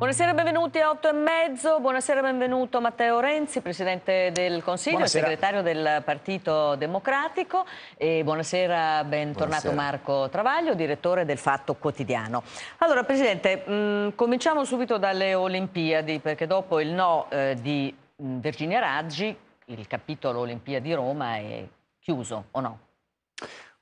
Buonasera, benvenuti a 8 e mezzo. Buonasera, benvenuto Matteo Renzi, Presidente del Consiglio, buonasera. segretario del Partito Democratico. E buonasera, bentornato buonasera. Marco Travaglio, direttore del Fatto Quotidiano. Allora, Presidente, mh, mm, cominciamo subito dalle Olimpiadi, perché dopo il no eh, di mm, Virginia Raggi, il capitolo Olimpiadi Roma è chiuso, o no?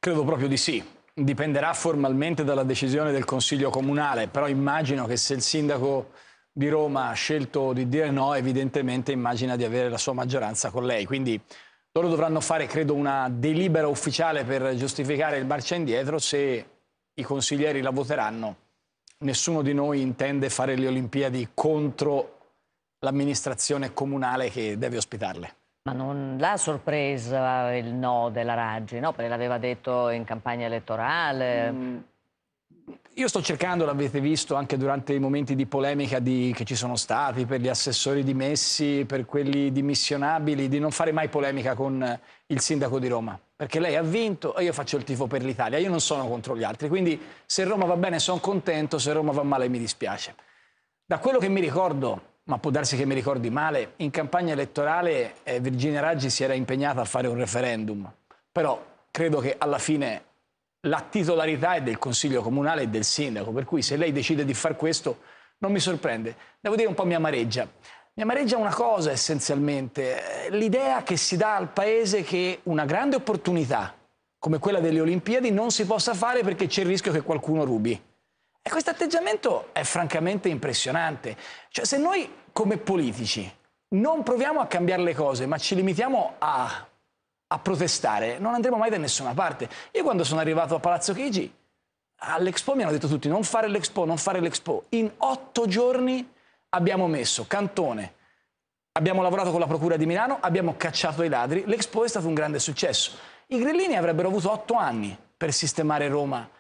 Credo proprio di sì dipenderà formalmente dalla decisione del Consiglio Comunale, però immagino che se il sindaco di Roma ha scelto di dire no, evidentemente immagina di avere la sua maggioranza con lei. Quindi loro dovranno fare, credo, una delibera ufficiale per giustificare il marcia indietro. Se i consiglieri la voteranno, nessuno di noi intende fare le Olimpiadi contro l'amministrazione comunale che deve ospitarle. Ma non l'ha sorpresa il no della Raggi, no? Perché l'aveva detto in campagna elettorale. Mm. Io sto cercando, l'avete visto anche durante i momenti di polemica di, che ci sono stati per gli assessori dimessi, per quelli dimissionabili, di non fare mai polemica con il sindaco di Roma. Perché lei ha vinto e io faccio il tifo per l'Italia. Io non sono contro gli altri. Quindi se Roma va bene sono contento, se Roma va male mi dispiace. Da quello che mi ricordo, ma può darsi che mi ricordi male, in campagna elettorale eh, Virginia Raggi si era impegnata a fare un referendum, però credo che alla fine la titolarità è del Consiglio Comunale e del Sindaco, per cui se lei decide di fare questo non mi sorprende. Devo dire un po' mi amareggia. Mi amareggia una cosa essenzialmente, eh, l'idea che si dà al Paese che una grande opportunità come quella delle Olimpiadi non si possa fare perché c'è il rischio che qualcuno rubi. E questo atteggiamento è francamente impressionante. Cioè, se noi come politici non proviamo a cambiare le cose, ma ci limitiamo a, a protestare, non andremo mai da nessuna parte. Io quando sono arrivato a Palazzo Chigi, all'Expo mi hanno detto tutti non fare l'Expo, non fare l'Expo. In otto giorni abbiamo messo Cantone, abbiamo lavorato con la Procura di Milano, abbiamo cacciato i ladri, l'Expo è stato un grande successo. I grillini avrebbero avuto otto anni per sistemare Roma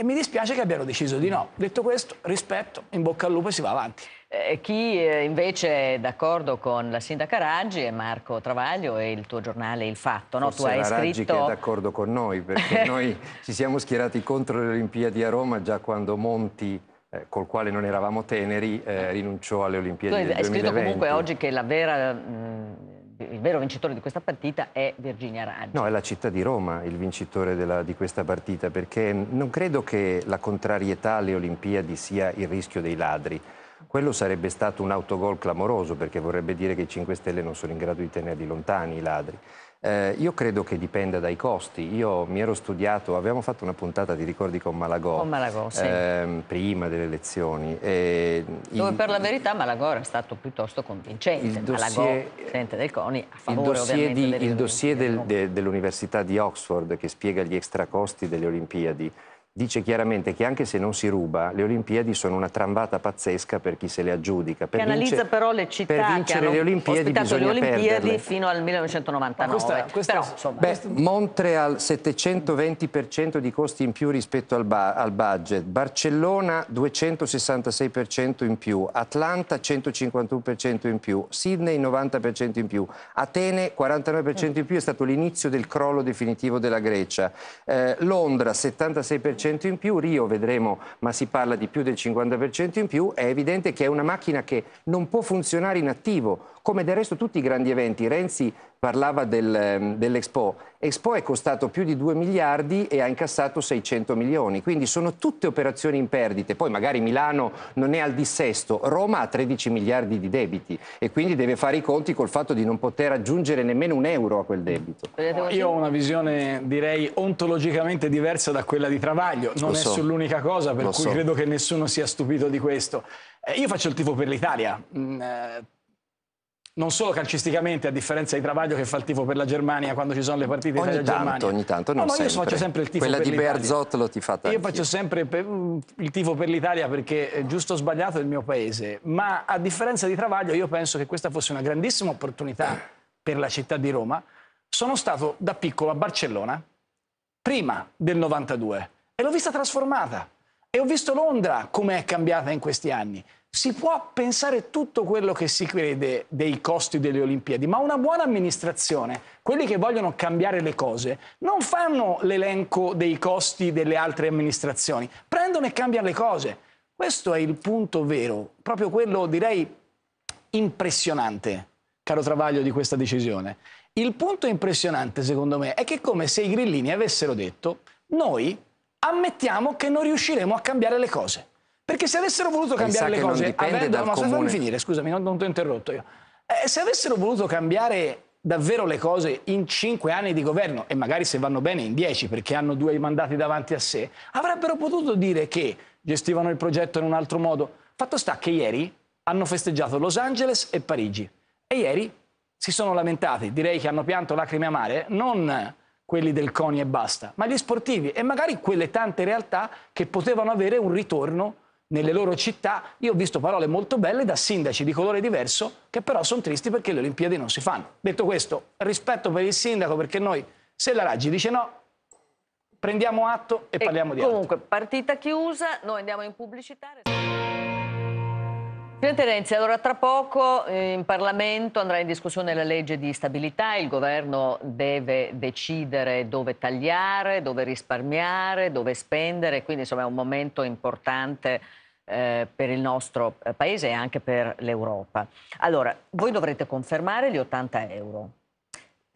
e mi dispiace che abbiano deciso di no. Detto questo, rispetto, in bocca al lupo e si va avanti. Eh, chi eh, invece è d'accordo con la sindaca Raggi è Marco Travaglio e il tuo giornale Il Fatto. No? tu hai la Raggi scritto... che è d'accordo con noi perché noi ci siamo schierati contro le Olimpiadi a Roma già quando Monti eh, col quale non eravamo teneri, eh, rinunciò alle Olimpiadi tu del 2020. Hai scritto comunque oggi che la vera mh, il vero vincitore di questa partita è Virginia Raggi. No, è la città di Roma il vincitore della, di questa partita, perché non credo che la contrarietà alle Olimpiadi sia il rischio dei ladri. Quello sarebbe stato un autogol clamoroso, perché vorrebbe dire che i 5 Stelle non sono in grado di tenerli lontani i ladri. Eh, io credo che dipenda dai costi. Io mi ero studiato, avevamo fatto una puntata, ti ricordi, con Malagò, con Malagò sì. eh, prima delle elezioni. E Dove il, per la verità Malagò era stato piuttosto convincente. Il dossier, Malagò, presidente del CONI, a favore il dossier, di, il dossier del, de, dell'Università di Oxford che spiega gli extracosti delle Olimpiadi dice chiaramente che anche se non si ruba, le Olimpiadi sono una trambata pazzesca per chi se le aggiudica. Per che analizza vince, però le città per vincere che le Olimpiadi bisogna le Olimpiadi perderle. fino al 1999. Questa, questa, però, insomma, beh, Montreal 720% di costi in più rispetto al, al budget, Barcellona 266% in più, Atlanta 151% in più, Sydney 90% in più, Atene 49% in più, è stato l'inizio del crollo definitivo della Grecia, eh, Londra 76% 50% in più, Rio vedremo, ma si parla di più del 50% in più, è evidente che è una macchina che non può funzionare in attivo, come del resto tutti i grandi eventi. Renzi parlava del, ehm, dell'Expo. Expo è costato più di 2 miliardi e ha incassato 600 milioni, quindi sono tutte operazioni in perdite. Poi magari Milano non è al dissesto, Roma ha 13 miliardi di debiti e quindi deve fare i conti col fatto di non poter aggiungere nemmeno un euro a quel debito. Io ho una visione, direi, ontologicamente diversa da quella di Travaglio. Non Lo è so. sull'unica cosa, per Lo cui so. credo che nessuno sia stupito di questo. Eh, io faccio il tifo per l'Italia. Mm, eh, non solo calcisticamente, a differenza di Travaglio che fa il tifo per la Germania quando ci sono le partite ogni Italia-Germania. Ogni tanto, non no, no, io faccio sempre il tifo Quella per di Bearzot ti fa tanto. Io faccio sempre il tifo per l'Italia perché giusto o sbagliato è il mio paese, ma a differenza di Travaglio io penso che questa fosse una grandissima opportunità per la città di Roma. Sono stato da piccolo a Barcellona prima del 92 e l'ho vista trasformata e ho visto Londra come è cambiata in questi anni. Si può pensare tutto quello che si crede dei costi delle Olimpiadi, ma una buona amministrazione, quelli che vogliono cambiare le cose, non fanno l'elenco dei costi delle altre amministrazioni, prendono e cambiano le cose. Questo è il punto vero, proprio quello direi impressionante, caro Travaglio, di questa decisione. Il punto impressionante, secondo me, è che come se i grillini avessero detto noi ammettiamo che non riusciremo a cambiare le cose. Perché se avessero voluto cambiare le cose, avendo, no, fammi finire, scusami, non, non ti ho interrotto io. Eh, se avessero voluto cambiare davvero le cose in cinque anni di governo, e magari se vanno bene in dieci perché hanno due mandati davanti a sé, avrebbero potuto dire che gestivano il progetto in un altro modo. Fatto sta che ieri hanno festeggiato Los Angeles e Parigi e ieri si sono lamentati, direi che hanno pianto lacrime amare, non quelli del CONI e basta, ma gli sportivi e magari quelle tante realtà che potevano avere un ritorno nelle loro città. Io ho visto parole molto belle da sindaci di colore diverso che però sono tristi perché le Olimpiadi non si fanno. Detto questo, rispetto per il sindaco perché noi, se la Raggi dice no, prendiamo atto e, e parliamo di comunque, altro. Comunque, partita chiusa, noi andiamo in pubblicità. Presidente Renzi, allora tra poco eh, in Parlamento andrà in discussione la legge di stabilità, il governo deve decidere dove tagliare, dove risparmiare, dove spendere, quindi insomma è un momento importante eh, per il nostro eh, paese e anche per l'Europa. Allora, voi dovrete confermare gli 80 euro,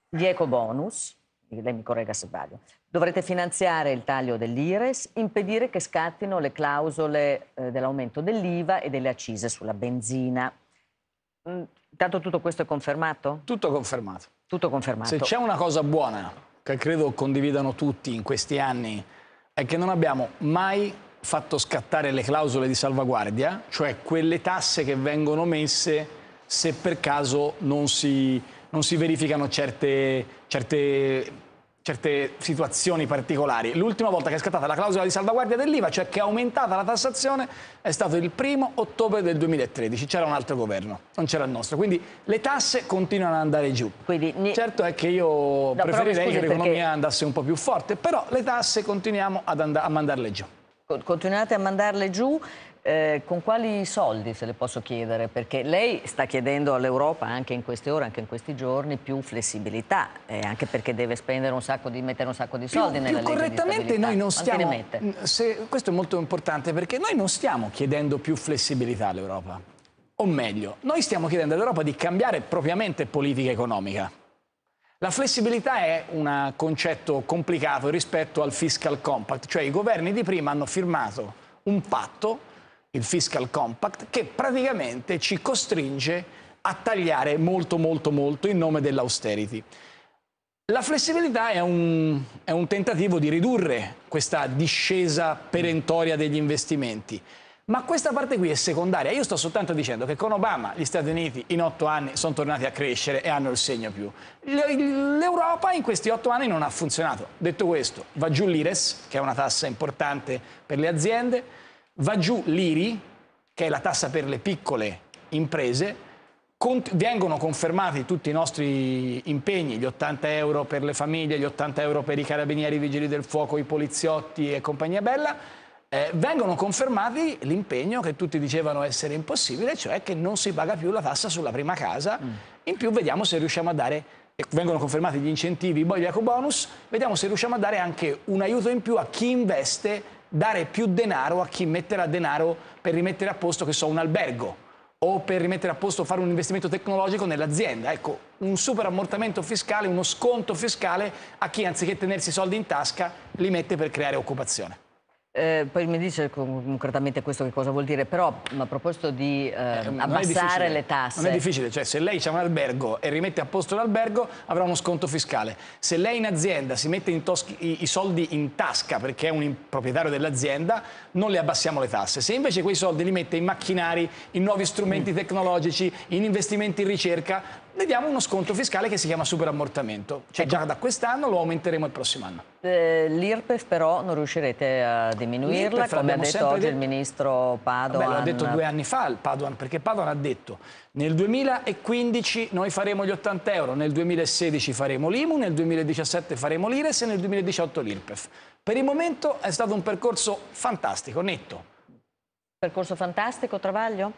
gli eco bonus, lei mi corregga se sbaglio, dovrete finanziare il taglio dell'IRES, impedire che scattino le clausole eh, dell'aumento dell'IVA e delle accise sulla benzina. Mm, tutto questo è confermato? Tutto confermato. Tutto confermato. Se c'è una cosa buona che credo condividano tutti in questi anni è che non abbiamo mai fatto scattare le clausole di salvaguardia, cioè quelle tasse che vengono messe se per caso non si, non si verificano certe, certe, certe, situazioni particolari. L'ultima volta che è scattata la clausola di salvaguardia dell'IVA, cioè che è aumentata la tassazione, è stato il primo ottobre del 2013. C'era un altro governo, non c'era il nostro. Quindi le tasse continuano ad andare giù. Quindi, certo è che io no, preferirei che l'economia perché... andasse un po' più forte, però le tasse continuiamo ad a mandarle giù. Continuate a mandarle giù. Eh, con quali soldi, se le posso chiedere? Perché lei sta chiedendo all'Europa, anche in queste ore, anche in questi giorni, più flessibilità, eh, anche perché deve spendere un sacco di, mettere un sacco di soldi più, nella più legge correttamente noi non stiamo... Se, questo è molto importante perché noi non stiamo chiedendo più flessibilità all'Europa. O meglio, noi stiamo chiedendo all'Europa di cambiare propriamente politica economica. La flessibilità è un concetto complicato rispetto al fiscal compact, cioè i governi di prima hanno firmato un patto il fiscal compact, che praticamente ci costringe a tagliare molto molto molto in nome dell'austerity. La flessibilità è un, è un, tentativo di ridurre questa discesa perentoria degli investimenti, ma questa parte qui è secondaria. Io sto soltanto dicendo che con Obama gli Stati Uniti in otto anni sono tornati a crescere e hanno il segno più. L'Europa in questi otto anni non ha funzionato. Detto questo, va giù l'IRES, che è una tassa importante per le aziende, va giù l'IRI, che è la tassa per le piccole imprese, vengono confermati tutti i nostri impegni, gli 80 euro per le famiglie, gli 80 euro per i carabinieri, i vigili del fuoco, i poliziotti e compagnia bella, eh, vengono confermati l'impegno che tutti dicevano essere impossibile, cioè che non si paga più la tassa sulla prima casa, mm. in più vediamo se riusciamo a dare vengono confermati gli incentivi, eco bonus, vediamo se riusciamo a dare anche un aiuto in più a chi investe dare più denaro a chi metterà denaro per rimettere a posto, che so, un albergo o per rimettere a posto fare un investimento tecnologico nell'azienda. Ecco, un super ammortamento fiscale, uno sconto fiscale a chi anziché tenersi i soldi in tasca li mette per creare occupazione. Eh, poi mi dice concretamente questo che cosa vuol dire, però a proposito di eh, eh, abbassare le tasse... Non è difficile, cioè se lei c'è un albergo e rimette a posto l'albergo avrà uno sconto fiscale. Se lei in azienda si mette in i, i, soldi in tasca perché è un proprietario dell'azienda, non le abbassiamo le tasse. Se invece quei soldi li mette in macchinari, in nuovi strumenti mm. tecnologici, in investimenti in ricerca, le diamo uno sconto fiscale che si chiama superammortamento. Cioè ecco. già da quest'anno lo aumenteremo il prossimo anno. Eh, L'IRPEF però non riuscirete a diminuirla, come ha detto oggi detto... il ministro Padoan. L'ha detto due anni fa il Padoan, perché Padoan ha detto nel 2015 noi faremo gli 80 euro, nel 2016 faremo l'IMU, nel 2017 faremo l'IRES e nel 2018 l'IRPEF. Per il momento è stato un percorso fantastico, netto. Percorso fantastico, Travaglio?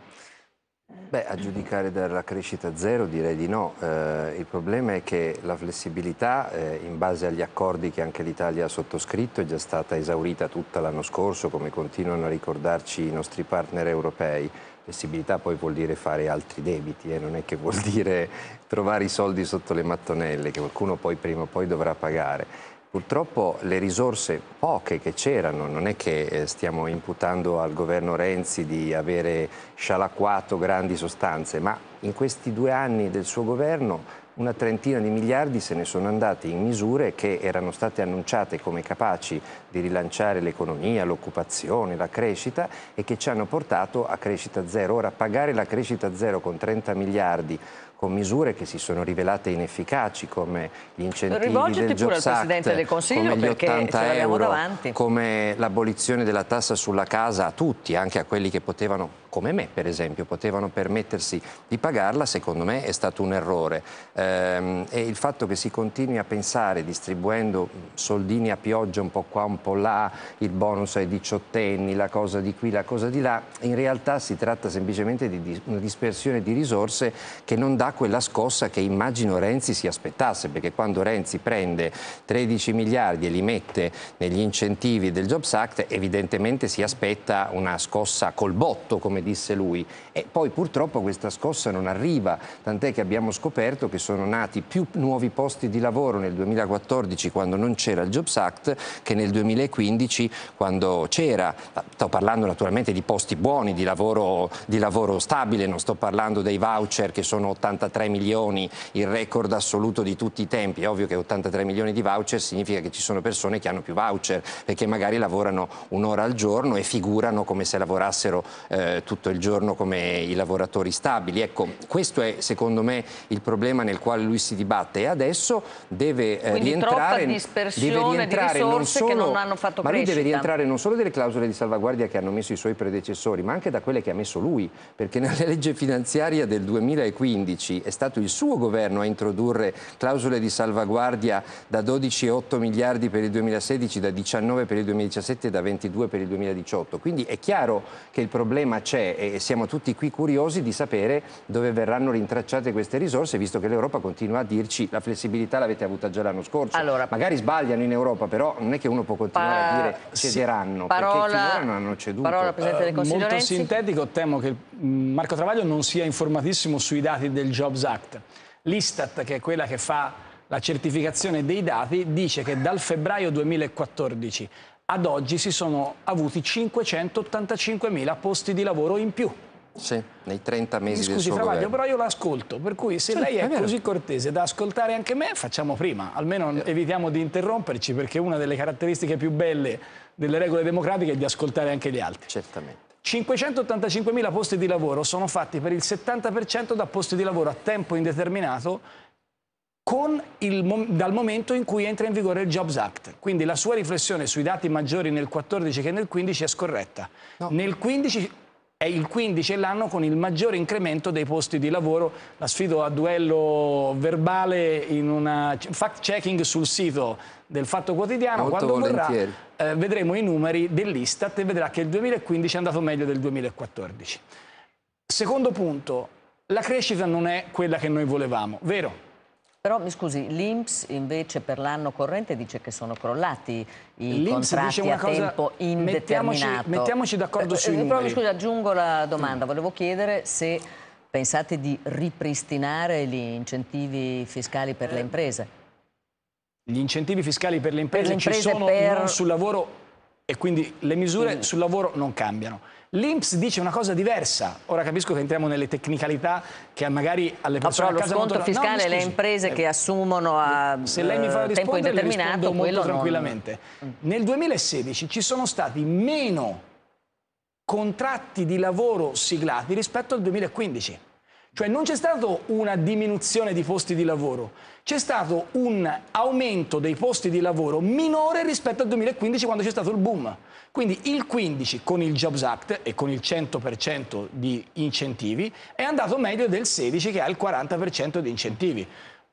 Beh, a giudicare dalla crescita zero direi di no. Eh, il problema è che la flessibilità, eh, in base agli accordi che anche l'Italia ha sottoscritto, è già stata esaurita tutta l'anno scorso, come continuano a ricordarci i nostri partner europei. Flessibilità poi vuol dire fare altri debiti, eh? non è che vuol dire trovare i soldi sotto le mattonelle, che qualcuno poi prima o poi dovrà pagare. Purtroppo le risorse poche che c'erano, non è che eh, stiamo imputando al governo Renzi di avere scialacquato grandi sostanze, ma in questi due anni del suo governo una trentina di miliardi se ne sono andati in misure che erano state annunciate come capaci di rilanciare l'economia, l'occupazione, la crescita e che ci hanno portato a crescita zero. Ora pagare la crescita zero con 30 miliardi con misure che si sono rivelate inefficaci come gli incentivi Rivolgiti del Jobs Act, come gli 80 euro, come l'abolizione della tassa sulla casa a tutti, anche a quelli che potevano come me per esempio, potevano permettersi di pagarla, secondo me è stato un errore. Ehm, e il fatto che si continui a pensare, distribuendo soldini a pioggia un po' qua, un po' là, il bonus ai diciottenni, la cosa di qui, la cosa di là, in realtà si tratta semplicemente di una dispersione di risorse che non dà quella scossa che immagino Renzi si aspettasse, perché quando Renzi prende 13 miliardi e li mette negli incentivi del Jobs Act, evidentemente si aspetta una scossa col botto, come disse lui. E poi purtroppo questa scossa non arriva, tant'è che abbiamo scoperto che sono nati più nuovi posti di lavoro nel 2014 quando non c'era il Jobs Act che nel 2015 quando c'era. Sto parlando naturalmente di posti buoni, di lavoro, di lavoro stabile, non sto parlando dei voucher che sono 83 milioni, il record assoluto di tutti i tempi. È ovvio che 83 milioni di voucher significa che ci sono persone che hanno più voucher perché magari lavorano un'ora al giorno e figurano come se lavorassero eh, tutto il giorno come i lavoratori stabili. Ecco, questo è secondo me il problema nel quale lui si dibatte e adesso deve eh, rientrare, deve rientrare non solo, che non hanno fatto ma lui deve rientrare non solo delle clausole di salvaguardia che hanno messo i suoi predecessori, ma anche da quelle che ha messo lui, perché nella legge finanziaria del 2015 è stato il suo governo a introdurre clausole di salvaguardia da 12,8 miliardi per il 2016, da 19 per il 2017 e da 22 per il 2018. Quindi è chiaro che il problema c'è c'è e siamo tutti qui curiosi di sapere dove verranno rintracciate queste risorse, visto che l'Europa continua a dirci la flessibilità l'avete avuta già l'anno scorso. Allora, Magari sbagliano in Europa, però non è che uno può continuare a dire cederanno, sì, parola, perché finora non hanno ceduto. Parola, Presidente del Consiglio uh, Molto Renzi. sintetico, temo che mm, Marco Travaglio non sia informatissimo sui dati del Jobs Act. L'Istat, che è quella che fa la certificazione dei dati, dice che dal febbraio 2014 ad oggi si sono avuti 585 mila posti di lavoro in più. Sì, nei 30 mesi Scusi, del suo Travaglio, governo. però io l'ascolto, per cui se sì, lei è, è così cortese da ascoltare anche me, facciamo prima, almeno eh. evitiamo di interromperci, perché una delle caratteristiche più belle delle regole democratiche è di ascoltare anche gli altri. Certamente. 585 mila posti di lavoro sono fatti per il 70% da posti di lavoro a tempo indeterminato il, dal momento in cui entra in vigore il Jobs Act. Quindi la sua riflessione sui dati maggiori nel 14 che nel 15 è scorretta. No. Nel 15 è il 15 è l'anno con il maggiore incremento dei posti di lavoro. La sfido a duello verbale in una fact checking sul sito del Fatto Quotidiano. Molto Quando vorrà eh, vedremo i numeri dell'Istat e vedrà che il 2015 è andato meglio del 2014. Secondo punto, la crescita non è quella che noi volevamo, vero? Però mi scusi, l'Inps invece per l'anno corrente dice che sono crollati i contratti a cosa, tempo indeterminato. Mettiamoci, mettiamoci d'accordo eh, sui eh, numeri. scusi, aggiungo la domanda. Volevo chiedere se pensate di ripristinare gli incentivi fiscali per le imprese. Gli incentivi fiscali per le imprese, per le imprese ci sono per... sul lavoro e quindi le misure sul lavoro non cambiano. L'Inps dice una cosa diversa. Ora capisco che entriamo nelle tecnicalità che magari alle persone no, però lo sconto fiscale no, le imprese che assumono a Se lei mi fa eh, tempo indeterminato molto tranquillamente. Non... Nel 2016 ci sono stati meno contratti di lavoro siglati rispetto al 2015. Cioè non c'è stata una diminuzione di posti di lavoro, c'è stato un aumento dei posti di lavoro minore rispetto al 2015 quando c'è stato il boom. Quindi il 15 con il Jobs Act e con il 100% di incentivi è andato meglio del 16 che ha il 40% di incentivi.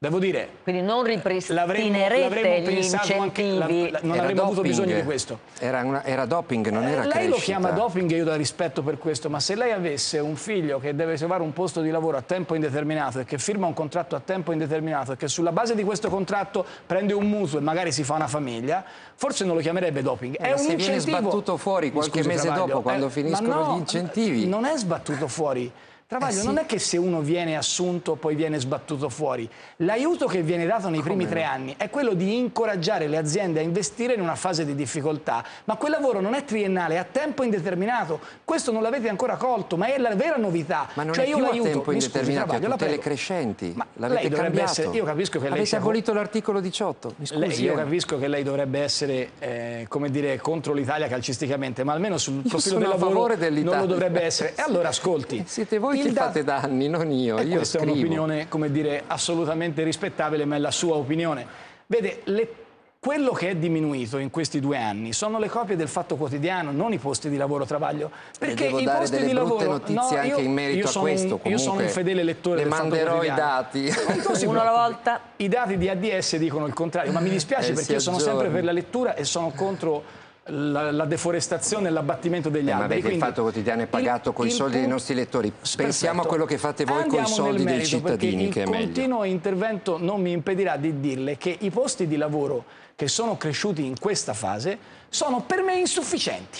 Devo dire, quindi non ripristinerete gli incentivi. Anche, la, la, non era avremmo doping. avuto bisogno di questo. Era, una, era doping, non era eh, Lei crescita. lo chiama doping e io do rispetto per questo, ma se lei avesse un figlio che deve trovare un posto di lavoro a tempo indeterminato e che firma un contratto a tempo indeterminato e che sulla base di questo contratto prende un mutuo e magari si fa una famiglia, forse non lo chiamerebbe doping. Eh, è un se incentivo. viene sbattuto fuori qualche scusi, mese Travaglio, dopo, quando eh, finiscono no, gli incentivi. Non è sbattuto fuori. Travaglio, Eh sì. non è che se uno viene assunto poi viene sbattuto fuori. L'aiuto che viene dato nei primi tre anni è quello di incoraggiare le aziende a investire in una fase di difficoltà, ma quel lavoro non è triennale, è a tempo indeterminato. Questo non l'avete ancora colto, ma è la vera novità. Ma non cioè è io più a l'aiuto, tempo mi scusi, indeterminato, Travaglio, è la tutte le prego. crescenti. Ma L'avete lei dovrebbe cambiato. essere, io capisco che lei Avete sia abolito l'articolo 18, mi scusi. lei- io eh. capisco che lei dovrebbe essere, eh, come dire, contro l'Italia calcisticamente, ma almeno sul profilo del a lavoro non lo dovrebbe essere. E allora ascolti. Siete voi che fate danni, non io. E io questa è scrivo. un'opinione, come dire, assolutamente rispettabile, ma è la sua opinione. Vede, le- quello che è diminuito in questi due anni sono le copie del Fatto Quotidiano, non i posti di lavoro travaglio. Perché devo i dare posti delle di brutte lavoro notizie no, anche io- in merito io a sono questo. Un, io sono un comunque fedele lettore Le del Fatto manderò i dati. Uno alla volta. I dati di ADS dicono il contrario, ma mi dispiace Eh, perché io sono sempre per la lettura e sono contro la, la deforestazione e l'abbattimento degli Eh, ma alberi. perché il Fatto Quotidiano è pagato il- con i soldi dei nostri lettori. Pensiamo Perfetto. a quello che fate voi con i Andiamo soldi dei cittadini, che è il meglio. continuo intervento non mi impedirà di dirle che i posti di lavoro che sono cresciuti in questa fase sono per me insufficienti.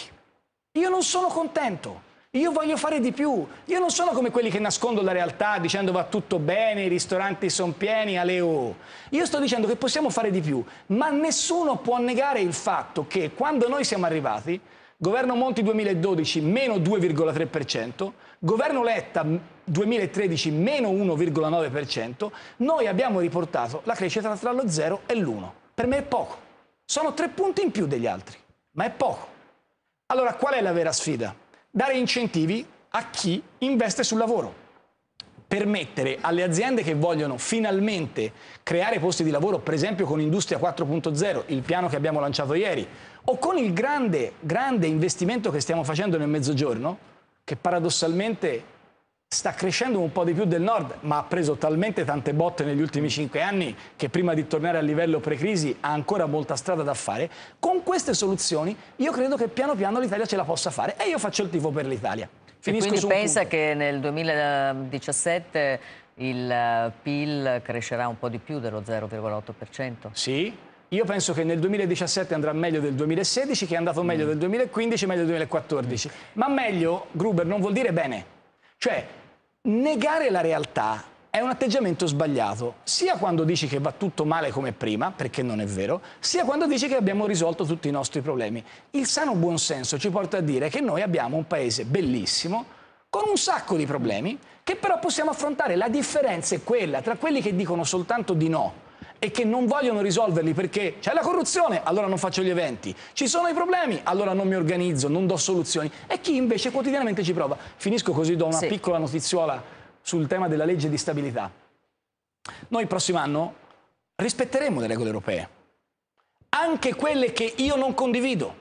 Io non sono contento. Io voglio fare di più. Io non sono come quelli che nascondono la realtà dicendo va tutto bene, i ristoranti sono pieni, alle o. Io sto dicendo che possiamo fare di più, ma nessuno può negare il fatto che quando noi siamo arrivati, governo Monti 2012 meno 2,3%, governo Letta 2013 meno 1,9%, noi abbiamo riportato la crescita tra lo 0 e l'1. Per me è poco. Sono tre punti in più degli altri, ma è poco. Allora qual è la vera sfida? Dare incentivi a chi investe sul lavoro. Permettere alle aziende che vogliono finalmente creare posti di lavoro, per esempio con Industria 4.0, il piano che abbiamo lanciato ieri, o con il grande, grande investimento che stiamo facendo nel Mezzogiorno, che paradossalmente sta crescendo un po' di più del nord, ma ha preso talmente tante botte negli ultimi cinque anni che prima di tornare al livello pre-crisi ha ancora molta strada da fare. Con queste soluzioni io credo che piano piano l'Italia ce la possa fare e io faccio il tifo per l'Italia. E Finisco quindi su un pensa punto. che nel 2017 il eh, PIL crescerà un po' di più dello 0,8%? Sì, io penso che nel 2017 andrà meglio del 2016, che è andato meglio del 2015, meglio del 2014. Ma meglio, Gruber, non vuol dire bene. Cioè, negare la realtà è un atteggiamento sbagliato, sia quando dici che va tutto male come prima, perché non è vero, sia quando dici che abbiamo risolto tutti i nostri problemi. Il sano buonsenso ci porta a dire che noi abbiamo un paese bellissimo, con un sacco di problemi, che però possiamo affrontare. La differenza è quella tra quelli che dicono soltanto di no e che non vogliono risolverli perché c'è la corruzione, allora non faccio gli eventi, ci sono i problemi, allora non mi organizzo, non do soluzioni, e chi invece quotidianamente ci prova. Finisco così, do una Sì. piccola notiziola sul tema della legge di stabilità. Noi il prossimo anno rispetteremo le regole europee, anche quelle che io non condivido,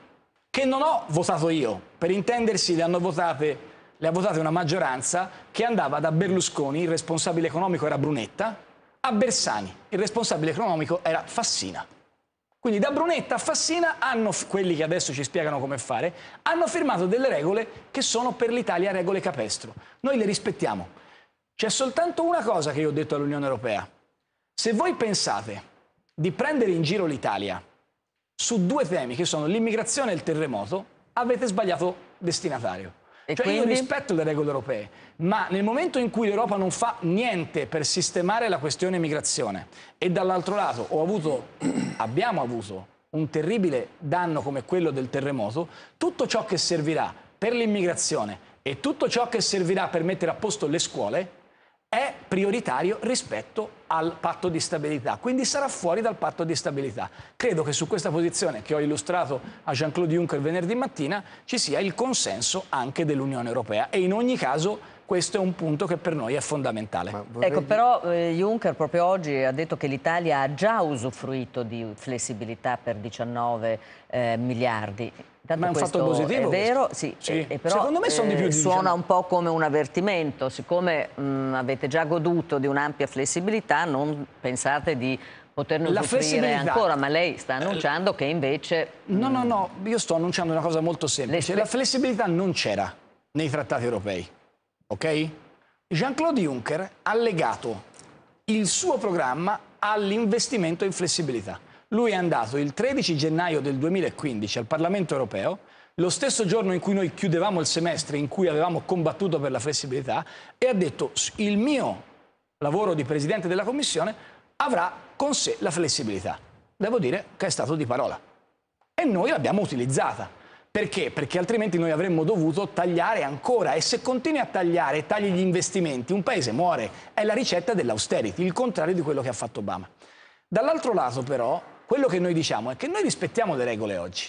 che non ho votato io, per intendersi le hanno votate le ha votate una maggioranza che andava da Berlusconi, il responsabile economico era Brunetta, a Bersani, il responsabile economico era Fassina. Quindi da Brunetta a Fassina hanno, quelli che adesso ci spiegano come fare, hanno firmato delle regole che sono per l'Italia regole capestro. Noi le rispettiamo. C'è soltanto una cosa che io ho detto all'Unione Europea. Se voi pensate di prendere in giro l'Italia su due temi che sono l'immigrazione e il terremoto, avete sbagliato destinatario. E cioè io quindi? rispetto le regole europee, ma nel momento in cui l'Europa non fa niente per sistemare la questione migrazione e dall'altro lato ho avuto, abbiamo avuto un terribile danno come quello del terremoto, tutto ciò che servirà per l'immigrazione e tutto ciò che servirà per mettere a posto le scuole è prioritario rispetto al patto di stabilità, quindi sarà fuori dal patto di stabilità. Credo che su questa posizione che ho illustrato a Jean-Claude Juncker venerdì mattina ci sia il consenso anche dell'Unione Europea e in ogni caso questo è un punto che per noi è fondamentale. Ecco, però eh, Juncker proprio oggi ha detto che l'Italia ha già usufruito di flessibilità per 19 eh, miliardi. Tanto Ma è un fatto positivo? È vero, sì, sì. E, e però, Secondo me sono di più di eh, Suona un po' come un avvertimento, siccome mh, avete già goduto di un'ampia flessibilità, non pensate di poterne usufruire ancora, ma lei sta annunciando che invece... No, no, no, io sto annunciando una cosa molto semplice. La flessibilità non c'era nei trattati europei, ok? Jean-Claude Juncker ha legato il suo programma all'investimento in flessibilità. Lui è andato il 13 gennaio del 2015 al Parlamento europeo, lo stesso giorno in cui noi chiudevamo il semestre in cui avevamo combattuto per la flessibilità, e ha detto il mio lavoro di Presidente della Commissione avrà con sé la flessibilità. Devo dire che è stato di parola. E noi l'abbiamo utilizzata. Perché? Perché altrimenti noi avremmo dovuto tagliare ancora e se continui a tagliare e tagli gli investimenti un paese muore. È la ricetta dell'austerity, il contrario di quello che ha fatto Obama. Dall'altro lato però quello che noi diciamo è che noi rispettiamo le regole oggi,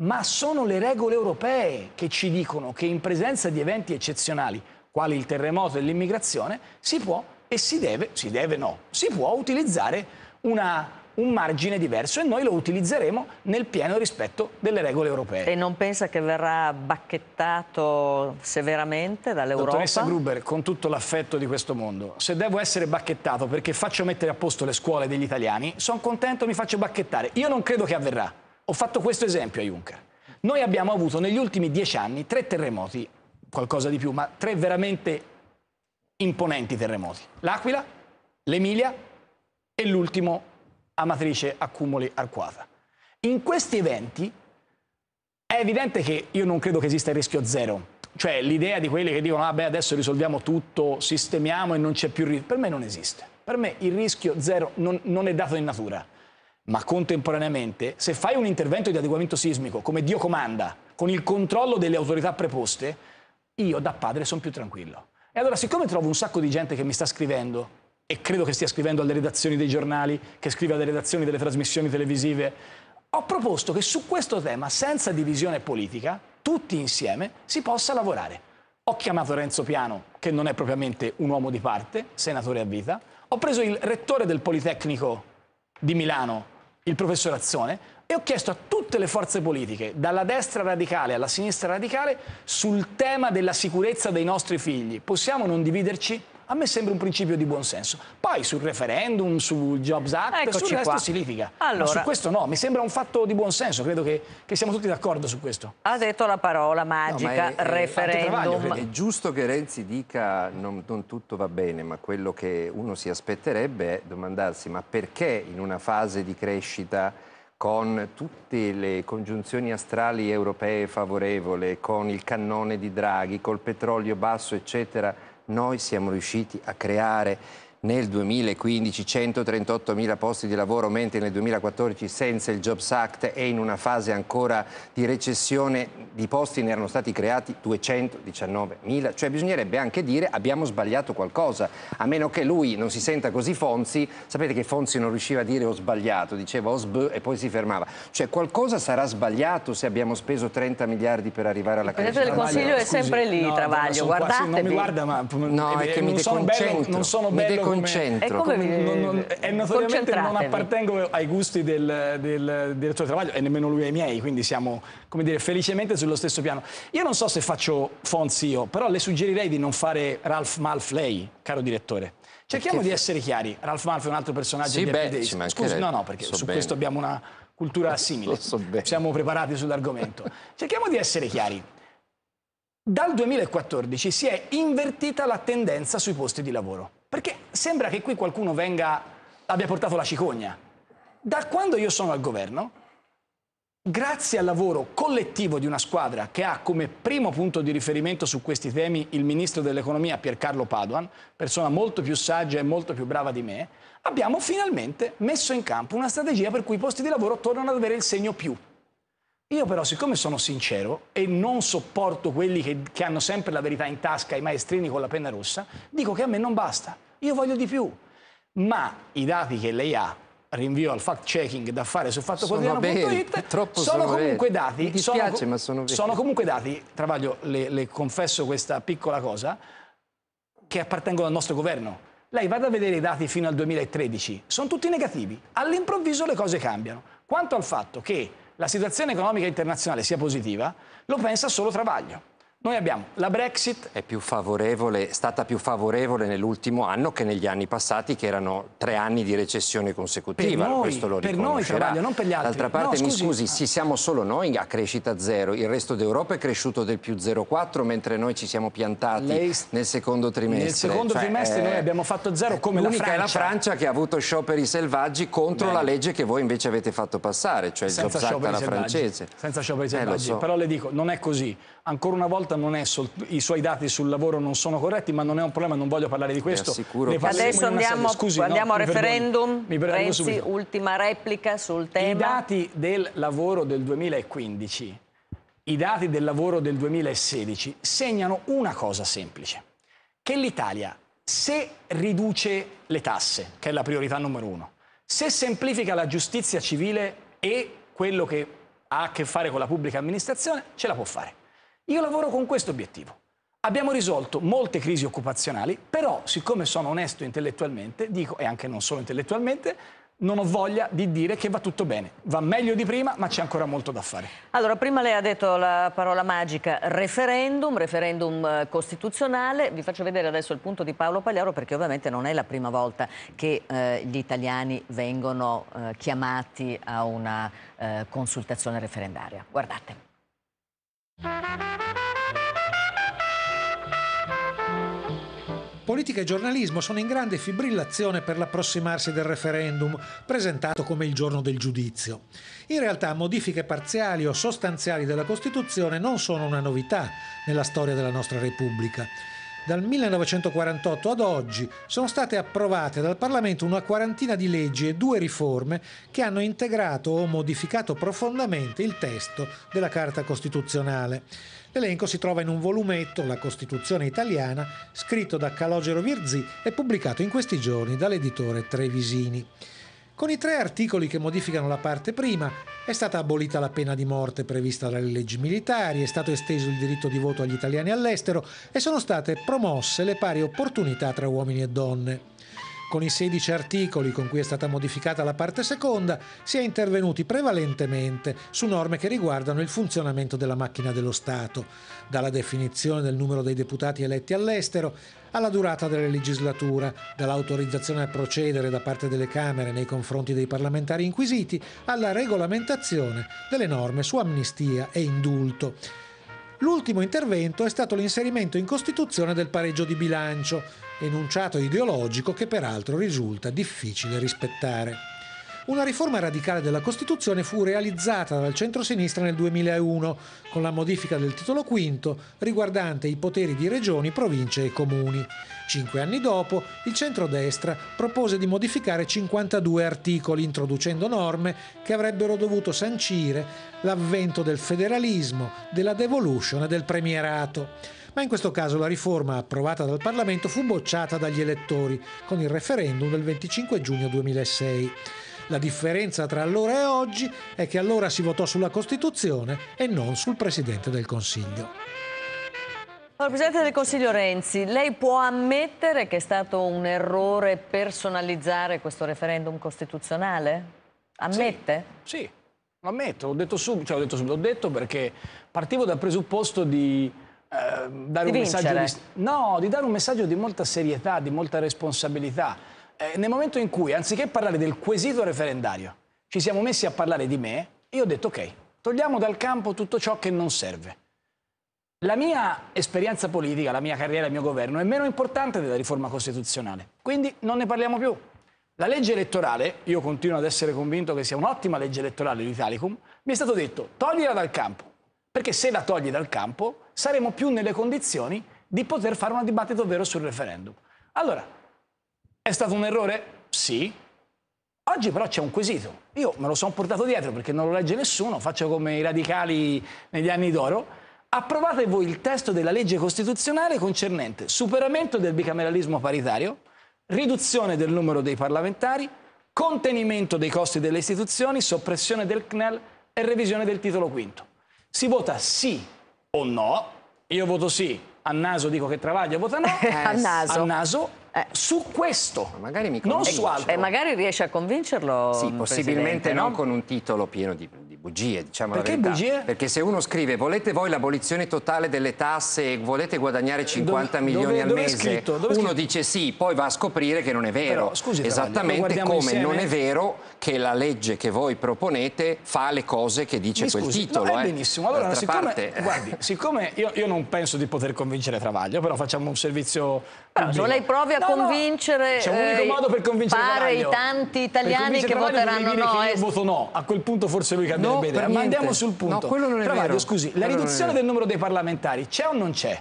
ma sono le regole europee che ci dicono che in presenza di eventi eccezionali, quali il terremoto e l'immigrazione, si può e si deve, si deve no, si può utilizzare una, un margine diverso e noi lo utilizzeremo nel pieno rispetto delle regole europee. E non pensa che verrà bacchettato severamente dall'Europa? Dottoressa Gruber, con tutto l'affetto di questo mondo, se devo essere bacchettato perché faccio mettere a posto le scuole degli italiani, sono contento, mi faccio bacchettare. Io non credo che avverrà. Ho fatto questo esempio a Juncker. Noi abbiamo avuto negli ultimi dieci anni tre terremoti, qualcosa di più, ma tre veramente imponenti terremoti. L'Aquila, l'Emilia e l'ultimo Amatrice Accumuli Arquata. In questi eventi è evidente che io non credo che esista il rischio zero. Cioè l'idea di quelli che dicono ah beh adesso risolviamo tutto, sistemiamo e non c'è più rischio. Per me non esiste. Per me il rischio zero non, non è dato in natura. Ma contemporaneamente, se fai un intervento di adeguamento sismico come Dio comanda, con il controllo delle autorità preposte, io da padre sono più tranquillo. E allora, siccome trovo un sacco di gente che mi sta scrivendo e credo che stia scrivendo alle redazioni dei giornali, che scrive alle redazioni delle trasmissioni televisive, ho proposto che su questo tema, senza divisione politica, tutti insieme si possa lavorare. Ho chiamato Renzo Piano, che non è propriamente un uomo di parte, senatore a vita, ho preso il rettore del Politecnico di Milano, il professor Azzone, e ho chiesto a tutte le forze politiche, dalla destra radicale alla sinistra radicale, sul tema della sicurezza dei nostri figli. Possiamo non dividerci? A me sembra un principio di buonsenso. Poi sul referendum, sul Jobs Act, Eccoci sul resto qua. si litiga. Allora, Ma su questo no, mi sembra un fatto di buonsenso, credo che, che siamo tutti d'accordo su questo. Ha detto la parola magica, no, è, referendum. È, è giusto che Renzi dica non, non tutto va bene, ma quello che uno si aspetterebbe è domandarsi ma perché in una fase di crescita con tutte le congiunzioni astrali europee favorevoli, con il cannone di Draghi, col petrolio basso, eccetera, noi siamo riusciti a creare nel 2015 138 mila posti di lavoro, mentre nel 2014 senza il Jobs Act e in una fase ancora di recessione di posti ne erano stati creati 219 mila. Cioè bisognerebbe anche dire abbiamo sbagliato qualcosa, a meno che lui non si senta così Fonzi. Sapete che Fonzi non riusciva a dire ho sbagliato, diceva ho sb e poi si fermava. Cioè qualcosa sarà sbagliato se abbiamo speso 30 miliardi per arrivare alla crescita. Il Consiglio è sempre lì, no, Travaglio, guardatevi. Non mi guarda, ma no, è che mi deconcentro. non sono bello concentro. Come, come non, non, e notoriamente non appartengo ai gusti del, del direttore Travaglio e nemmeno lui ai miei, quindi siamo come dire, felicemente sullo stesso piano. Io non so se faccio Fonzi io, però le suggerirei di non fare Ralph Malf lei, caro direttore. Cerchiamo perché... di essere chiari. Ralph Malf è un altro personaggio sì, di Happy Days. Scusi, no, no, perché su bene. questo abbiamo una cultura simile. So Siamo preparati sull'argomento. Cerchiamo di essere chiari. Dal 2014 si è invertita la tendenza sui posti di lavoro. Perché sembra che qui qualcuno venga, abbia portato la cicogna. Da quando io sono al governo, grazie al lavoro collettivo di una squadra che ha come primo punto di riferimento su questi temi il ministro dell'economia Piercarlo Paduan, persona molto più saggia e molto più brava di me, abbiamo finalmente messo in campo una strategia per cui i posti di lavoro tornano ad avere il segno più. Io però, siccome sono sincero e non sopporto quelli che, che, hanno sempre la verità in tasca, i maestrini con la penna rossa, dico che a me non basta. Io voglio di più. Ma i dati che lei ha, rinvio al fact checking da fare su fattoquotidiano.it, sono, sono comunque dati. Mi dispiace, sono, ma sono veri. Sono comunque dati, Travaglio, le, le confesso questa piccola cosa, che appartengono al nostro governo. Lei vada a vedere i dati fino al 2013, sono tutti negativi. All'improvviso le cose cambiano. Quanto al fatto che la situazione economica internazionale sia positiva, lo pensa solo Travaglio. Noi abbiamo la Brexit. È più favorevole, stata più favorevole nell'ultimo anno che negli anni passati, che erano tre anni di recessione consecutiva. Per noi, Questo lo per noi, Travaglio, non per gli altri. D'altra parte, no, mi scusi, sì, siamo solo noi a crescita zero. Il resto d'Europa è cresciuto del più 0,4, mentre noi ci siamo piantati Lei... nel secondo trimestre. Nel secondo cioè, trimestre eh... noi abbiamo fatto zero come la Francia. è la Francia che ha avuto scioperi selvaggi contro Bene. la legge che voi invece avete fatto passare, cioè Senza il Jobs Act alla francese. Senza scioperi eh, selvaggi. Eh, so. Però le dico, non è così. Ancora una volta non è soltanto i suoi dati sul lavoro non sono corretti, ma non è un problema, non voglio parlare di questo. Adesso andiamo, Scusi, andiamo no, a referendum. Mi Renzi, ultima replica sul tema. I dati del lavoro del 2015, i dati del lavoro del 2016 segnano una cosa semplice, che l'Italia, se riduce le tasse, che è la priorità numero uno, se semplifica la giustizia civile e quello che ha a che fare con la pubblica amministrazione, ce la può fare. Io lavoro con questo obiettivo. Abbiamo risolto molte crisi occupazionali, però siccome sono onesto intellettualmente, dico, e anche non solo intellettualmente, non ho voglia di dire che va tutto bene. Va meglio di prima, ma c'è ancora molto da fare. Allora, prima lei ha detto la parola magica referendum, referendum eh, costituzionale. Vi faccio vedere adesso il punto di Paolo Pagliaro perché ovviamente non è la prima volta che eh, gli italiani vengono eh, chiamati a una eh, consultazione referendaria. Guardate. Politica e giornalismo sono in grande fibrillazione per l'approssimarsi del referendum, presentato come il giorno del giudizio. In realtà modifiche parziali o sostanziali della Costituzione non sono una novità nella storia della nostra Repubblica. Dal 1948 ad oggi sono state approvate dal Parlamento una quarantina di leggi e due riforme che hanno integrato o modificato profondamente il testo della Carta Costituzionale. L'elenco si trova in un volumetto, La Costituzione italiana, scritto da Calogero Virzì e pubblicato in questi giorni dall'editore Trevisini. Con i tre articoli che modificano la parte prima è stata abolita la pena di morte prevista dalle leggi militari, è stato esteso il diritto di voto agli italiani all'estero e sono state promosse le pari opportunità tra uomini e donne. Con i 16 articoli con cui è stata modificata la parte seconda si è intervenuti prevalentemente su norme che riguardano il funzionamento della macchina dello Stato, dalla definizione del numero dei deputati eletti all'estero alla durata della legislatura, dall'autorizzazione a procedere da parte delle Camere nei confronti dei parlamentari inquisiti, alla regolamentazione delle norme su amnistia e indulto. L'ultimo intervento è stato l'inserimento in Costituzione del pareggio di bilancio, enunciato ideologico che peraltro risulta difficile rispettare. Una riforma radicale della Costituzione fu realizzata dal centro-sinistra nel 2001 con la modifica del titolo V riguardante i poteri di regioni, province e comuni. Cinque anni dopo, il centro-destra propose di modificare 52 articoli, introducendo norme che avrebbero dovuto sancire l'avvento del federalismo, della devolution e del premierato ma in questo caso la riforma approvata dal Parlamento fu bocciata dagli elettori con il referendum del 25 giugno 2006. La differenza tra allora e oggi è che allora si votò sulla Costituzione e non sul Presidente del Consiglio. Allora, Presidente del Consiglio Renzi, lei può ammettere che è stato un errore personalizzare questo referendum costituzionale? Ammette? Sì, sì lo ammetto, l'ho detto subito, cioè, ho detto subito, ho detto perché partivo dal presupposto di eh, dare di un vincere. messaggio di, no, di dare un messaggio di molta serietà, di molta responsabilità eh, nel momento in cui, anziché parlare del quesito referendario, ci siamo messi a parlare di me, io ho detto ok, togliamo dal campo tutto ciò che non serve. La mia esperienza politica, la mia carriera, il mio governo è meno importante della riforma costituzionale, quindi non ne parliamo più. La legge elettorale, io continuo ad essere convinto che sia un'ottima legge elettorale l'Italicum, mi è stato detto toglila dal campo, perché se la togli dal campo saremo più nelle condizioni di poter fare un dibattito vero sul referendum. Allora, è stato un errore? Sì. Oggi però c'è un quesito. Io me lo sono portato dietro perché non lo legge nessuno, faccio come i radicali negli anni d'oro. Approvate voi il testo della legge costituzionale concernente superamento del bicameralismo paritario, riduzione del numero dei parlamentari, contenimento dei costi delle istituzioni, soppressione del CNEL e revisione del titolo quinto. Si vota sì o no, io voto sì a naso dico che Travaglio vota no, eh, a naso, a naso eh. su questo, magari mi non su altro. E magari riesce a convincerlo. Sì, possibilmente non no? con un titolo pieno di, di bugie, diciamo Perché bugie? Perché se uno scrive volete voi l'abolizione totale delle tasse e volete guadagnare 50 dove, milioni dove, al dove mese, uno dice sì, poi va a scoprire che non è vero. Però, scusi, Esattamente come insieme. non è vero che la legge che voi proponete fa le cose che dice mi quel scusi, titolo. No, eh. benissimo. Allora, siccome, parte... guardi, siccome io, io, non penso di poter convincere Travaglio, però facciamo un servizio... Però se lei provi a no, convincere c'è un unico modo per convincere pare Travaglio. i tanti italiani che voteranno no. Che io voto no. A quel punto forse lui cambierebbe no, idea. Ma andiamo sul punto. No, quello non è Travaglio, vero. scusi, la riduzione del numero dei parlamentari c'è o non c'è?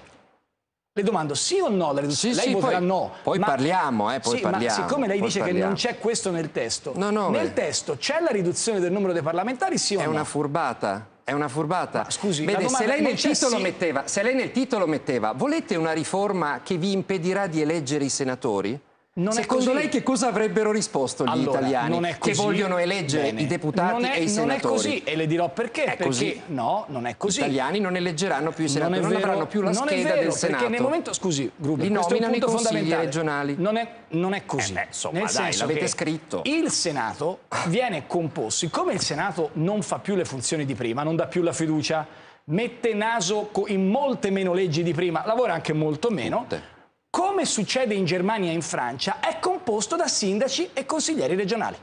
Le domando sì o no la riduzione? Sì, lei sì, voterà poi, no. Poi ma, parliamo, eh, poi sì, parliamo. Ma siccome lei dice parliamo. che non c'è questo nel testo, no, no, nel beh. testo c'è la riduzione del numero dei parlamentari sì o è no? È una furbata. È una furbata. Ma scusi, Vede, se lei, nel titolo sì. metteva, se lei nel titolo metteva volete una riforma che vi impedirà di eleggere i senatori? Non Secondo lei che cosa avrebbero risposto gli allora, italiani che vogliono eleggere Bene. i deputati è, e i senatori? Non è così e le dirò perché. È perché così. no, non è così. Gli italiani non eleggeranno più i senatori, non, non avranno più la non scheda vero, del Senato. Perché nel momento, scusi, Gruber, li nominano i consigli regionali. Non è, non è così. Eh beh, insomma, nel dai, senso l'avete scritto. Il Senato viene composto, siccome il Senato non fa più le funzioni di prima, non dà più la fiducia, mette naso in molte meno leggi di prima, lavora anche molto meno. Tutte come succede in Germania e in Francia, è composto da sindaci e consiglieri regionali.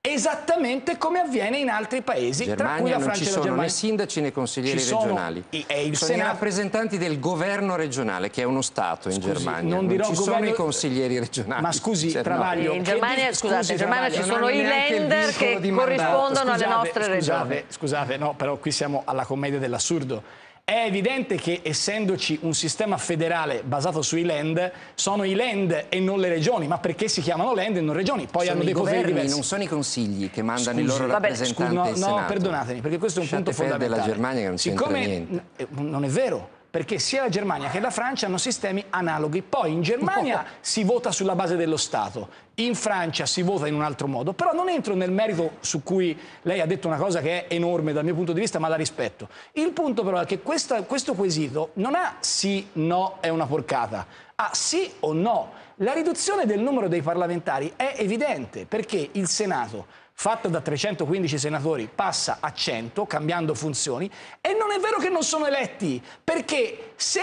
Esattamente come avviene in altri paesi, Germania tra cui la non Francia ci e la sono Germania. né sindaci né consiglieri Ci sono regionali. I, è il sono Senato. i rappresentanti del governo regionale, che è uno Stato in Scusi, Germania. Non, dirò ci governo... sono i consiglieri regionali. Ma scusi, cioè, Travaglio... In Germania, che... scusate, scusi, in Germania ci sono i lender che corrispondono alle nostre scusate, regioni. Scusate, no, però qui siamo alla commedia dell'assurdo. È evidente che essendoci un sistema federale basato sui land, sono i land e non le regioni, ma perché si chiamano land e non regioni? Poi sono hanno dei governi, poteri diversi. non sono i consigli che mandano Scusi, i loro vabbè, rappresentanti scusi, no, in Senato. no, perdonatemi, perché questo è un Lasciate punto fondamentale. della Germania che non Siccome niente. eh, non è vero, perché sia la Germania che la Francia hanno sistemi analoghi. Poi in Germania no. si vota sulla base dello Stato, in Francia si vota in un altro modo. Però non entro nel merito su cui lei ha detto una cosa che è enorme dal mio punto di vista, ma la rispetto. Il punto però è che questa, questo quesito non ha sì, no, è una porcata, ha sì o no. La riduzione del numero dei parlamentari è evidente perché il Senato fatta da 315 senatori passa a 100 cambiando funzioni e non è vero che non sono eletti perché se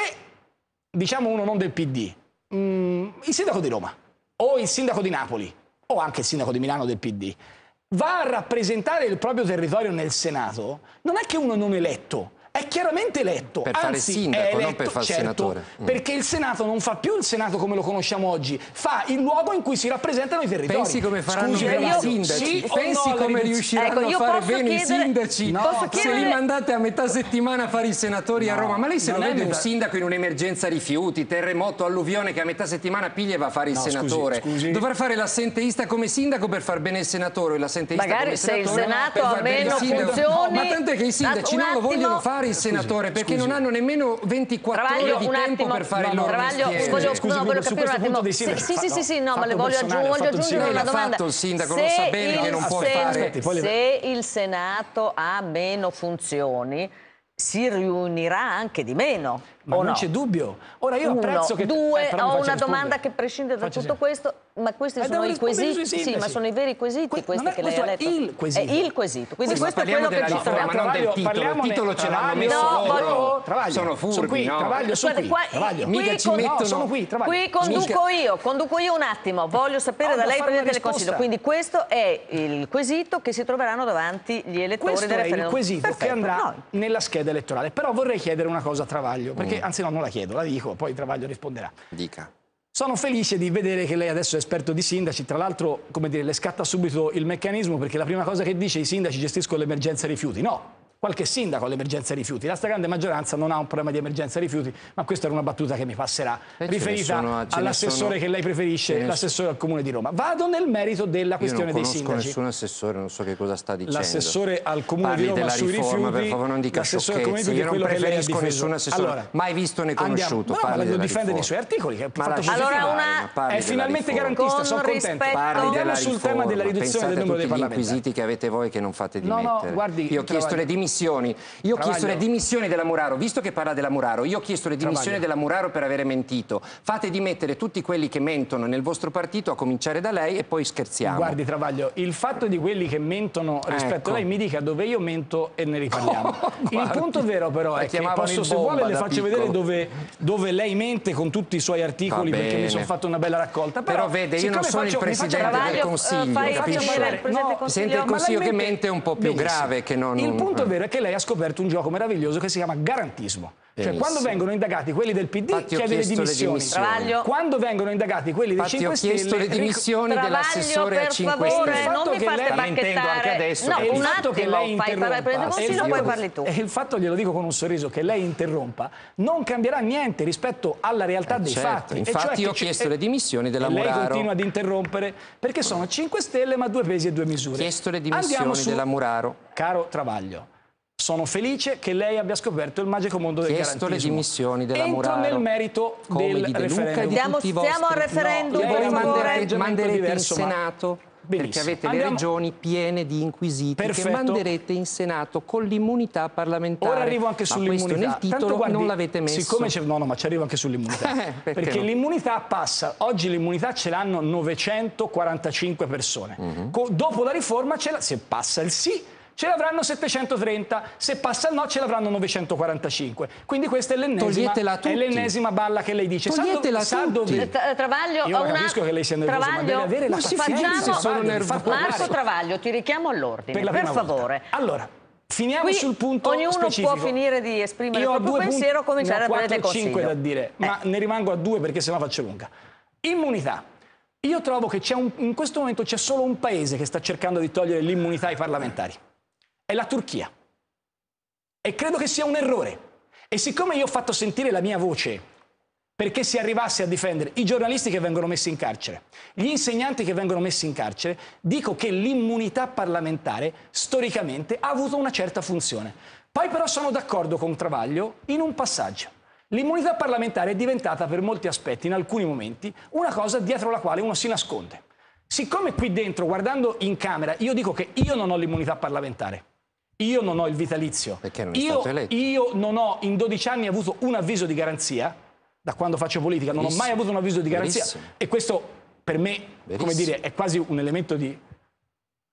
diciamo uno non del PD mh, il sindaco di Roma o il sindaco di Napoli o anche il sindaco di Milano del PD va a rappresentare il proprio territorio nel Senato non è che uno non eletto è chiaramente eletto, per anzi fare sindaco, è eletto, non per fare certo, senatore. Mm. Perché il Senato non fa più il Senato come lo conosciamo oggi, fa il luogo in cui si rappresentano i territori. Pensi come faranno Scusi, bene io, i sindaci? Sì Pensi no, come riusciranno ecco, a fare bene chiedere... i sindaci no, se li mandate a metà settimana a fare i senatori no, a Roma? Ma lei se lo vede un sindaco in un'emergenza rifiuti, terremoto, alluvione che a metà settimana piglia e va a fare il no, senatore. Scusi, scusi. Dovrà fare l'assenteista come sindaco per far bene il senatore o l'assenteista Magari come se il senatore Senato ha meno funzioni... Ma tant'è che i sindaci non lo vogliono fare il senatore perché non hanno nemmeno 24 Travaglio, ore di tempo attimo, per fare no, il loro Travaglio, mestiere. voglio, Scusi, no, voglio su capire un questo attimo. dei sì, sì, sì, sì, no, ma le voglio, aggiungere una domanda. L'ha fatto il sindaco, se lo sa bene che non può fare. Se il Senato ha meno funzioni, si riunirà anche di meno. Ma o non no? c'è dubbio. Ora io Uno, apprezzo che due, eh, ho una rispondere. domanda che prescinde da Faccia tutto sì. questo, ma questi Eh, sono i quesiti. Sì, ma sono i veri quesiti Que- questi è- che lei ha questo letto. il quesito. È il quesito. Quindi Questo, questo è quello che ci troviamo. non del Travaglio, titolo. Il titolo ce l'hanno messo No, loro. voglio- Travaglio, Sono furbi, no? Travaglio, sono qui. Travaglio. Mica ci mettono- qui, conduco io, conduco io un attimo, voglio sapere da lei Presidente del. Consiglio, quindi questo è il quesito che si troveranno davanti gli elettori Questo del è il referendum. quesito che andrà nella scheda elettorale. Però vorrei chiedere una cosa a Travaglio, perché Mm. anzi no, non la chiedo, la dico, poi Travaglio risponderà. Dica. Sono felice di vedere che lei adesso è esperto di sindaci, tra l'altro, come dire, le scatta subito il meccanismo perché la prima cosa che dice i sindaci gestiscono l'emergenza rifiuti. No, qualche sindaco ha l'emergenza rifiuti. La stragrande maggioranza non ha un problema di emergenza rifiuti, ma questa era una battuta che mi passerà, Eh, ne riferita ne all'assessore sono- che lei ce preferisce, l'assessore al Comune di Roma. Vado nel merito della Io questione non dei conosco sindaci. nessun assessore, non so che cosa sta dicendo. L'assessore al Comune Parli di Roma della sui riforma, rifiuti, per favore non dica l'assessore al Comune di sciocchezze. Rifiuti Io non preferisco nessun assessore, Allora, mai visto né andiamo. conosciuto. No, Parli ma lo difende nei suoi articoli, che Ma fatto Allora, una- È finalmente garantista, sono contento. rispetto- Parli Andiamo sul tema della riduzione Pensate del a numero dei tutti gli inquisiti che avete voi che non fate No, no, dimettere. guardi, Io ho chiesto le dimissioni dimissioni. Io ho Travaglio. chiesto le dimissioni della Muraro, visto che parla della Muraro, io ho chiesto le dimissioni Travaglio. della Muraro per avere mentito. Fate dimettere tutti quelli che mentono nel vostro partito, a cominciare da lei, e poi scherziamo. Guardi Travaglio, il fatto di quelli che mentono rispetto Ecco. a lei mi dica dove io mento e ne riparliamo. il guardi, punto vero però è che posso, il se vuole le faccio piccolo. vedere dove, dove lei mente con tutti i suoi articoli perché mi sono fatto una bella raccolta. Però vede, io non sono il faccio- mi faccia presidente del Consiglio, eh, fai finire il Presidente del No, Sente il Consiglio. Che mente è un po' più Benissimo. grave che non... Il punto eh. Vero è che lei ha scoperto un gioco meraviglioso che si chiama garantismo. Cioè, Benissimo. quando vengono indagati quelli del PD, Infatti ho chiede le chiesto le dimissioni. dimissioni. Travaglio. Quando vengono indagati quelli dei Infatti 5 ho Stelle... chiesto le dimissioni dell'assessore a per 5 favore, Stelle. Il fatto non mi fate lei- bacchettare. anche adesso, No, un fatto che attimo, lei fai parlare Presidente Consiglio, e poi parli tu. E il fatto, glielo dico con un sorriso, che lei interrompa non cambierà niente rispetto alla realtà Eh, dei certo, fatti. E infatti cioè io ho chiesto le dimissioni della e Lei Muraro. continua ad interrompere perché sono 5 Stelle ma due pesi e due misure. Ho chiesto le dimissioni della Muraro. Caro Travaglio, sono felice che lei abbia scoperto il magico mondo del Chiesto le garantismo. dimissioni della Entro Muraro. nel merito Come del di De referendum. stiamo vostri. al referendum, No, atteggiamento manderete diverso, in ma- Senato perché Benissimo. avete Andiamo- le regioni piene di inquisiti Perfetto. che manderete in Senato con l'immunità parlamentare. Ora arrivo anche sull'immunità. nel Tanto, titolo guardi, non l'avete messo. Siccome c'è, no, no, ma ci arrivo anche sull'immunità. Eh, perché perché no? l'immunità passa. Oggi l'immunità ce l'hanno 945 persone. Mhm. Co- dopo la riforma, ce la- se passa il sì. Ce l'avranno 730, se passa il no ce l'avranno 945. Quindi questa è l'ennesima, è l'ennesima balla che lei dice. Sa Toglietela sa tutti. dove- Eh, Tra- Travaglio, Io una- capisco che lei sia nervoso, ma Travaglio, deve avere la Ma pazienza. facciamo- sono nervoso. Marco Travaglio, ti richiamo all'ordine, per per, prima volta. favore. Allora, finiamo Qui sul punto ognuno specifico. può finire di esprimere Io il ho proprio pensiero, punti, cominciare ho a prendere il 4 5 consiglio. da dire, Eh. ma ne rimango a due perché sennò faccio lunga. Immunità. Io trovo che c'è un- in questo momento c'è solo un paese che sta cercando di togliere l'immunità ai parlamentari. È la Turchia. E credo che sia un errore. E siccome io ho fatto sentire la mia voce perché si arrivasse a difendere i giornalisti che vengono messi in carcere, gli insegnanti che vengono messi in carcere, dico che l'immunità parlamentare storicamente ha avuto una certa funzione. Poi però sono d'accordo con Travaglio in un passaggio. L'immunità parlamentare è diventata per molti aspetti, in alcuni momenti, una cosa dietro la quale uno si nasconde. Siccome qui dentro, guardando in Camera, io dico che io non ho l'immunità parlamentare, io non ho il vitalizio, Perché non è io, stato eletto. io non ho in 12 anni avuto un avviso di garanzia, da quando faccio politica non ho mai avuto un avviso di garanzia Verissimo. e questo per me, come Verissimo. dire, è quasi un elemento di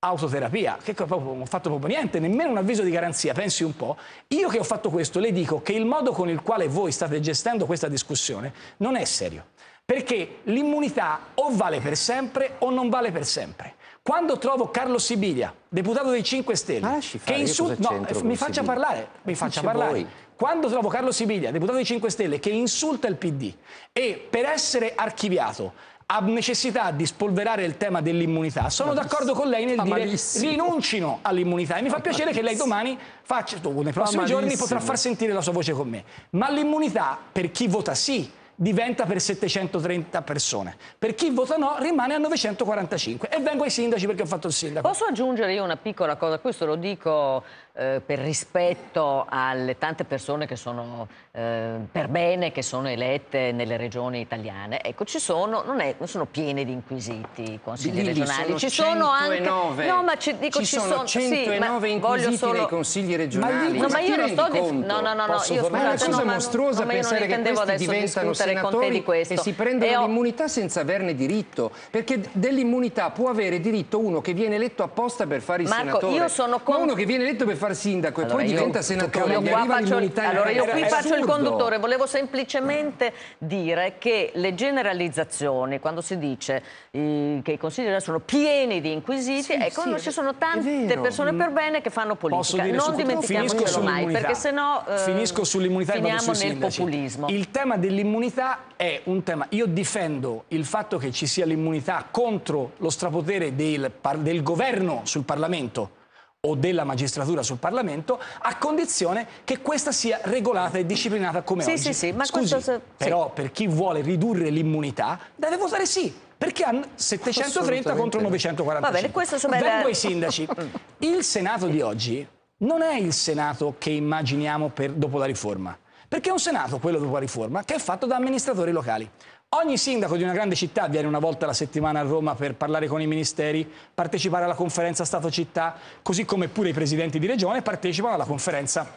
autoterapia, che non ho fatto proprio niente, nemmeno un avviso di garanzia, pensi un po'. Io che ho fatto questo le dico che il modo con il quale voi state gestendo questa discussione non è serio, perché l'immunità o vale per sempre o non vale per sempre. Quando trovo Carlo Sibilia, deputato dei 5 Stelle, fare, che insulta... No, mi faccia Sibilia? parlare, mi faccia parlare. voi. Quando trovo Carlo Sibilia, deputato dei 5 Stelle, che insulta il PD e per essere archiviato ha necessità di spolverare il tema dell'immunità, sono d'accordo con lei nel Fa dire malissimo. rinuncino all'immunità e mi fa piacere che lei domani faccia, nei prossimi giorni malissimo. potrà far sentire la sua voce con me. Ma l'immunità per chi vota sì diventa per 730 persone. Per chi vota no rimane a 945 e vengo ai sindaci perché ho fatto il sindaco. Posso aggiungere io una piccola cosa? Questo lo dico eh, per rispetto alle tante persone che sono eh, per bene, che sono elette nelle regioni italiane. Ecco, ci sono, non, è- non sono piene di inquisiti i consigli Lì regionali, sono ci sono anche 109. No, ma ci, dico, Ci ci sono sì, 109 ma voglio inquisiti solo nei consigli regionali. No, ma io non sto conto? No, no, no, no, io tornare? Ma è una scusate, cosa no, ma- mostruosa no, ma io non pensare che intendevo questi adesso diventano discutere con te di questo. e si prendono ho- l'immunità senza averne diritto, perché dell'immunità può avere diritto uno che viene eletto apposta per fare il Marco, senatore, io sono ma con- uno che viene eletto per fare sindaco Allora, e poi io- diventa senatore, Io gli arriva l'immunità allora io qui faccio il conduttore, volevo semplicemente dire che le generalizzazioni, quando si dice eh, che i consigli sono pieni di inquisiti, ecco, sì, non è- ci sono tante persone per bene che fanno Posso politica. dire Non dimentichiamocelo finisco mai, perché sennò eh, finisco sull'immunità e vado finiamo sui nel populismo. Il tema dell'immunità è un tema. Io difendo il fatto che ci sia l'immunità contro lo strapotere del, del governo sul Parlamento o della magistratura sul Parlamento, a condizione che questa sia regolata e disciplinata come Sì, oggi. sì, sì, ma Scusi, questo sì. però per chi vuole ridurre l'immunità deve votare sì, perché hanno 730 contro Assolutamente no. 945. Va bene, questo insomma era- Vengo ai sindaci. Il Senato di oggi non è il Senato che immaginiamo per- dopo la riforma. Perché è un Senato, quello dopo la riforma, che è fatto da amministratori locali. Ogni sindaco di una grande città viene una volta alla settimana a Roma per parlare con i ministeri, partecipare alla conferenza Stato-Città, così come pure i presidenti di regione partecipano alla conferenza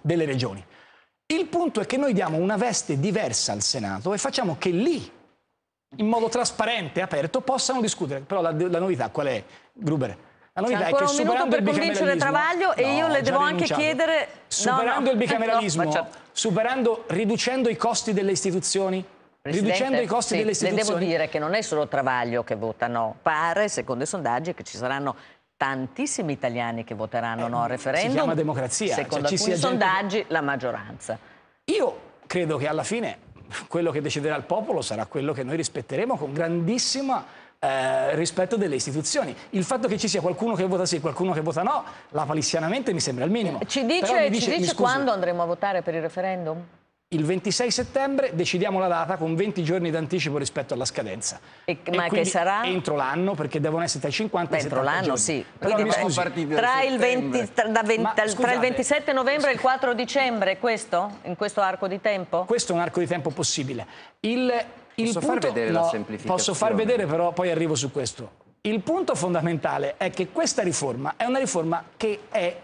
delle regioni. Il punto è che noi diamo una veste diversa al Senato e facciamo che lì, in modo trasparente e aperto, possano discutere. Però la, la novità qual è, Gruber? La novità è che un minuto per convincere Travaglio e io le devo anche chiedere... Superando no, no. il bicameralismo, no, superando, riducendo i costi delle istituzioni, Presidente, riducendo i costi sì, delle istituzioni. Le devo dire che non è solo Travaglio che vota no, pare, secondo i sondaggi, che ci saranno tantissimi italiani che voteranno eh, no al referendum. Si chiama democrazia. Secondo cioè, alcuni sondaggi gente... la maggioranza. Io credo che alla fine quello che deciderà il popolo sarà quello che noi rispetteremo con grandissima eh, rispetto delle istituzioni. Il fatto che ci sia qualcuno che vota sì e qualcuno che vota no, la palissianamente mi sembra il minimo. Ci dice, dice, ci dice quando andremo a votare per il referendum? il 26 settembre decidiamo la data con 20 giorni d'anticipo rispetto alla scadenza. E, e ma che sarà? Entro l'anno, perché devono essere tra i 50 e i 70 Entro l'anno, sì. Però mi scusi, tra, il 20, tra, 20, ma, tra, il 27 novembre e il 4 dicembre, questo? In questo arco di tempo? Questo è un arco di tempo possibile. Il, il posso punto, far vedere no, la semplificazione? Posso far vedere, però poi arrivo su questo. Il punto fondamentale è che questa riforma è una riforma che è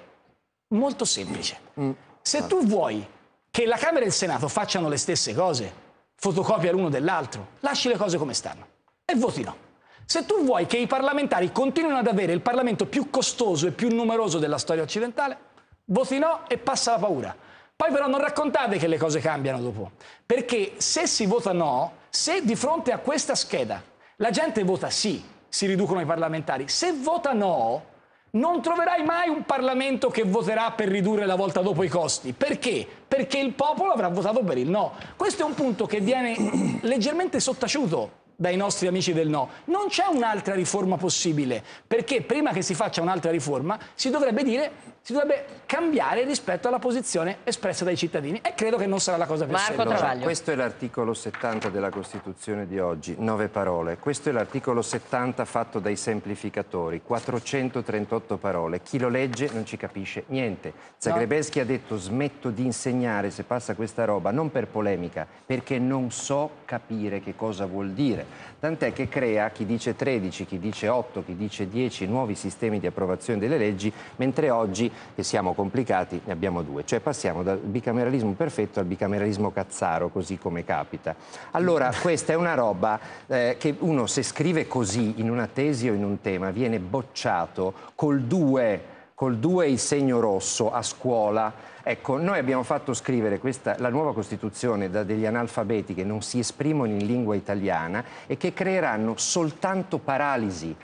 molto semplice. Mm. Se tu vuoi che la Camera e il Senato facciano le stesse cose, fotocopia l'uno dell'altro, lasci le cose come stanno e voti no. Se tu vuoi che i parlamentari continuino ad avere il Parlamento più costoso e più numeroso della storia occidentale, voti no e passa la paura. Poi però non raccontate che le cose cambiano dopo, perché se si vota no, se di fronte a questa scheda la gente vota sì, si riducono i parlamentari, se vota no, non troverai mai un Parlamento che voterà per ridurre la volta dopo i costi. Perché? Perché il popolo avrà votato per il no. Questo è un punto che viene leggermente sottaciuto dai nostri amici del no. Non c'è un'altra riforma possibile, perché prima che si faccia un'altra riforma si dovrebbe dire si dovrebbe cambiare rispetto alla posizione espressa dai cittadini e credo che non sarà la cosa più Marco seria. Travaglio. Questo è l'articolo 70 della Costituzione di oggi, nove parole. Questo è l'articolo 70 fatto dai semplificatori, 438 parole. Chi lo legge non ci capisce niente. Zagrebeschi no. ha detto smetto di insegnare se passa questa roba, non per polemica, perché non so capire che cosa vuol dire. Tant'è che crea chi dice 13, chi dice 8, chi dice 10 nuovi sistemi di approvazione delle leggi, mentre oggi che siamo complicati, ne abbiamo due, cioè passiamo dal bicameralismo perfetto al bicameralismo cazzaro, così come capita. Allora, questa è una roba eh, che uno se scrive così in una tesi o in un tema viene bocciato col 2 col 2 il segno rosso a scuola. Ecco, noi abbiamo fatto scrivere questa, la nuova Costituzione da degli analfabeti che non si esprimono in lingua italiana e che creeranno soltanto paralisi.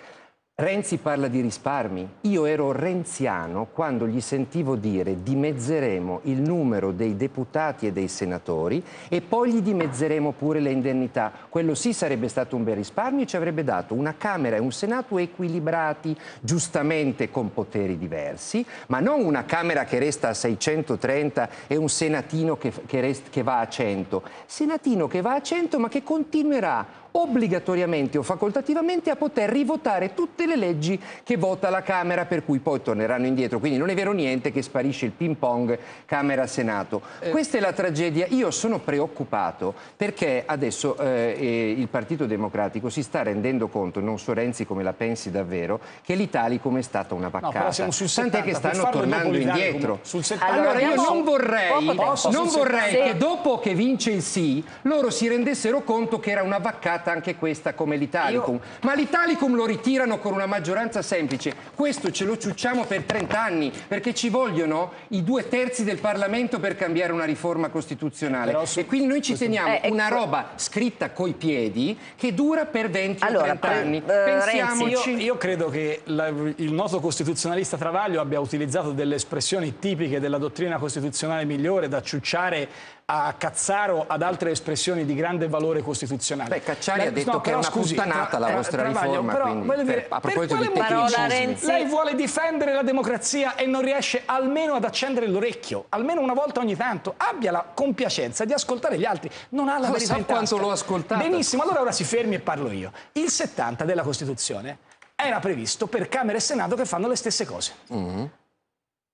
Renzi parla di risparmi. Io ero renziano quando gli sentivo dire dimezzeremo il numero dei deputati e dei senatori e poi gli dimezzeremo pure le indennità. Quello sì sarebbe stato un bel risparmio e ci avrebbe dato una Camera e un Senato equilibrati, giustamente con poteri diversi, ma non una Camera che resta a 630 e un Senatino che, che, rest, che va a 100. Senatino che va a 100 ma che continuerà obbligatoriamente o facoltativamente a poter rivotare tutte le leggi che vota la Camera, per cui poi torneranno indietro. Quindi non è vero niente che sparisce il ping pong Camera-Senato. Eh. Questa è la tragedia. Io sono preoccupato perché adesso eh, il Partito Democratico si sta rendendo conto, non so Renzi come la pensi davvero, che l'Italicum è stata una vaccata. No, Tant'è che stanno tornando indietro. allora io non vorrei, non vorrei che dopo che vince il sì, loro si rendessero conto che era una vaccata votata anche questa come l'Italicum. Io... Ma l'Italicum lo ritirano con una maggioranza semplice. Questo ce lo ciucciamo per 30 anni, perché ci vogliono i due terzi del Parlamento per cambiare una riforma costituzionale. Su... E quindi noi ci teniamo eh, una ecco... roba scritta coi piedi che dura per 20 allora, 30 anni. Uh, Pensiamoci... Io, io, credo che la, il noto costituzionalista Travaglio abbia utilizzato delle espressioni tipiche della dottrina costituzionale migliore da ciucciare a Cazzaro ad altre espressioni di grande valore costituzionale. Beh, Cacciari ha detto no, che è una scusi, puttanata la vostra riforma, però, quindi, dire, a proposito di tecnicismi. Lei vuole difendere la democrazia e non riesce almeno ad accendere l'orecchio, almeno una volta ogni tanto. Abbia la compiacenza di ascoltare gli altri, non ha la Ma verità sa quanto l'ho ascoltato. Benissimo, allora ora si fermi e parlo io. Il 70 della Costituzione era previsto per Camera e Senato che fanno le stesse cose. Mm -hmm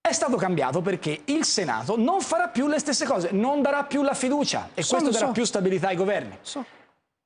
è stato cambiato perché il Senato non farà più le stesse cose, non darà più la fiducia e so, questo darà so. più stabilità ai governi. So.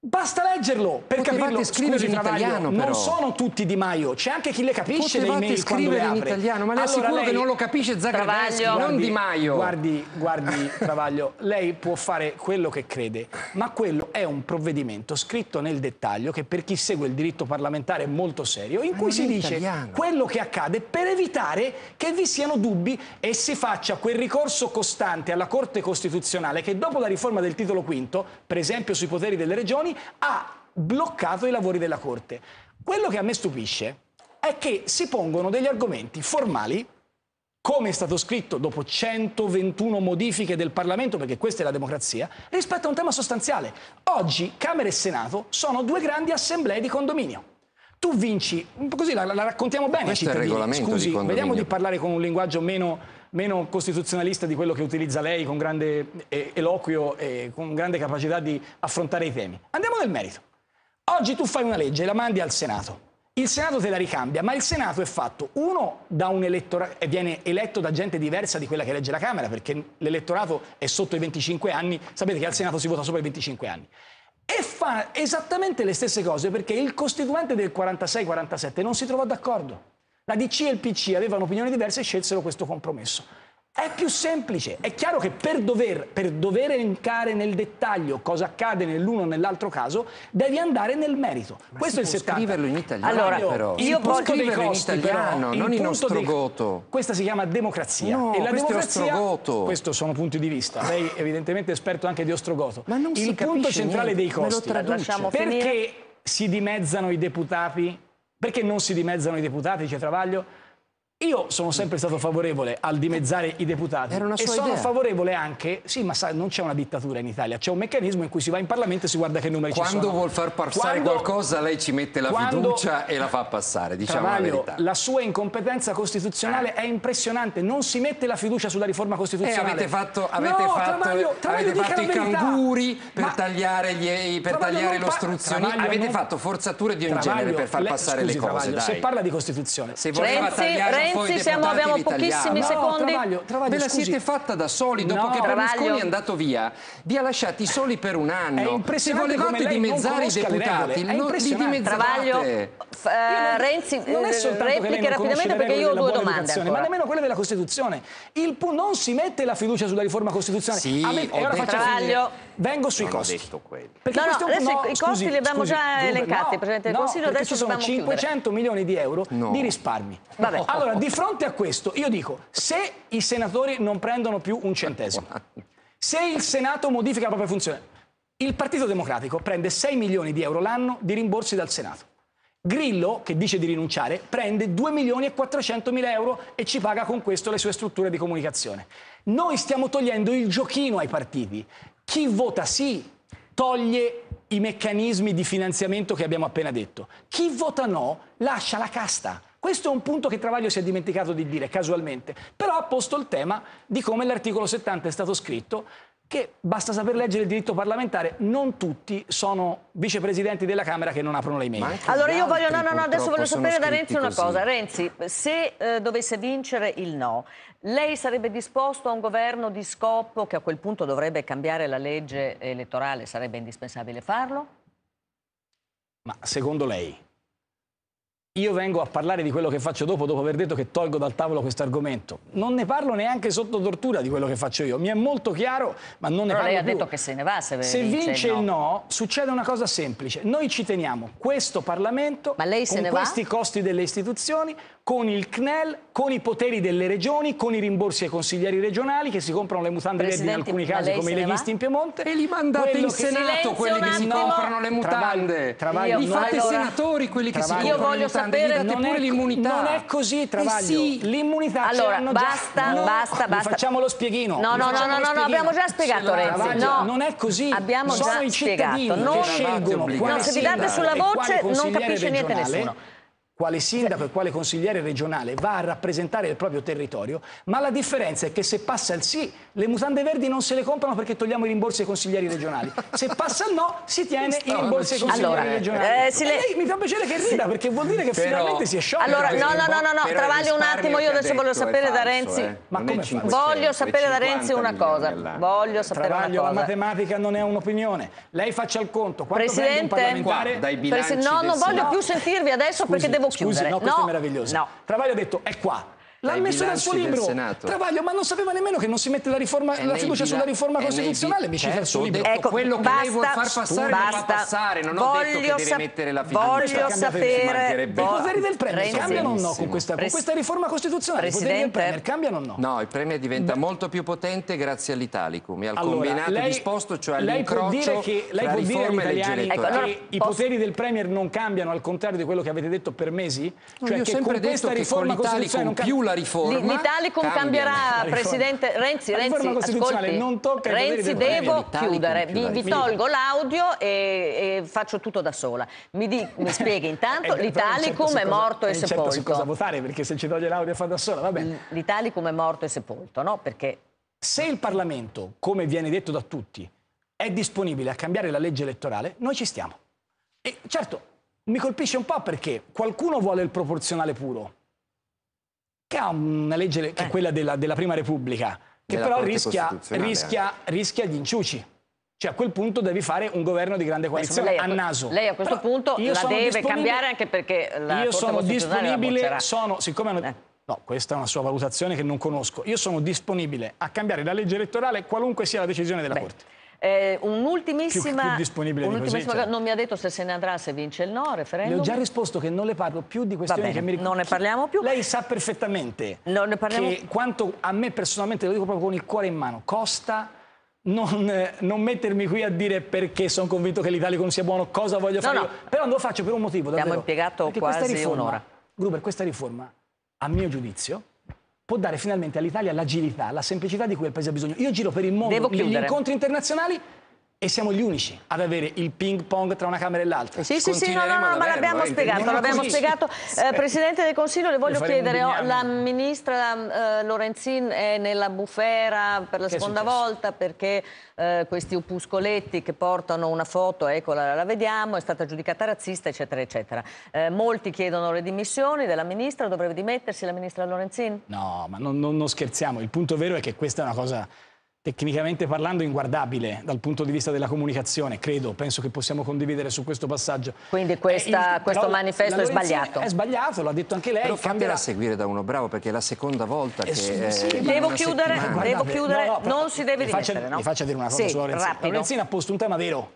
Basta leggerlo per Potevate capirlo. scrivere Scusi, in italiano, non però. sono tutti Di Maio, c'è anche chi le capisce Potevate nei mail quando le scrivere in italiano, ma le allora assicuro lei... che non lo capisce Zagrebeschi, non Di Maio. Guardi, guardi Travaglio, lei può fare quello che crede, ma quello è un provvedimento scritto nel dettaglio che per chi segue il diritto parlamentare è molto serio, in ma cui si dice italiano. quello che accade per evitare che vi siano dubbi e si faccia quel ricorso costante alla Corte Costituzionale che dopo la riforma del titolo quinto, per esempio sui poteri delle regioni, ha bloccato i lavori della Corte. Quello che a me stupisce è che si pongono degli argomenti formali, come è stato scritto dopo 121 modifiche del Parlamento, perché questa è la democrazia, rispetto a un tema sostanziale. Oggi Camera e Senato sono due grandi assemblee di condominio. Tu vinci, così la, la raccontiamo bene Questo. È il Scusi, di vediamo di parlare con un linguaggio meno, meno, costituzionalista di quello che utilizza lei, con grande eh, eloquio e con grande capacità di affrontare i temi. Andiamo nel merito. Oggi tu fai una legge e la mandi al Senato. Il Senato te la ricambia, ma il Senato è fatto, uno, da un elettorato, e viene eletto da gente diversa di quella che elegge la Camera, perché l'elettorato è sotto i 25 anni, sapete che al Senato si vota sopra i 25 anni. E fa esattamente le stesse cose perché il costituente del 46-47 non si trovò d'accordo. La DC e il PC avevano opinioni diverse e scelsero questo compromesso. È più semplice. È chiaro che per dover, per dover elencare nel dettaglio cosa accade nell'uno o nell'altro caso, devi andare nel merito. Ma Questo è il 70. scriverlo in italiano, allora, però. Io posso scriverlo in italiano, però, non in ostrogoto. Dei... Questa si chiama democrazia. No, e la questo democrazia, è ostrogoto. Questo sono punti di vista. Lei evidentemente è esperto anche di ostrogoto. Ma non il punto centrale niente. dei costi. Perché finire? si dimezzano i deputati? Perché non si dimezzano i deputati, c'è Travaglio? Io sono sempre stato favorevole al dimezzare i deputati Era una sua e sono idea. favorevole anche, sì, ma sa, non c'è una dittatura in Italia, c'è un meccanismo in cui si va in Parlamento e si guarda che numeri Quando ci sono. vuol far passare Quando- qualcosa lei ci mette la quando- fiducia e la fa passare, diciamo Travaglio, la verità. la sua incompetenza costituzionale è impressionante, non si mette la fiducia sulla riforma Eh, costituzionale. avete fatto, avete No, fatto- Travaglio, Travaglio, avete fatto i canguri per Ma- tagliare, gli, per tagliare le Travaglio, avete non- fatto forzature di ogni genere Travaglio, per far lei- passare scusi, le cose. Se parla di Costituzione. Se voleva Renzi, tagliare Renzi, poi i siamo- abbiamo pochissimi No, secondi. Travaglio, Travaglio, Ve la scusi. siete fatta da soli, dopo No. che Berlusconi Travaglio. è andato via, vi ha lasciati soli per un anno. Se volevate dimezzare i deputati, non li f- eh, Renzi, non è eh, soltanto rapidamente perché io ho due domande ma nemmeno quelle della Costituzione. Il pu- non si mette la fiducia sulla riforma costituzionale. Sì, me- ho detto-. Vengo sui Non costi. Perché No, no, adesso i costi li abbiamo già dunque, elencati, no, Presidente del no, Consiglio, perché adesso ci sono dobbiamo chiudere. 500 milioni di euro No. di risparmi. Vabbè. Allora, di fronte a questo, io dico, se i senatori non prendono più un centesimo, se il Senato modifica la propria funzione, il Partito Democratico prende 6 milioni di euro l'anno di rimborsi dal Senato. Grillo, che dice di rinunciare, prende 2 milioni e 400 mila euro e ci paga con questo le sue strutture di comunicazione. Noi stiamo togliendo il giochino ai partiti. Chi vota sì toglie i meccanismi di finanziamento che abbiamo appena detto. Chi vota no lascia la casta. Questo è un punto che Travaglio si è dimenticato di dire casualmente, però ha posto il tema di come l'articolo 70 è stato scritto che basta saper leggere il diritto parlamentare, non tutti sono vicepresidenti della Camera che non aprono le email. Allora io voglio, no, no, no, adesso voglio sapere da Renzi una così. cosa. Renzi, se eh, dovesse vincere il no, lei sarebbe disposto a un governo di scopo che a quel punto dovrebbe cambiare la legge elettorale? Sarebbe indispensabile farlo? Ma secondo lei, io vengo a parlare di quello che faccio dopo, dopo aver detto che tolgo dal tavolo questo argomento. Non ne parlo neanche sotto tortura di quello che faccio io. Mi è molto chiaro, ma non ne Però parlo lei ha più. detto che se ne va se, Se vince, il no, succede una cosa semplice. Noi ci teniamo questo Parlamento Ma lei se con ne va? questi costi delle istituzioni, con il CNEL, con i poteri delle regioni, con i rimborsi ai consiglieri regionali che si comprano le mutande verdi in alcuni casi come i leghisti va? in Piemonte. E li mandate Quello in Senato quelli che si comprano le mutande. Travaglio, Li non fate è- senatori quelli che si Travaglio. comprano Io voglio le mutande. sapere- Gli date non pure è, l'immunità. non è così, Travaglio. Eh sì. L'immunità Allora, l'hanno già. basta, No, basta, basta. Facciamo lo spieghino. No, no, no, no, no, spieghino. abbiamo già spiegato. Renzi. No, non è così. abbiamo Sono già i spiegato. cittadini Non- che scelgono No, se vi date sulla voce non capisce niente nessuno. Quale sindaco e quale consigliere regionale va a rappresentare il proprio territorio, ma la differenza è che se passa il sì, le mutande verdi non se le comprano perché togliamo i rimborsi ai consiglieri regionali. Se passa il no, si tiene i rimborsi ai consiglieri allora, regionali. Eh, le... lei mi fa piacere che rida perché vuol dire che però, finalmente si è sciolto. Allora, no, no, no, no, no. travaglio un attimo, io adesso voglio sapere falso, da Renzi. Eh. Ma come voglio sapere da Renzi una cosa. Voglio sapere travaglio, una cosa. la matematica non è un'opinione. Lei faccia il conto. Quanto Presidente, un parlamentare? Dai bilanci no, non voglio più sentirvi adesso perché devo chiudere. No, meravigliosa. No. Travaglio ha detto è qua. L'ha messo nel suo libro. Travaglio, ma non sapeva nemmeno che non si mette la, riforma, la fiducia sulla riforma costituzionale. Mi il suo libro. Ecco, quello che basta, lei vuole far passare basta, non fa passare. Non ho detto che deve mettere la fiducia. Voglio sapere. I poteri del Premier cambiano o no con questa, con questa riforma costituzionale? I poteri del Premier cambiano o no? No, il Premier diventa Beh. molto più potente grazie all'Italicum e al allora, combinato lei, disposto, cioè all'incrocio che lei può dire agli italiani ecco, allora, che i poteri del Premier non cambiano al contrario di quello che avete detto per mesi? Cioè che con questa riforma costituzionale più la riforma L'Italicum cambierà, Presidente Renzi, Renzi, ascolti, non tocca Renzi devo chiudere, vi, vi, tolgo l'audio e, e, faccio tutto da sola. Mi, di, mi spieghi intanto, eh, l'Italicum certo è morto e sepolto. Certo su cosa votare, perché se ci toglie l'audio fa da sola, va bene. L'Italicum è morto e sepolto, no? Perché... Se il Parlamento, come viene detto da tutti, è disponibile a cambiare la legge elettorale, noi ci stiamo. E certo, mi colpisce un po' perché qualcuno vuole il proporzionale puro che ha una legge che è eh. quella della, della Prima Repubblica, che della però rischia, rischia, rischia gli inciuci. Cioè a quel punto devi fare un governo di grande coalizione a, a naso. Lei a questo Però punto la deve cambiare anche perché la Io sono disponibile, sono, siccome... Hanno, eh. No, questa è una sua valutazione che non conosco. Io sono disponibile a cambiare la legge elettorale qualunque sia la decisione della Beh. Corte. Eh, un'ultimissima, un non mi ha detto se se ne andrà se vince il no, referendum. Le ho già risposto che non le parlo più di questioni bene, che mi ricordano. Non ne parliamo più. Lei sa perfettamente parliamo... che quanto a me personalmente, lo dico proprio con il cuore in mano, costa non, non, mettermi qui a dire perché sono convinto che l'Italicum sia buono, cosa voglio fare no, no. Però non lo faccio per un motivo. Davvero. Abbiamo impiegato perché quasi un'ora. Gruber, questa riforma, a mio giudizio, può dare finalmente all'Italia l'agilità, la semplicità di cui il Paese ha bisogno. Io giro per il mondo, negli incontri internazionali e siamo gli unici ad avere il ping pong tra una Camera e l'altra. Sì, sì, sì, no, no, no ma l'abbiamo spiegato, l'abbiamo spiegato. Eh, Presidente del Consiglio, le voglio chiedere, oh, la Ministra eh, Lorenzin è nella bufera per la che seconda volta perché eh, questi opuscoletti che portano una foto, eccola, la vediamo, è stata giudicata razzista, eccetera, eccetera. Eh, molti chiedono le dimissioni della Ministra, dovrebbe dimettersi la Ministra Lorenzin? No, ma non, non, non scherziamo, il punto vero è che questa è una cosa tecnicamente parlando inguardabile dal punto di vista della comunicazione, credo, penso che possiamo condividere su questo passaggio. Quindi questa, il, questo manifesto è sbagliato? È sbagliato, l'ha detto anche lei. Però fatela seguire da uno bravo perché è la seconda volta eh, che... Sì, eh, devo chiudere, devo chiudere, no, no, non si deve dimettere, faccia, no? Mi faccia dire una cosa sì, su Lorenzina. Lorenzina ha posto un tema vero,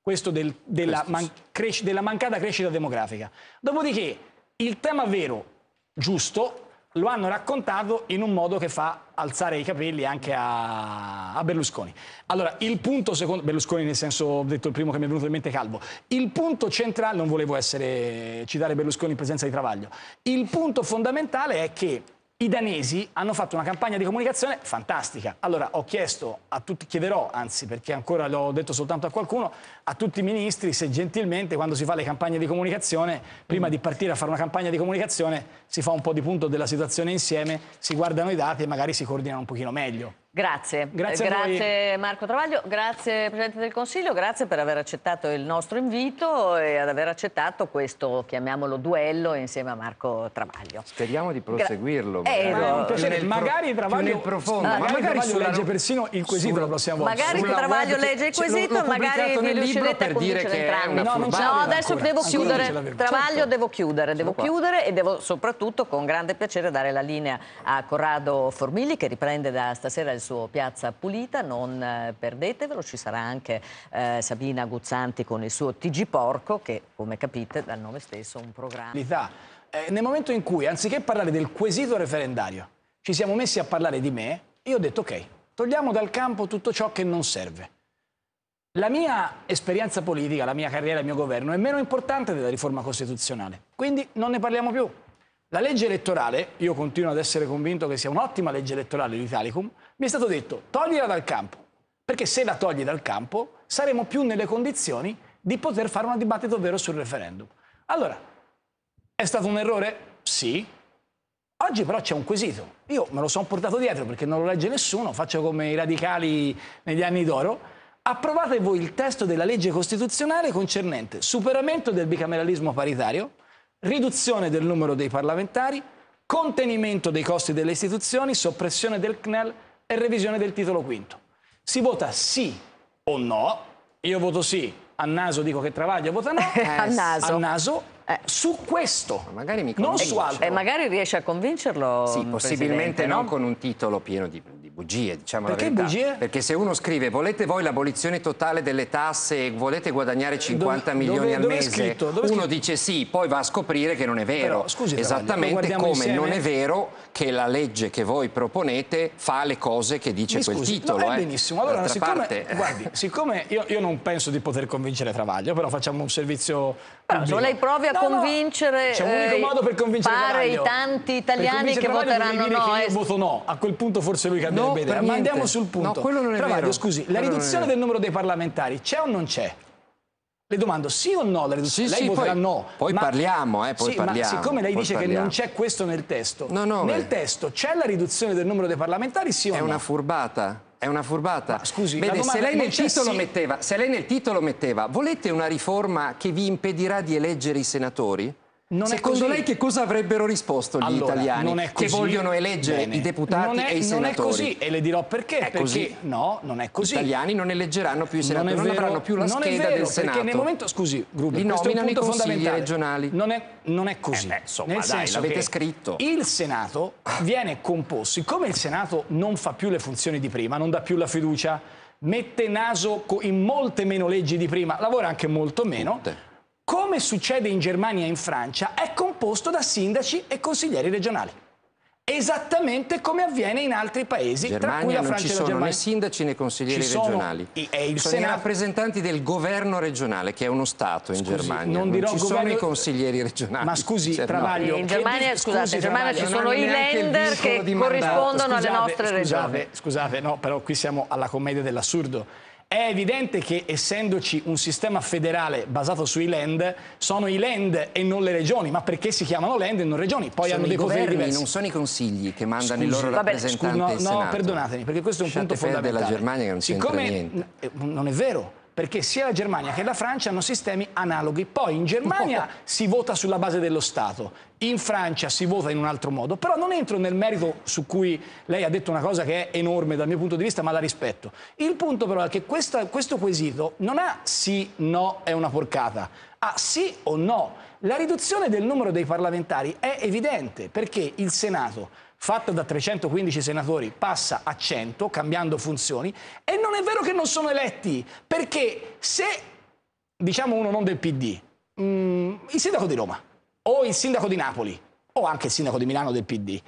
questo del, della, man, cresci, della mancata crescita demografica. Dopodiché il tema vero, giusto, lo hanno raccontato in un modo che fa alzare i capelli anche a, a, Berlusconi. Allora, il punto secondo... Berlusconi nel senso, ho detto il primo che mi è venuto in mente Calvo. Il punto centrale, non volevo essere, citare Berlusconi in presenza di Travaglio, il punto fondamentale è che i danesi hanno fatto una campagna di comunicazione fantastica. Allora ho chiesto a tutti, chiederò, anzi perché ancora l'ho detto soltanto a qualcuno, a tutti i ministri se gentilmente quando si fa le campagne di comunicazione, prima di partire a fare una campagna di comunicazione, si fa un po' di punto della situazione insieme, si guardano i dati e magari si coordinano un pochino meglio. Grazie, grazie, grazie Marco Travaglio, grazie Presidente del Consiglio, grazie per aver accettato il nostro invito e ad aver accettato questo, chiamiamolo, duello insieme a Marco Travaglio. Speriamo di proseguirlo. Gra eh, no, piacere, magari Travaglio, profondo, no, magari, magari sulla... legge persino il quesito sulla, la prossima volta. Magari Travaglio legge il quesito e magari vi riuscirete a convincere entrambi. No, no, adesso ancora, devo chiudere, Travaglio certo. devo chiudere, devo chiudere e devo soprattutto con grande piacere dare la linea a Corrado Formilli che riprende da stasera il suo Piazza Pulita, non eh, perdetevelo, ci sarà anche eh, Sabina Guzzanti con il suo TG Porco che come capite dal nome stesso è un programma. Eh, nel momento in cui anziché parlare del quesito referendario ci siamo messi a parlare di me, io ho detto ok, togliamo dal campo tutto ciò che non serve. La mia esperienza politica, la mia carriera, il mio governo è meno importante della riforma costituzionale, quindi non ne parliamo più. La legge elettorale, io continuo ad essere convinto che sia un'ottima legge elettorale l'Italicum, mi è stato detto toglila dal campo, perché se la togli dal campo saremo più nelle condizioni di poter fare un dibattito vero sul referendum. Allora, È stato un errore? Sì. Oggi però c'è un quesito. Io me lo sono portato dietro perché non lo legge nessuno, faccio come i radicali negli anni d'oro. Approvate voi il testo della legge costituzionale concernente superamento del bicameralismo paritario, riduzione del numero dei parlamentari, contenimento dei costi delle istituzioni, soppressione del CNEL e revisione del titolo quinto. Si vota sì o no, io voto sì, a naso dico che Travaglio vota no, eh, a naso, a naso eh. su questo, magari mi non su altro. E magari riesce a convincerlo. Sì, possibilmente non no? con un titolo pieno di, di bugie, diciamo Perché bugie? Perché se uno scrive volete voi l'abolizione totale delle tasse e volete guadagnare 50 dove, milioni dove, al dove mese, uno dice sì, poi va a scoprire che non è vero. Però, scusi, Esattamente come insieme. non è vero che la legge che voi proponete fa le cose che dice Mi quel scusi, titolo. No, eh. benissimo. Allora, siccome, guardi, siccome io, io, non penso di poter convincere Travaglio, però facciamo un servizio però se lei provi a no, convincere, c'è un unico eh, modo per convincere pare i tanti italiani che voteranno no. Io voto no, a quel punto forse lui cambierebbe no, idea. Ma andiamo sul punto. No, quello non è Travaglio, vero. scusi, la riduzione del numero dei parlamentari c'è o non c'è? Le domando sì o no la riduzione? Sì, lei sì, voterà poi, no. Poi ma, parliamo, eh, poi sì, parliamo. Ma siccome lei dice parliamo. che non c'è questo nel testo, no, no, nel beh. testo c'è la riduzione del numero dei parlamentari sì o è no? È una furbata. È una furbata. Ma scusi, Vede, se lei, nel titolo sì. metteva, se lei nel titolo metteva volete una riforma che vi impedirà di eleggere i senatori? Non Secondo lei che cosa avrebbero risposto gli allora, italiani che vogliono eleggere Bene. i deputati è, e i senatori? Non è così e le dirò perché. È perché così. no, non è così. Gli italiani non eleggeranno più i senatori, non, non avranno più la non scheda vero, del Senato. Perché nel momento, scusi, Gruber, li nominano i consigli regionali. Non è, non è così. Eh beh, insomma, nel dai, l'avete scritto. Il Senato viene composto, siccome il Senato non fa più le funzioni di prima, non dà più la fiducia, mette naso in molte meno leggi di prima, lavora anche molto meno. Tutte come succede in Germania e in Francia, è composto da sindaci e consiglieri regionali. Esattamente come avviene in altri paesi, Germania tra cui la non Francia ci e la sono Germania. né sindaci né consiglieri Ci sono regionali. I, è il sono Senato... i rappresentanti del governo regionale, che è uno Stato in Scusi, Germania. Non, dirò ci governo... sono i consiglieri regionali. Ma scusi, cioè, Travaglio... In Germania, di... scusate, scusi, in Germania ci sono i lender che corrispondono alle nostre scusate, regioni. Scusate, no, però qui siamo alla commedia dell'assurdo. È evidente che essendoci un sistema federale basato sui land, sono i land e non le regioni, ma perché si chiamano land e non regioni? Poi sono hanno dei governi, diversi. non sono i consigli che mandano Scusi, i loro vabbè, rappresentanti scusi, no, in Senato. no, perdonatemi, perché questo è un Lasciate punto fondamentale. della Germania che non Siccome niente. non è vero, perché sia la Germania che la Francia hanno sistemi analoghi. Poi in Germania no. si vota sulla base dello Stato, in Francia si vota in un altro modo, però non entro nel merito su cui lei ha detto una cosa che è enorme dal mio punto di vista, ma la rispetto. Il punto però è che questa, questo quesito non ha sì, no, è una porcata, ha sì o no. La riduzione del numero dei parlamentari è evidente perché il Senato fatta da 315 senatori passa a 100 cambiando funzioni e non è vero che non sono eletti perché se diciamo uno non del PD mh, il sindaco di Roma o il sindaco di Napoli o anche il sindaco di Milano del PD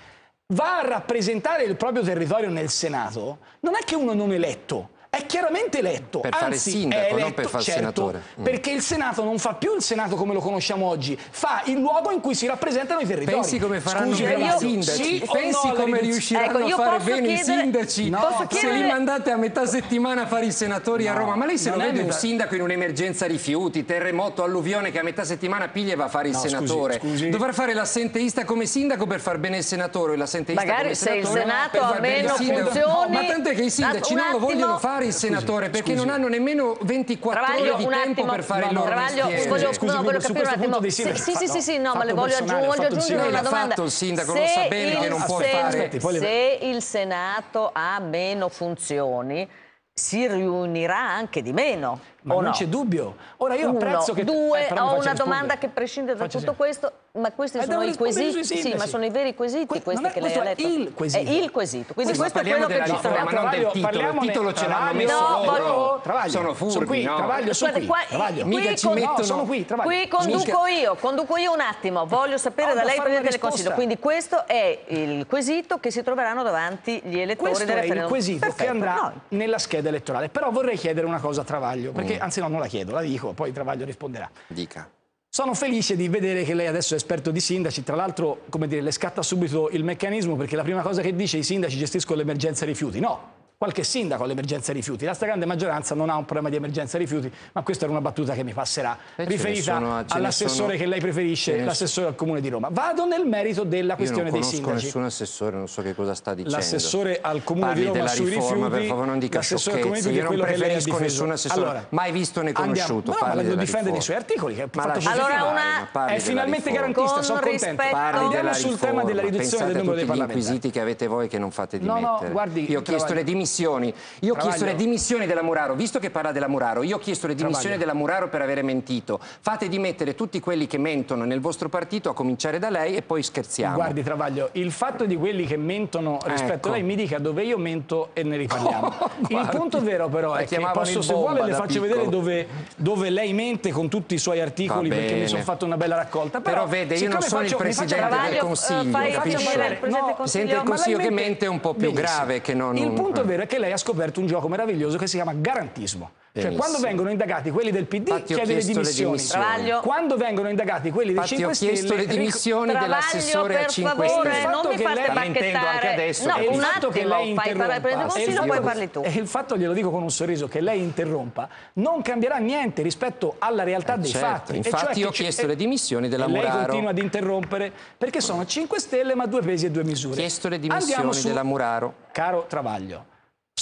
va a rappresentare il proprio territorio nel Senato non è che uno non eletto è chiaramente eletto. Per Anzi, fare sindaco, eletto, non per fare certo, senatore. Mm. Perché il Senato non fa più il Senato come lo conosciamo oggi, fa il luogo in cui si rappresentano i territori. Pensi come faranno Scusi, bene io, i sindaci? Sì Pensi no, come riusciranno ecco, a fare bene chiedere... i sindaci no, se li mandate a metà settimana a fare i senatori no, a Roma? Ma lei se lo vede un sindaco in un'emergenza rifiuti, terremoto, alluvione che a metà settimana piglia e va a fare il no, senatore? Scusi, scusi. Dovrà fare l'assenteista come sindaco per far bene il senatore o l'assenteista Magari come se il senatore Senato ha meno funzioni... Ma tant'è che i sindaci non lo vogliono fare il senatore perché non hanno nemmeno 24 Travaglio, ore di tempo attimo, per fare no, il loro Travaglio, mestiere. voglio, Scusi, no, voglio capire un attimo. Sì, sì, sì, sì, no, ma le voglio, personale, voglio aggiungere una l'ha domanda. fatto il sindaco, lo sa bene che non può fare. Se il Senato ha meno funzioni, si riunirà anche di meno. Ma o non no? c'è dubbio. Ora io Uno, apprezzo che due, eh, ho una rispondere. domanda che prescinde da Faccia tutto sì. questo, ma questi Eh, sono i quesiti, sì, ma sono i veri quesiti Que- questi è- che lei ha questo è letto. il quesito. È il quesito, quindi Questo questo è quello che ci troviamo. non del titolo. Il titolo ce l'hanno Travaglio, messo No, loro. voglio- Travaglio, Sono furbi, qui, no? Travaglio, sono qui. qua- Travaglio. Mica ci mettono- No, sono qui, Travaglio. Qui conduco io, conduco io un attimo, voglio sapere da lei fare Presidente una del Consiglio, quindi questo è il quesito che si troveranno davanti gli elettori Questo del è il referendum. quesito che andrà nella scheda elettorale. Però vorrei chiedere una cosa a Travaglio, perché Mm. anzi no, non la chiedo, la dico, poi Travaglio risponderà. Dica. Sono felice di vedere che lei adesso è esperto di sindaci, tra l'altro, come dire, le scatta subito il meccanismo perché la prima cosa che dice i sindaci gestiscono l'emergenza rifiuti. No, qualche sindaco all'emergenza rifiuti. La stragrande maggioranza non ha un problema di emergenza rifiuti, ma questa era una battuta che mi passerà, e riferita all'assessore che lei preferisce, l'assessore al Comune di Roma. Vado nel merito della questione dei sindaci. non conosco nessun assessore, non so che cosa sta dicendo. L'assessore al Comune Parli di Roma sui riforma, rifiuti, per favore non dica sciocchezze, io non preferisco nessun assessore, allora, mai visto né conosciuto. Andiamo, no, ma lo difende nei suoi articoli, che ma allora una... è finalmente garantista, sono contento. Andiamo sul tema della riduzione del numero dei parlamentari. gli inquisiti che avete voi che non fate dimettere. No, no, guardi, io ho chiesto le dimissioni. Io ho chiesto le dimissioni della Muraro, visto che parla della Muraro, io ho chiesto le dimissioni della Muraro per avere mentito. Fate dimettere tutti quelli che mentono nel vostro partito, a cominciare da lei, e poi scherziamo. Guardi, Travaglio, il fatto di quelli che mentono rispetto ecco. a lei mi dica dove io mento e ne riparliamo. Oh, il punto vero però è che posso, se vuole le faccio vedere dove, dove, lei mente con tutti i suoi articoli perché mi sono fatto una bella raccolta. Però, però vede, io non sono faccio, il Presidente del Consiglio, fai, capisce? No, Presidente del Consiglio che mente è un po' più grave che non... Il punto vero è che lei ha scoperto un gioco meraviglioso che si chiama garantismo. Cioè, quando vengono indagati quelli del PD Infatti chiede le dimissioni. dimissioni. Quando vengono indagati quelli dei 5 Stelle... ho chiesto le dimissioni dell'assessore a 5 Stelle. Per favore, non mi fate bacchettare. anche adesso. No, un attimo, che lei fai parlare per il Consiglio, poi parli tu. E il fatto, glielo dico con un sorriso, che lei interrompa, non cambierà niente rispetto alla realtà eh dei certo. fatti. Infatti cioè ho chiesto le dimissioni della Muraro. Lei continua ad interrompere perché sono 5 Stelle ma due pesi e due misure. Ho chiesto le dimissioni della Muraro. Caro Travaglio,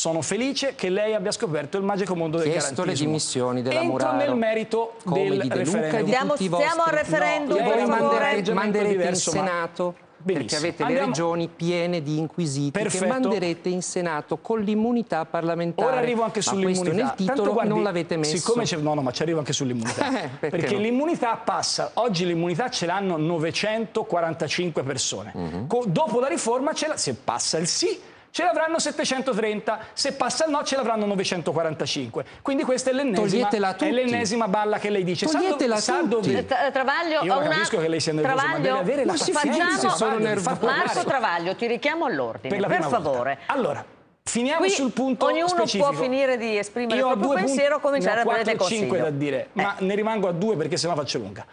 sono felice che lei abbia scoperto il magico mondo del Chiesto garantismo. le dimissioni della Entro Muraro. nel merito Come del di De Luca referendum. Stiamo, stiamo al referendum, no, per favore. Manderete in Senato Benissimo. perché avete Andiamo... le regioni piene di inquisiti Perfetto. che manderete in Senato con l'immunità parlamentare. Ora arrivo anche sull'immunità. nel titolo guardi, non l'avete messo. Siccome no, no, ma ci arrivo anche sull'immunità. Eh, perché, perché no? l'immunità passa, oggi l'immunità ce l'hanno 945 persone. Mhm. -huh. dopo la riforma, se passa il sì, ce l'avranno 730, se passa il no ce l'avranno 945. Quindi questa è l'ennesima, balla che lei dice. Toglietela sa, sa dove... Travaglio, Io capisco una... che lei sia nervoso, Travaglio, ma deve avere la pazienza. Sono nervoso. Marco Travaglio, ti richiamo all'ordine, per, per favore. Allora, Finiamo Qui sul punto ognuno specifico. può finire di esprimere Io il proprio pensiero e cominciare a prendere consiglio. 5 da dire, eh. ma ne rimango a due perché sennò faccio lunga.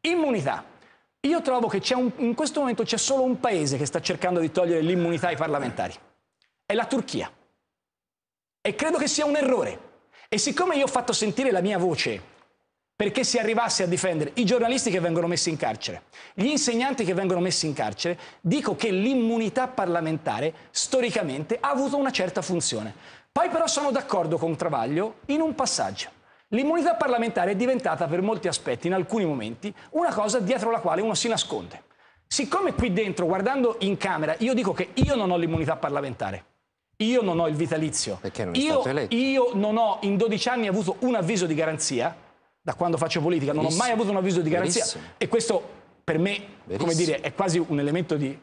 Immunità. Io trovo che un, in questo momento c'è solo un paese che sta cercando di togliere l'immunità ai parlamentari è la Turchia. E credo che sia un errore. E siccome io ho fatto sentire la mia voce perché si arrivasse a difendere i giornalisti che vengono messi in carcere, gli insegnanti che vengono messi in carcere, dico che l'immunità parlamentare storicamente ha avuto una certa funzione. Poi però sono d'accordo con Travaglio in un passaggio. L'immunità parlamentare è diventata per molti aspetti, in alcuni momenti, una cosa dietro la quale uno si nasconde. Siccome qui dentro, guardando in Camera, io dico che io non ho l'immunità parlamentare, io non ho il vitalizio. Perché non è io, stato eletto? Io non ho in 12 anni avuto un avviso di garanzia, da quando faccio politica, non Verissimo. ho mai avuto un avviso di garanzia. Verissimo. E questo per me, Verissimo. come dire, è quasi un elemento di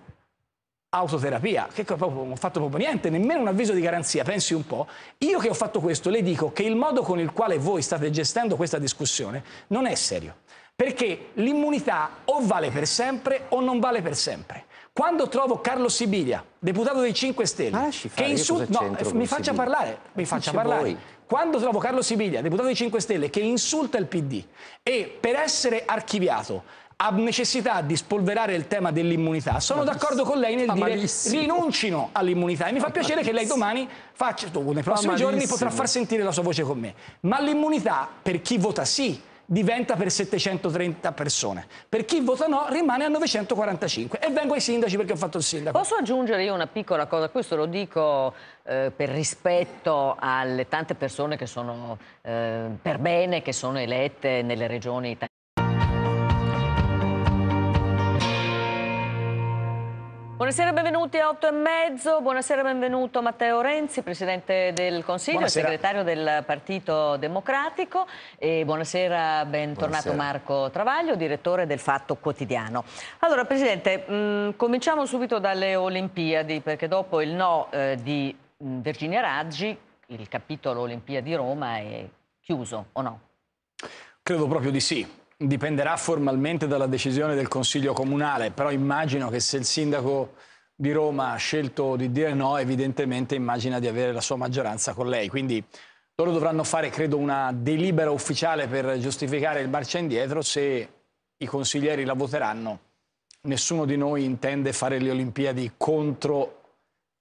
autoterapia, che proprio, non ho fatto proprio niente, nemmeno un avviso di garanzia, pensi un po'. Io che ho fatto questo le dico che il modo con il quale voi state gestendo questa discussione non è serio, perché l'immunità o vale per sempre o non vale per sempre. Quando trovo Carlo Sibilia, deputato dei 5 Stelle, che insulta... No, mi faccia parlare, mi faccia parlare. Voi. Quando trovo Carlo Sibilia, deputato dei 5 Stelle, che insulta il PD e per essere archiviato ha necessità di spolverare il tema dell'immunità, sono d'accordo con lei nel dire malissimo. rinuncino all'immunità e mi fa piacere che lei domani faccia, nei prossimi giorni potrà far sentire la sua voce con me. Ma l'immunità per chi vota sì diventa per 730 persone. Per chi vota no rimane a 945 e vengo ai sindaci perché ho fatto il sindaco. Posso aggiungere io una piccola cosa? Questo lo dico eh, per rispetto alle tante persone che sono eh, per bene, che sono elette nelle regioni italiane. Buonasera, benvenuti a 8 e mezzo. Buonasera, benvenuto Matteo Renzi, Presidente del Consiglio, buonasera. segretario del Partito Democratico e buonasera, bentornato buonasera. Marco Travaglio, direttore del Fatto Quotidiano. Allora, Presidente, mh, mm, cominciamo subito dalle Olimpiadi perché dopo il no eh, di mm, Virginia Raggi il capitolo Olimpiadi Roma è chiuso o no? Credo proprio di sì dipenderà formalmente dalla decisione del Consiglio Comunale, però immagino che se il sindaco di Roma ha scelto di dire no, evidentemente immagina di avere la sua maggioranza con lei. Quindi loro dovranno fare, credo, una delibera ufficiale per giustificare il marcia indietro. Se i consiglieri la voteranno, nessuno di noi intende fare le Olimpiadi contro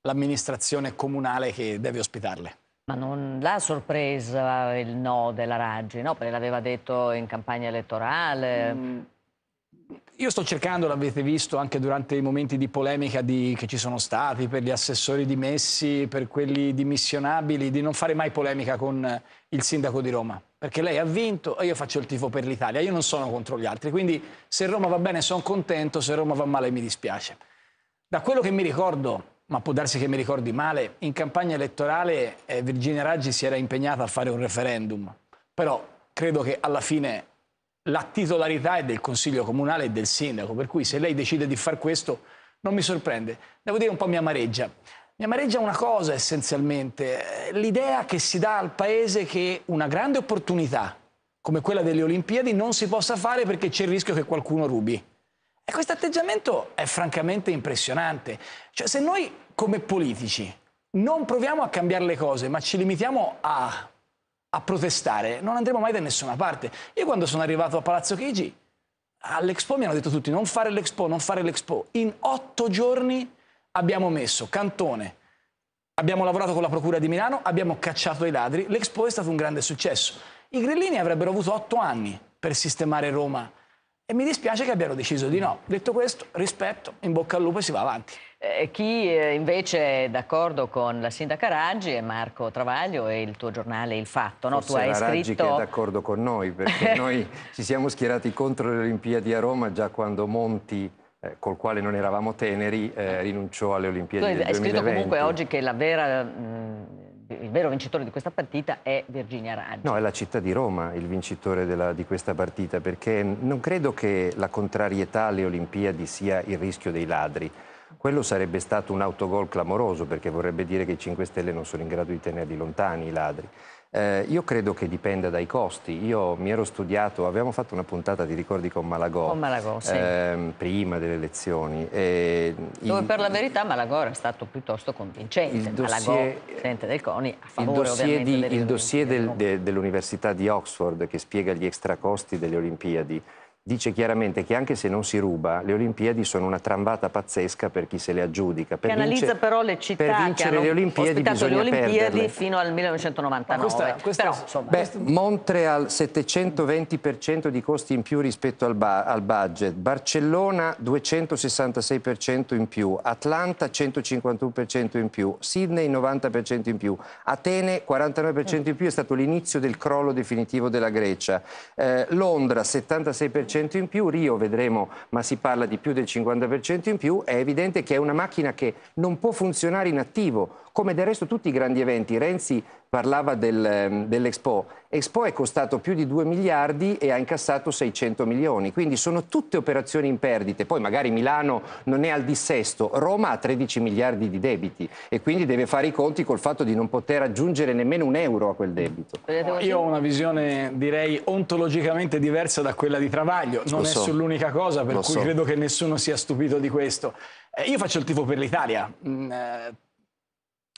l'amministrazione comunale che deve ospitarle. Ma non l'ha sorpresa il no della Raggi, no? Perché l'aveva detto in campagna elettorale. Mm. Io sto cercando, l'avete visto anche durante i momenti di polemica di, che ci sono stati per gli assessori dimessi, per quelli dimissionabili, di non fare mai polemica con il sindaco di Roma. Perché lei ha vinto e io faccio il tifo per l'Italia. Io non sono contro gli altri. Quindi se Roma va bene sono contento, se Roma va male mi dispiace. Da quello che mi ricordo, ma può darsi che mi ricordi male, in campagna elettorale eh, Virginia Raggi si era impegnata a fare un referendum. Però credo che alla fine la titolarità è del Consiglio Comunale e del Sindaco, per cui se lei decide di fare questo non mi sorprende. Devo dire un po' mi amareggia. Mi amareggia una cosa essenzialmente, eh, l'idea che si dà al Paese che una grande opportunità come quella delle Olimpiadi non si possa fare perché c'è il rischio che qualcuno rubi. E questo atteggiamento è francamente impressionante. Cioè se noi come politici non proviamo a cambiare le cose ma ci limitiamo a a protestare, non andremo mai da nessuna parte. Io quando sono arrivato a Palazzo Chigi, all'Expo mi hanno detto tutti non fare l'Expo, non fare l'Expo. In otto giorni abbiamo messo Cantone, abbiamo lavorato con la Procura di Milano, abbiamo cacciato i ladri, l'Expo è stato un grande successo. I grillini avrebbero avuto otto anni per sistemare Roma e mi dispiace che abbiano deciso di no. Detto questo, rispetto, in bocca al lupo e si va avanti. Eh, chi eh, invece è d'accordo con la sindaca Raggi è Marco Travaglio e il tuo giornale Il Fatto. No? tu hai la Raggi scritto... che è d'accordo con noi perché noi ci siamo schierati contro le Olimpiadi a Roma già quando Monti eh, col quale non eravamo teneri, eh, rinunciò alle Olimpiadi tu del 2020. Hai scritto comunque oggi che la vera mh, il vero vincitore di questa partita è Virginia Raggi. No, è la città di Roma il vincitore della, di questa partita, perché non credo che la contrarietà alle Olimpiadi sia il rischio dei ladri. Quello sarebbe stato un autogol clamoroso, perché vorrebbe dire che i 5 Stelle non sono in grado di tenerli lontani i ladri. Eh, io credo che dipenda dai costi. Io mi ero studiato, avevamo fatto una puntata, ti ricordi, con Malagò, con Malagò sì. eh, prima delle elezioni. E Dove il, per la verità Malagò era stato piuttosto convincente. Il dossier, Malagò, del CONI, a favore il dossier, di, il dossier del, de, dell'Università di Oxford che spiega gli extracosti delle Olimpiadi dice chiaramente che anche se non si ruba, le Olimpiadi sono una trambata pazzesca per chi se le aggiudica. Per che analizza vince, però le città per vincere che hanno le Olimpiadi bisogna le Olimpiadi perderle. fino al 1999. Questa, questa, però, insomma, beh, Montreal 720% di costi in più rispetto al, al budget, Barcellona 266% in più, Atlanta 151% in più, Sydney 90% in più, Atene 49% in più, è stato l'inizio del crollo definitivo della Grecia, eh, Londra 76% 50% in più, Rio vedremo, ma si parla di più del 50% in più, è evidente che è una macchina che non può funzionare in attivo, come del resto tutti i grandi eventi. Renzi parlava del, ehm, dell'Expo. Expo è costato più di 2 miliardi e ha incassato 600 milioni, quindi sono tutte operazioni in perdite. Poi magari Milano non è al dissesto, Roma ha 13 miliardi di debiti e quindi deve fare i conti col fatto di non poter aggiungere nemmeno un euro a quel debito. Io ho una visione direi ontologicamente diversa da quella di Travaglio, non Lo è so. sull'unica cosa per Lo cui so. credo che nessuno sia stupito di questo. Eh, io faccio il tifo per l'Italia.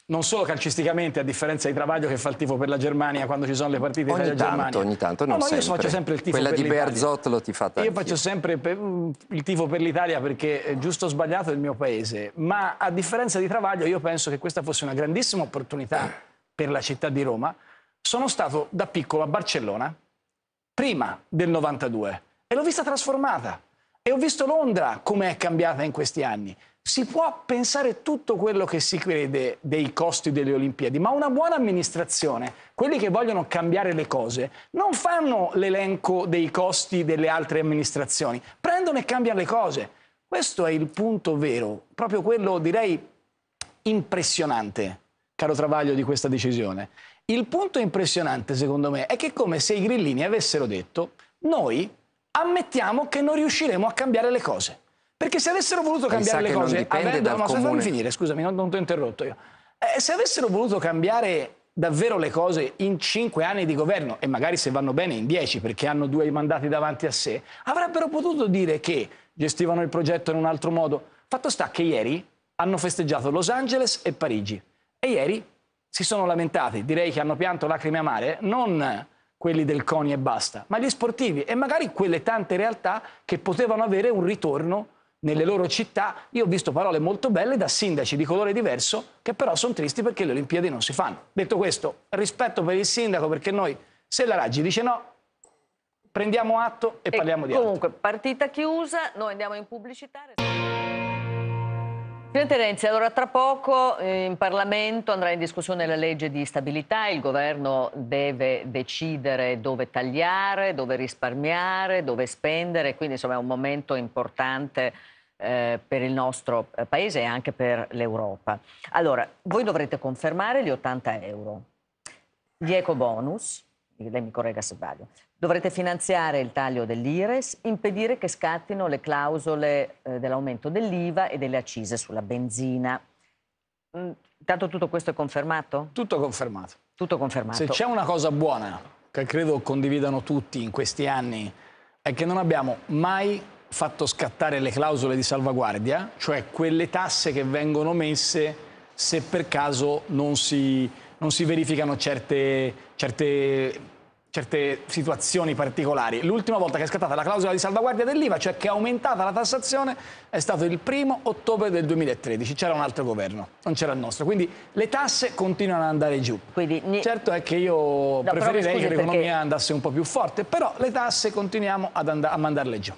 Mm, non solo calcisticamente, a differenza di Travaglio che fa il tifo per la Germania quando ci sono le partite ogni Italia-Germania. Ogni tanto, non no, no, io faccio sempre il tifo Quella per di Bearzot lo ti fa tanto. Io faccio sempre il tifo per l'Italia perché giusto o sbagliato è il mio paese, ma a differenza di Travaglio io penso che questa fosse una grandissima opportunità per la città di Roma. Sono stato da piccolo a Barcellona prima del 92 e l'ho vista trasformata e ho visto Londra come è cambiata in questi anni si può pensare tutto quello che si crede dei costi delle Olimpiadi, ma una buona amministrazione, quelli che vogliono cambiare le cose, non fanno l'elenco dei costi delle altre amministrazioni, prendono e cambiano le cose. Questo è il punto vero, proprio quello direi impressionante, caro Travaglio, di questa decisione. Il punto impressionante, secondo me, è che come se i grillini avessero detto noi ammettiamo che non riusciremo a cambiare le cose. Perché se avessero voluto cambiare le cose, avendo, no, fammi finire, scusami, non, non ti ho interrotto io. Eh, se avessero voluto cambiare davvero le cose in cinque anni di governo, e magari se vanno bene in dieci perché hanno due mandati davanti a sé, avrebbero potuto dire che gestivano il progetto in un altro modo. Fatto sta che ieri hanno festeggiato Los Angeles e Parigi e ieri si sono lamentati, direi che hanno pianto lacrime amare, non quelli del CONI e basta, ma gli sportivi e magari quelle tante realtà che potevano avere un ritorno nelle loro città, io ho visto parole molto belle da sindaci di colore diverso che però sono tristi perché le Olimpiadi non si fanno. Detto questo, rispetto per il sindaco perché noi, se la Raggi dice no, prendiamo atto e, e parliamo di comunque, altro. Comunque, partita chiusa, noi andiamo in pubblicità. Presidente Renzi, allora tra poco eh, in Parlamento andrà in discussione la legge di stabilità, il governo deve decidere dove tagliare, dove risparmiare, dove spendere, quindi insomma è un momento importante eh, per il nostro eh, Paese e anche per l'Europa. Allora, voi dovrete confermare gli 80 euro, gli eco bonus, lei mi corregga se sbaglio, Dovrete finanziare il taglio dell'IRES, impedire che scattino le clausole eh, dell'aumento dell'IVA e delle accise sulla benzina. Mm, tanto tutto questo è confermato? Tutto confermato. Tutto confermato. Se c'è una cosa buona che credo condividano tutti in questi anni è che non abbiamo mai fatto scattare le clausole di salvaguardia, cioè quelle tasse che vengono messe se per caso non si, non si verificano certe, certe certe situazioni particolari. L'ultima volta che è scattata la clausola di salvaguardia dell'IVA, cioè che è aumentata la tassazione, è stato il primo ottobre del 2013. C'era un altro governo, non c'era il nostro. Quindi le tasse continuano ad andare giù. Quindi, certo è che io no, preferirei che l'economia perché... andasse un po' più forte, però le tasse continuiamo ad a mandarle giù.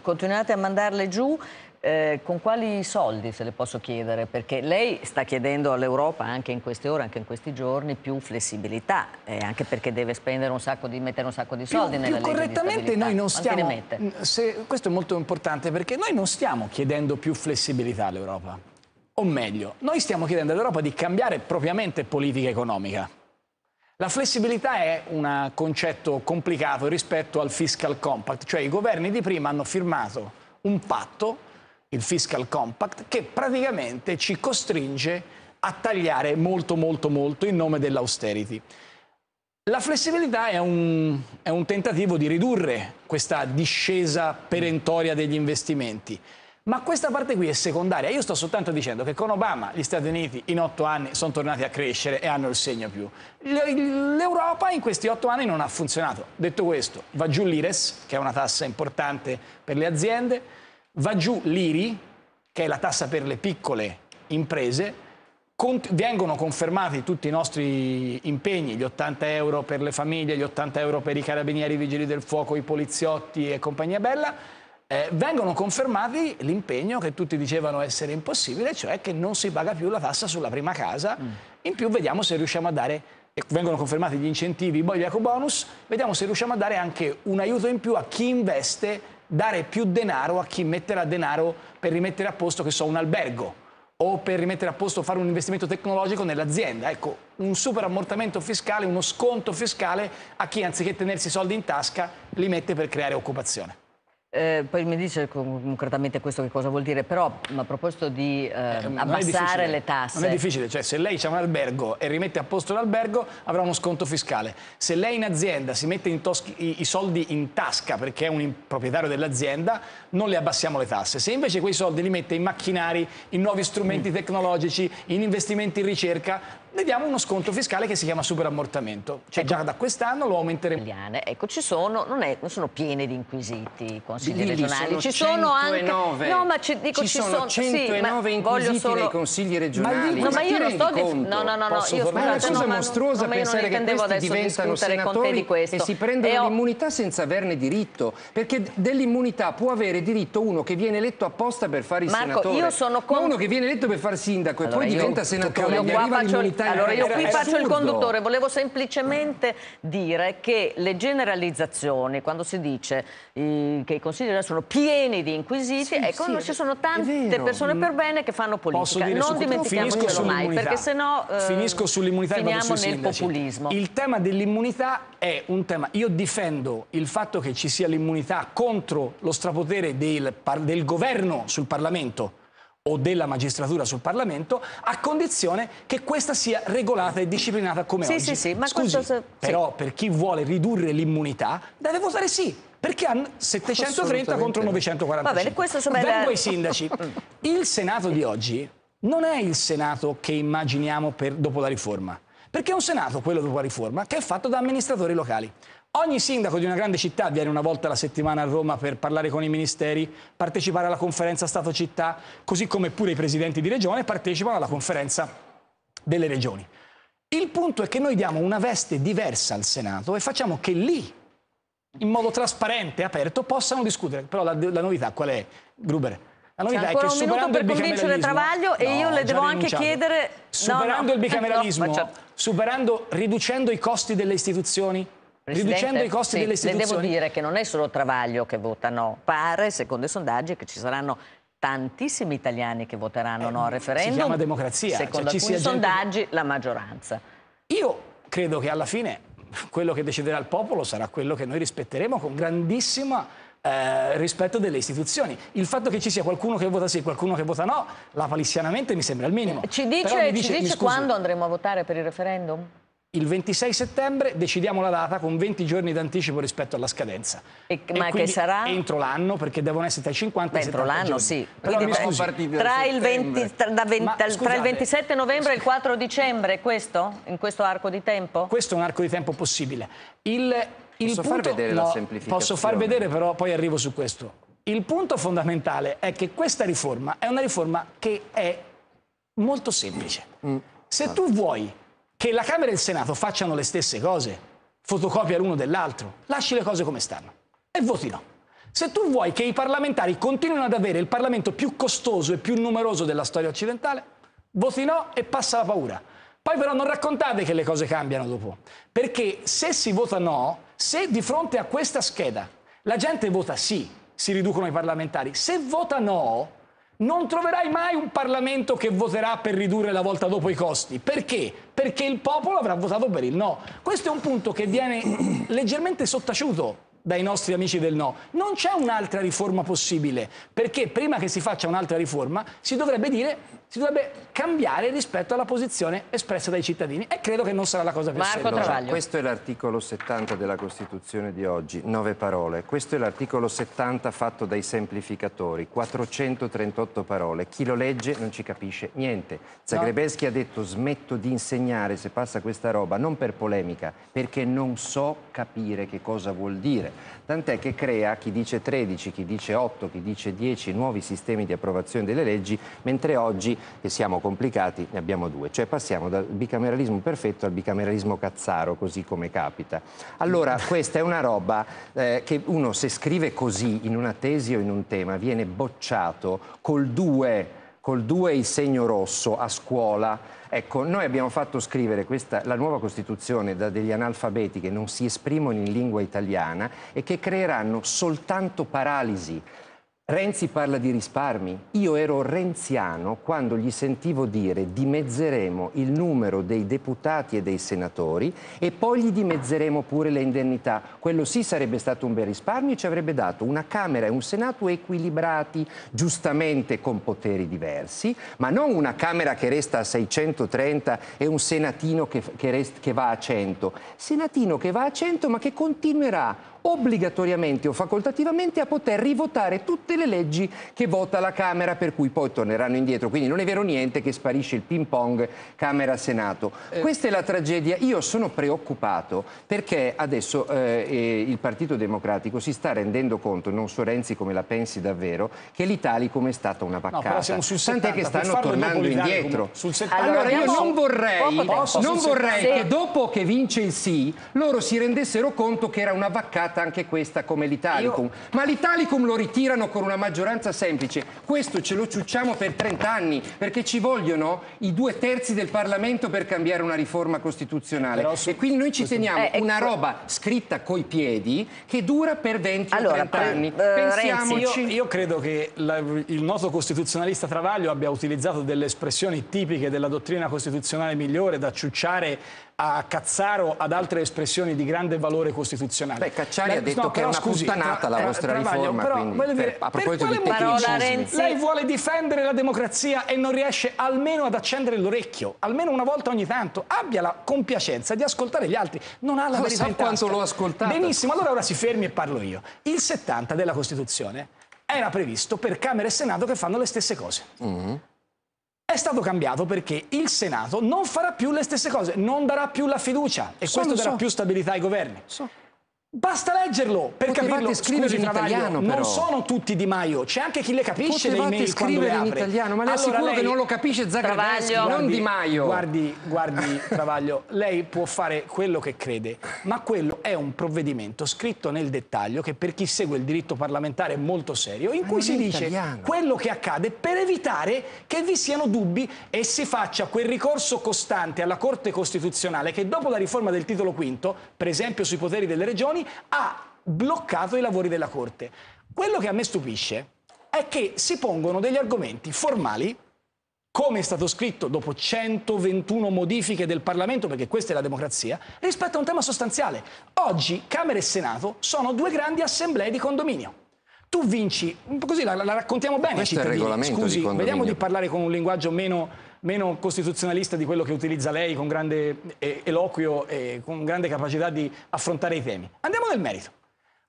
Continuate a mandarle giù eh, con quali soldi, se le posso chiedere? Perché lei sta chiedendo all'Europa, anche in queste ore, anche in questi giorni, più flessibilità, eh, anche perché deve spendere un sacco di, mettere un sacco di soldi più, nella più legge correttamente noi non stiamo... Se, questo è molto importante perché noi non stiamo chiedendo più flessibilità all'Europa. O meglio, noi stiamo chiedendo all'Europa di cambiare propriamente politica economica. La flessibilità è un concetto complicato rispetto al fiscal compact, cioè i governi di prima hanno firmato un patto il fiscal compact, che praticamente ci costringe a tagliare molto molto molto in nome dell'austerity. La flessibilità è un, è un, tentativo di ridurre questa discesa perentoria degli investimenti, ma questa parte qui è secondaria. Io sto soltanto dicendo che con Obama gli Stati Uniti in otto anni sono tornati a crescere e hanno il segno più. L'Europa in questi otto anni non ha funzionato. Detto questo, va giù l'IRES, che è una tassa importante per le aziende, va giù l'IRI, che è la tassa per le piccole imprese, vengono confermati tutti i nostri impegni, gli 80 euro per le famiglie, gli 80 euro per i carabinieri, i vigili del fuoco, i poliziotti e compagnia bella, eh, vengono confermati l'impegno che tutti dicevano essere impossibile, cioè che non si paga più la tassa sulla prima casa, mm. in più vediamo se riusciamo a dare vengono confermati gli incentivi, poi gli eco bonus, vediamo se riusciamo a dare anche un aiuto in più a chi investe dare più denaro a chi metterà denaro per rimettere a posto, che so, un albergo o per rimettere a posto fare un investimento tecnologico nell'azienda. Ecco, un super ammortamento fiscale, uno sconto fiscale a chi anziché tenersi i soldi in tasca li mette per creare occupazione. Eh, poi mi dice concretamente questo che cosa vuol dire, però a proposito di eh, abbassare le tasse... Non è difficile, cioè se lei c'è un albergo e rimette a posto l'albergo avrà uno sconto fiscale. Se lei in azienda si mette i, i, soldi in tasca perché è un proprietario dell'azienda, non le abbassiamo le tasse. Se invece quei soldi li mette in macchinari, in nuovi strumenti mm. tecnologici, in investimenti in ricerca, le diamo uno sconto fiscale che si chiama superammortamento. Cioè ecco. già da quest'anno lo aumenteremo. Ecco, ci sono, non, è, non sono piene di inquisiti i consigli Lili, regionali, sono ci sono anche... No, ma ci, dico, ci, ci sono, 109 sì, inquisiti solo... nei consigli regionali. Ma, no, ma io non sto... Di... No, no, no, no, io ma è una cosa no, mostruosa no, pensare che questi diventano senatori e si prendono ho... l'immunità senza averne diritto, perché dell'immunità può avere diritto uno che viene eletto apposta per fare il Marco, senatore, io sono con... ma uno che viene eletto per fare sindaco e poi diventa senatore, gli arriva l'immunità in Allora io qui faccio il conduttore, volevo semplicemente dire che le generalizzazioni, quando si dice che i consigli sono pieni di inquisiti, sì, ecco, sì, ci sono tante persone per bene che fanno politica. Non dimentichiamocelo mai, perché sennò eh, Finisco sull'immunità finiamo nel sindaci. populismo. Il tema dell'immunità è un tema... Io difendo il fatto che ci sia l'immunità contro lo strapotere del, del governo sul Parlamento o della magistratura sul Parlamento, a condizione che questa sia regolata e disciplinata come sì, oggi. Sì, sì, ma Scusi, questo... però sì. per chi vuole ridurre l'immunità deve votare sì, perché hanno 730 contro 945. Va bene, questo insomma Vengo ai sindaci. Il Senato di oggi non è il Senato che immaginiamo per, dopo la riforma. Perché è un Senato, quello dopo la riforma, che è fatto da amministratori locali. Ogni sindaco di una grande città viene una volta alla settimana a Roma per parlare con i ministeri, partecipare alla conferenza Stato-Città, così come pure i presidenti di regione partecipano alla conferenza delle regioni. Il punto è che noi diamo una veste diversa al Senato e facciamo che lì, in modo trasparente e aperto, possano discutere. Però la, la novità qual è, Gruber? La novità è che un minuto per convincere Travaglio e io le devo anche chiedere... Superando no, no. il bicameralismo, no, superando, riducendo i costi delle istituzioni, Presidente, riducendo i costi sì, delle istituzioni. Le devo dire che non è solo Travaglio che vota no, pare, secondo i sondaggi, che ci saranno tantissimi italiani che voteranno eh, no al referendum. Si chiama democrazia. Secondo cioè, alcuni sondaggi gente... la maggioranza. Io credo che alla fine quello che deciderà il popolo sarà quello che noi rispetteremo con grandissima eh, rispetto delle istituzioni. Il fatto che ci sia qualcuno che vota sì e qualcuno che vota no, la palissianamente mi sembra il minimo. Ci dice, dice, ci dice quando andremo a votare per il referendum? Il 26 settembre decidiamo la data con 20 giorni d'anticipo rispetto alla scadenza. E, e ma che sarà? Entro l'anno, perché devono essere tra i 50 e i 70 Entro l'anno, sì. Però Quindi, tra, il 20, tra, 20, ma, tra, il 27 novembre e il 4 dicembre, questo? In questo arco di tempo? Questo è un arco di tempo possibile. Il, il posso punto, far vedere no, la semplificazione? Posso far vedere, però poi arrivo su questo. Il punto fondamentale è che questa riforma è una riforma che è molto semplice. Mm. Se tu vuoi che la Camera e il Senato facciano le stesse cose, fotocopia l'uno dell'altro, lasci le cose come stanno e voti no. Se tu vuoi che i parlamentari continuino ad avere il Parlamento più costoso e più numeroso della storia occidentale, voti no e passa la paura. Poi però non raccontate che le cose cambiano dopo, perché se si vota no, se di fronte a questa scheda la gente vota sì, si riducono i parlamentari, se vota no, non troverai mai un Parlamento che voterà per ridurre la volta dopo i costi. Perché? Perché il popolo avrà votato per il no. Questo è un punto che viene leggermente sottaciuto dai nostri amici del no. Non c'è un'altra riforma possibile, perché prima che si faccia un'altra riforma si dovrebbe dire si dovrebbe cambiare rispetto alla posizione espressa dai cittadini e credo che non sarà la cosa più Marco seria. Travaglio. Questo è l'articolo 70 della Costituzione di oggi, nove parole. Questo è l'articolo 70 fatto dai semplificatori, 438 parole. Chi lo legge non ci capisce niente. Zagrebelski no. ha detto smetto di insegnare se passa questa roba, non per polemica, perché non so capire che cosa vuol dire. Tant'è che crea chi dice 13, chi dice 8, chi dice 10 nuovi sistemi di approvazione delle leggi, mentre oggi che siamo complicati, ne abbiamo due, cioè passiamo dal bicameralismo perfetto al bicameralismo cazzaro, così come capita. Allora, questa è una roba eh, che uno se scrive così in una tesi o in un tema viene bocciato col 2 col 2 il segno rosso a scuola. Ecco, noi abbiamo fatto scrivere questa, la nuova Costituzione da degli analfabeti che non si esprimono in lingua italiana e che creeranno soltanto paralisi. Renzi parla di risparmi. Io ero renziano quando gli sentivo dire dimezzeremo il numero dei deputati e dei senatori e poi gli dimezzeremo pure le indennità. Quello sì sarebbe stato un bel risparmio e ci avrebbe dato una Camera e un Senato equilibrati, giustamente con poteri diversi, ma non una Camera che resta a 630 e un Senatino che, che, rest, che va a 100. Senatino che va a 100 ma che continuerà obbligatoriamente o facoltativamente a poter rivotare tutte le leggi che vota la Camera, per cui poi torneranno indietro. Quindi non è vero niente che sparisce il ping pong Camera-Senato. Eh. Questa è la tragedia. Io sono preoccupato perché adesso eh, il Partito Democratico si sta rendendo conto, non so Renzi come la pensi davvero, che l'Italicum è stata una vaccata. No, Tant'è che stanno tornando indietro. Allora io non vorrei, non vorrei che dopo che vince il sì, loro si rendessero conto che era una vaccata votata anche questa come l'Italicum. Io... Ma l'Italicum lo ritirano con una maggioranza semplice. Questo ce lo ciucciamo per 30 anni, perché ci vogliono i due terzi del Parlamento per cambiare una riforma costituzionale. Su... E quindi noi ci teniamo eh, una ecco... roba scritta coi piedi che dura per 20 allora, 30 anni. Uh, Pensiamoci... Io, io, credo che la, il noto costituzionalista Travaglio abbia utilizzato delle espressioni tipiche della dottrina costituzionale migliore da ciucciare a Cazzaro ad altre espressioni di grande valore costituzionale. Beh, Cacciari ha detto no, che è una scusi, puttanata la vostra riforma, però, quindi, dire, a proposito di tecnicismi. Lei vuole difendere la democrazia e non riesce almeno ad accendere l'orecchio, almeno una volta ogni tanto. Abbia la compiacenza di ascoltare gli altri, non ha la Ma verità sa quanto l'ho ascoltato. Benissimo, allora ora si fermi e parlo io. Il 70 della Costituzione era previsto per Camera e Senato che fanno le stesse cose. Mm -hmm è stato cambiato perché il Senato non farà più le stesse cose, non darà più la fiducia e so, questo darà so. più stabilità ai governi. So. Basta leggerlo per Potevate capirlo. scrivere Scusi, in italiano, però. Non sono tutti Di Maio, c'è anche chi le capisce Potevate nei mail quando le apre. in italiano, ma le allora assicuro lei... che non lo capisce Zagrebeschi, non Di Maio. Guardi, guardi Travaglio, lei può fare quello che crede, ma quello è un provvedimento scritto nel dettaglio che per chi segue il diritto parlamentare è molto serio, in ma cui si dice italiano. quello che accade per evitare che vi siano dubbi e si faccia quel ricorso costante alla Corte Costituzionale che dopo la riforma del titolo quinto, per esempio sui poteri delle regioni, ha bloccato i lavori della Corte. Quello che a me stupisce è che si pongono degli argomenti formali come è stato scritto dopo 121 modifiche del Parlamento, perché questa è la democrazia, rispetto a un tema sostanziale. Oggi Camera e Senato sono due grandi assemblee di condominio. Tu vinci, così la, la raccontiamo bene Questo ai cittadini. Scusi, di vediamo di parlare con un linguaggio meno, meno, costituzionalista di quello che utilizza lei, con grande eh, eloquio e con grande capacità di affrontare i temi. Andiamo nel merito.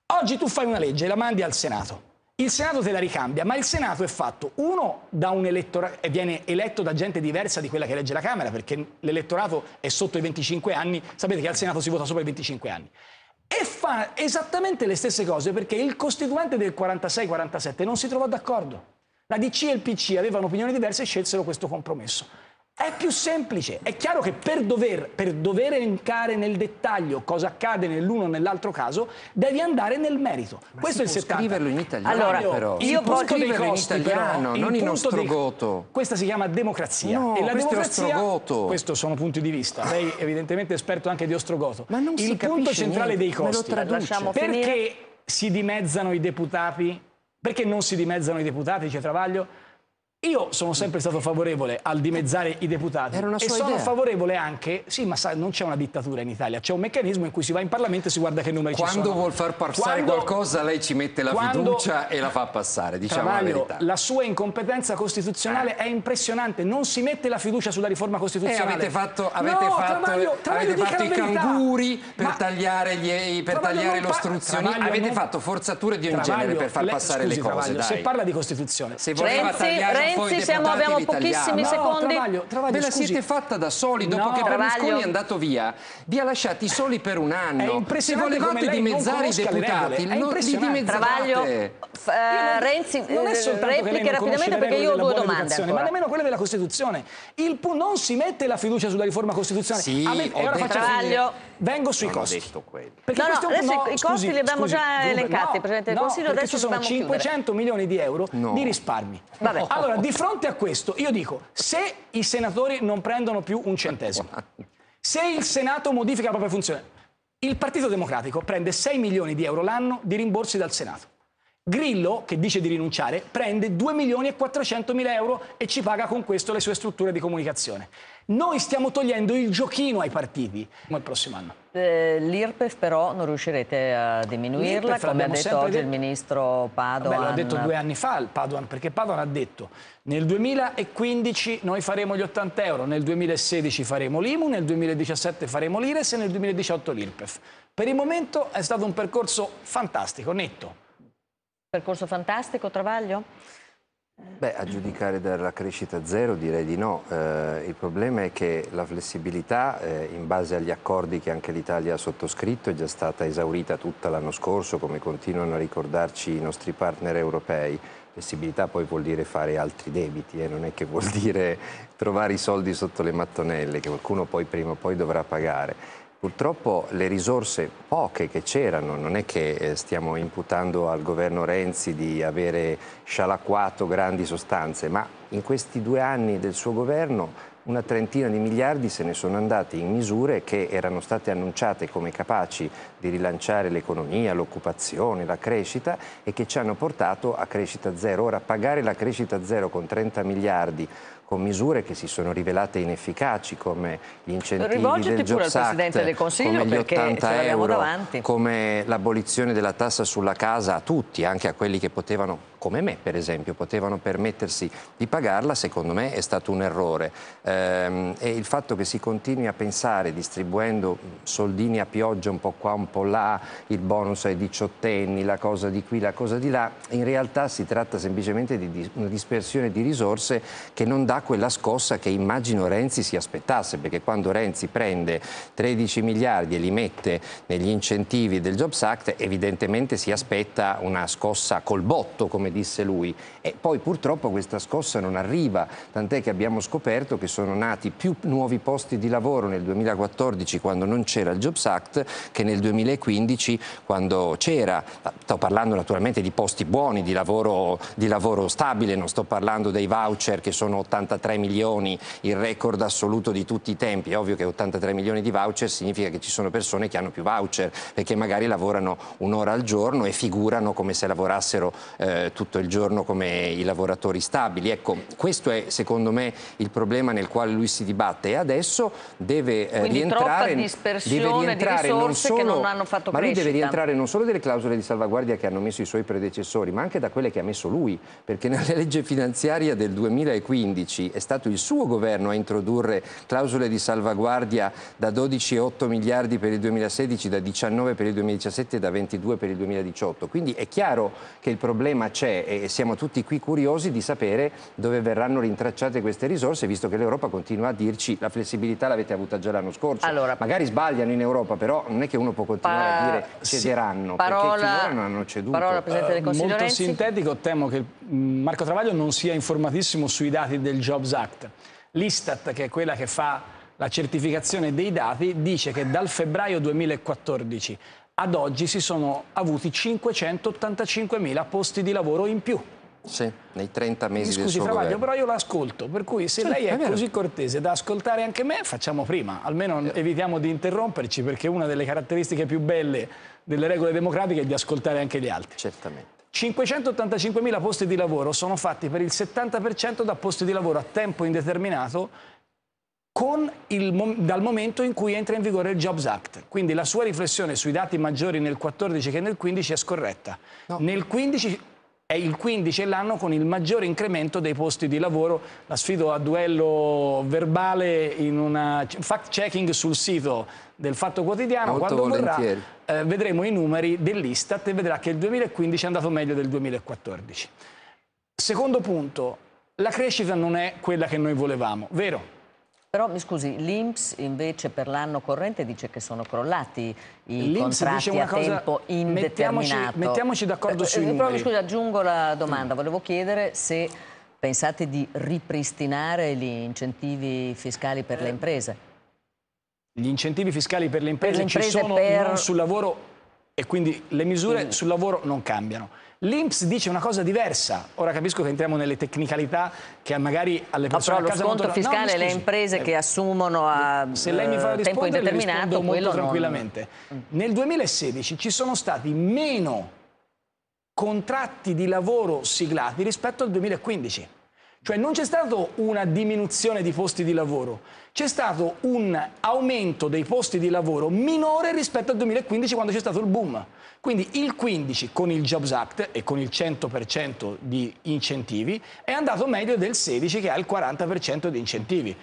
Oggi tu fai una legge e la mandi al Senato. Il Senato te la ricambia, ma il Senato è fatto, uno, da un elettorato, e viene eletto da gente diversa di quella che elegge la Camera, perché l'elettorato è sotto i 25 anni, sapete che al Senato si vota sopra i 25 anni. E fa esattamente le stesse cose perché il costituente del 46-47 non si trovò d'accordo. La DC e il PC avevano opinioni diverse e scelsero questo compromesso. È più semplice. È chiaro che per dover, per dover elencare nel dettaglio cosa accade nell'uno o nell'altro caso, devi andare nel merito. Ma Questo è il 70. scriverlo in italiano, allora, però. Io posso scriverlo in italiano, però, non in ostrogoto. Dei... Questa si chiama democrazia. No, e la questo democrazia, è ostrogoto. Questo sono punti di vista. Lei evidentemente è esperto anche di ostrogoto. Ma non il punto centrale niente. dei costi. Perché finire? si dimezzano i deputati? Perché non si dimezzano i deputati, c'è Travaglio? Io sono sempre stato favorevole al dimezzare i deputati Era una sua e sono idea. favorevole anche, sì ma sa, non c'è una dittatura in Italia, c'è un meccanismo in cui si va in Parlamento e si guarda che numeri quando ci sono. Quando vuol far passare quando, qualcosa lei ci mette la quando, fiducia e la fa passare, diciamo Travaglio, la verità. La sua incompetenza costituzionale è impressionante, non si mette la fiducia sulla riforma costituzionale. Eh, avete fatto, avete no, fatto, Travaglio, Travaglio avete fatto i canguri per ma, tagliare, gli, per tagliare l'ostruzione, avete non, fatto forzature di ogni genere per far passare scusi, le cose. Travaglio, dai. se parla di Costituzione. Se voleva Renzi, tagliare Renzi siamo, abbiamo pochissimi no, secondi. Travaglio, Travaglio, Ve la scusi. siete fatta da soli dopo No. che Berlusconi Travaglio. è andato via. Vi ha lasciati soli per un È anno. Se volevate dimezzare i deputati, non li f- eh, Renzi, non è soltanto repliche non rapidamente perché io ho due domande ma nemmeno quelle della Costituzione. Il pu- non si mette la fiducia sulla riforma costituzionale. Sì, A me- ho e ora faccio. Vengo sui Non costi. Perché No, no, adesso i costi scusi, li abbiamo scusi, già elencati, no, Presidente del no, Consiglio, perché adesso ci sono dobbiamo 500 milioni di euro No. di risparmi. Vabbè. Allora, di fronte a questo, io dico, se i senatori non prendono più un centesimo, se il Senato modifica la propria funzione, il Partito Democratico prende 6 milioni di euro l'anno di rimborsi dal Senato. Grillo, che dice di rinunciare, prende 2 milioni e 400 mila euro e ci paga con questo le sue strutture di comunicazione. Noi stiamo togliendo il giochino ai partiti il prossimo anno. Eh, L'IRPEF però non riuscirete a diminuirla, come ha detto oggi il detto. ministro Padoan. Vabbè, l'ha detto due anni fa il Padoan, perché Padoan ha detto nel 2015 noi faremo gli 80 euro, nel 2016 faremo l'IMU, nel 2017 faremo l'IRES e nel 2018 l'IRPEF. Per il momento è stato un percorso fantastico, netto. Percorso fantastico, Travaglio? Beh, a giudicare dalla crescita zero direi di no. Eh, il problema è che la flessibilità, eh, in base agli accordi che anche l'Italia ha sottoscritto, è già stata esaurita tutta l'anno scorso, come continuano a ricordarci i nostri partner europei. Flessibilità poi vuol dire fare altri debiti, eh, non è che vuol dire trovare i soldi sotto le mattonelle, che qualcuno poi prima o poi dovrà pagare. Purtroppo le risorse poche che c'erano, non è che eh, stiamo imputando al governo Renzi di avere scialacquato grandi sostanze, ma in questi due anni del suo governo una trentina di miliardi se ne sono andati in misure che erano state annunciate come capaci di rilanciare l'economia, l'occupazione, la crescita e che ci hanno portato a crescita zero. Ora pagare la crescita zero con 30 miliardi con misure che si sono rivelate inefficaci come gli incentivi Rivolgiti del Jobs Act, Presidente del Consiglio, come gli perché 80 ce l'abbiamo euro, davanti. come l'abolizione della tassa sulla casa a tutti, anche a quelli che potevano come me per esempio, potevano permettersi di pagarla, secondo me è stato un errore. Ehm, e il fatto che si continui a pensare, distribuendo soldini a pioggia un po' qua, un po' là, il bonus ai diciottenni, la cosa di qui, la cosa di là, in realtà si tratta semplicemente di una dispersione di risorse che non dà quella scossa che immagino Renzi si aspettasse, perché quando Renzi prende 13 miliardi e li mette negli incentivi del Jobs Act, evidentemente si aspetta una scossa col botto, come disse lui. E poi purtroppo questa scossa non arriva, tant'è che abbiamo scoperto che sono nati più nuovi posti di lavoro nel 2014 quando non c'era il Jobs Act che nel 2015 quando c'era. Sto parlando naturalmente di posti buoni, di lavoro, di lavoro stabile, non sto parlando dei voucher che sono 83 milioni, il record assoluto di tutti i tempi. È ovvio che 83 milioni di voucher significa che ci sono persone che hanno più voucher perché magari lavorano un'ora al giorno e figurano come se lavorassero eh, tutto il giorno come i lavoratori stabili. Ecco, questo è secondo me il problema nel quale lui si dibatte e adesso deve eh, rientrare, deve rientrare non solo, non ma lui deve rientrare non solo delle clausole di salvaguardia che hanno messo i suoi predecessori, ma anche da quelle che ha messo lui, perché nella legge finanziaria del 2015 è stato il suo governo a introdurre clausole di salvaguardia da 12,8 miliardi per il 2016, da 19 per il 2017 e da 22 per il 2018. Quindi è chiaro che il problema c'è e siamo tutti qui curiosi di sapere dove verranno rintracciate queste risorse, visto che l'Europa continua a dirci la flessibilità l'avete avuta già l'anno scorso. Allora, Magari sbagliano in Europa, però non è che uno può continuare a dire cederanno, sì, parola, perché finora non hanno ceduto. Parola, Presidente del Consiglio Molto Renzi. sintetico, temo che Marco Travaglio non sia informatissimo sui dati del Jobs Act. L'Istat, che è quella che fa la certificazione dei dati, dice che dal febbraio 2014 ad oggi si sono avuti 585 mila posti di lavoro in più. Sì, nei 30 mesi scusi, del suo Travaglio, governo. però io l'ascolto, per cui se sì, lei è, è così cortese da ascoltare anche me, facciamo prima, almeno eh. evitiamo di interromperci, perché una delle caratteristiche più belle delle regole democratiche è di ascoltare anche gli altri. Certamente. 585.000 posti di lavoro sono fatti per il 70% da posti di lavoro a tempo indeterminato il, dal momento in cui entra in vigore il Jobs Act. Quindi la sua riflessione sui dati maggiori nel 14 che nel 15 è scorretta. No. Nel 15 è il 15 è l'anno con il maggiore incremento dei posti di lavoro. La sfido a duello verbale in una fact checking sul sito del Fatto Quotidiano. Molto Quando volentieri. vorrà eh, vedremo i numeri dell'Istat e vedrà che il 2015 è andato meglio del 2014. Secondo punto, la crescita non è quella che noi volevamo, vero? Però mi scusi, l'Inps invece per l'anno corrente dice che sono crollati i contratti a cosa, tempo indeterminato. Mettiamoci, mettiamoci d'accordo eh, sui eh, numeri. Però scusi, aggiungo la domanda. Volevo chiedere se pensate di ripristinare gli incentivi fiscali per le imprese. Gli incentivi fiscali per le imprese, per le imprese ci sono per... non sul lavoro e quindi le misure mm. sul lavoro non cambiano. L'Inps dice una cosa diversa. Ora capisco che entriamo nelle tecnicalità che magari alle persone no, però lo sconto fiscale no, le imprese eh, che assumono a se lei mi fa tempo indeterminato molto tranquillamente. Non... Nel 2016 ci sono stati meno contratti di lavoro siglati rispetto al 2015. Cioè non c'è stata una diminuzione di posti di lavoro, c'è stato un aumento dei posti di lavoro minore rispetto al 2015 quando c'è stato il boom. Quindi il 15 con il Jobs Act e con il 100% di incentivi è andato meglio del 16 che ha il 40% di incentivi.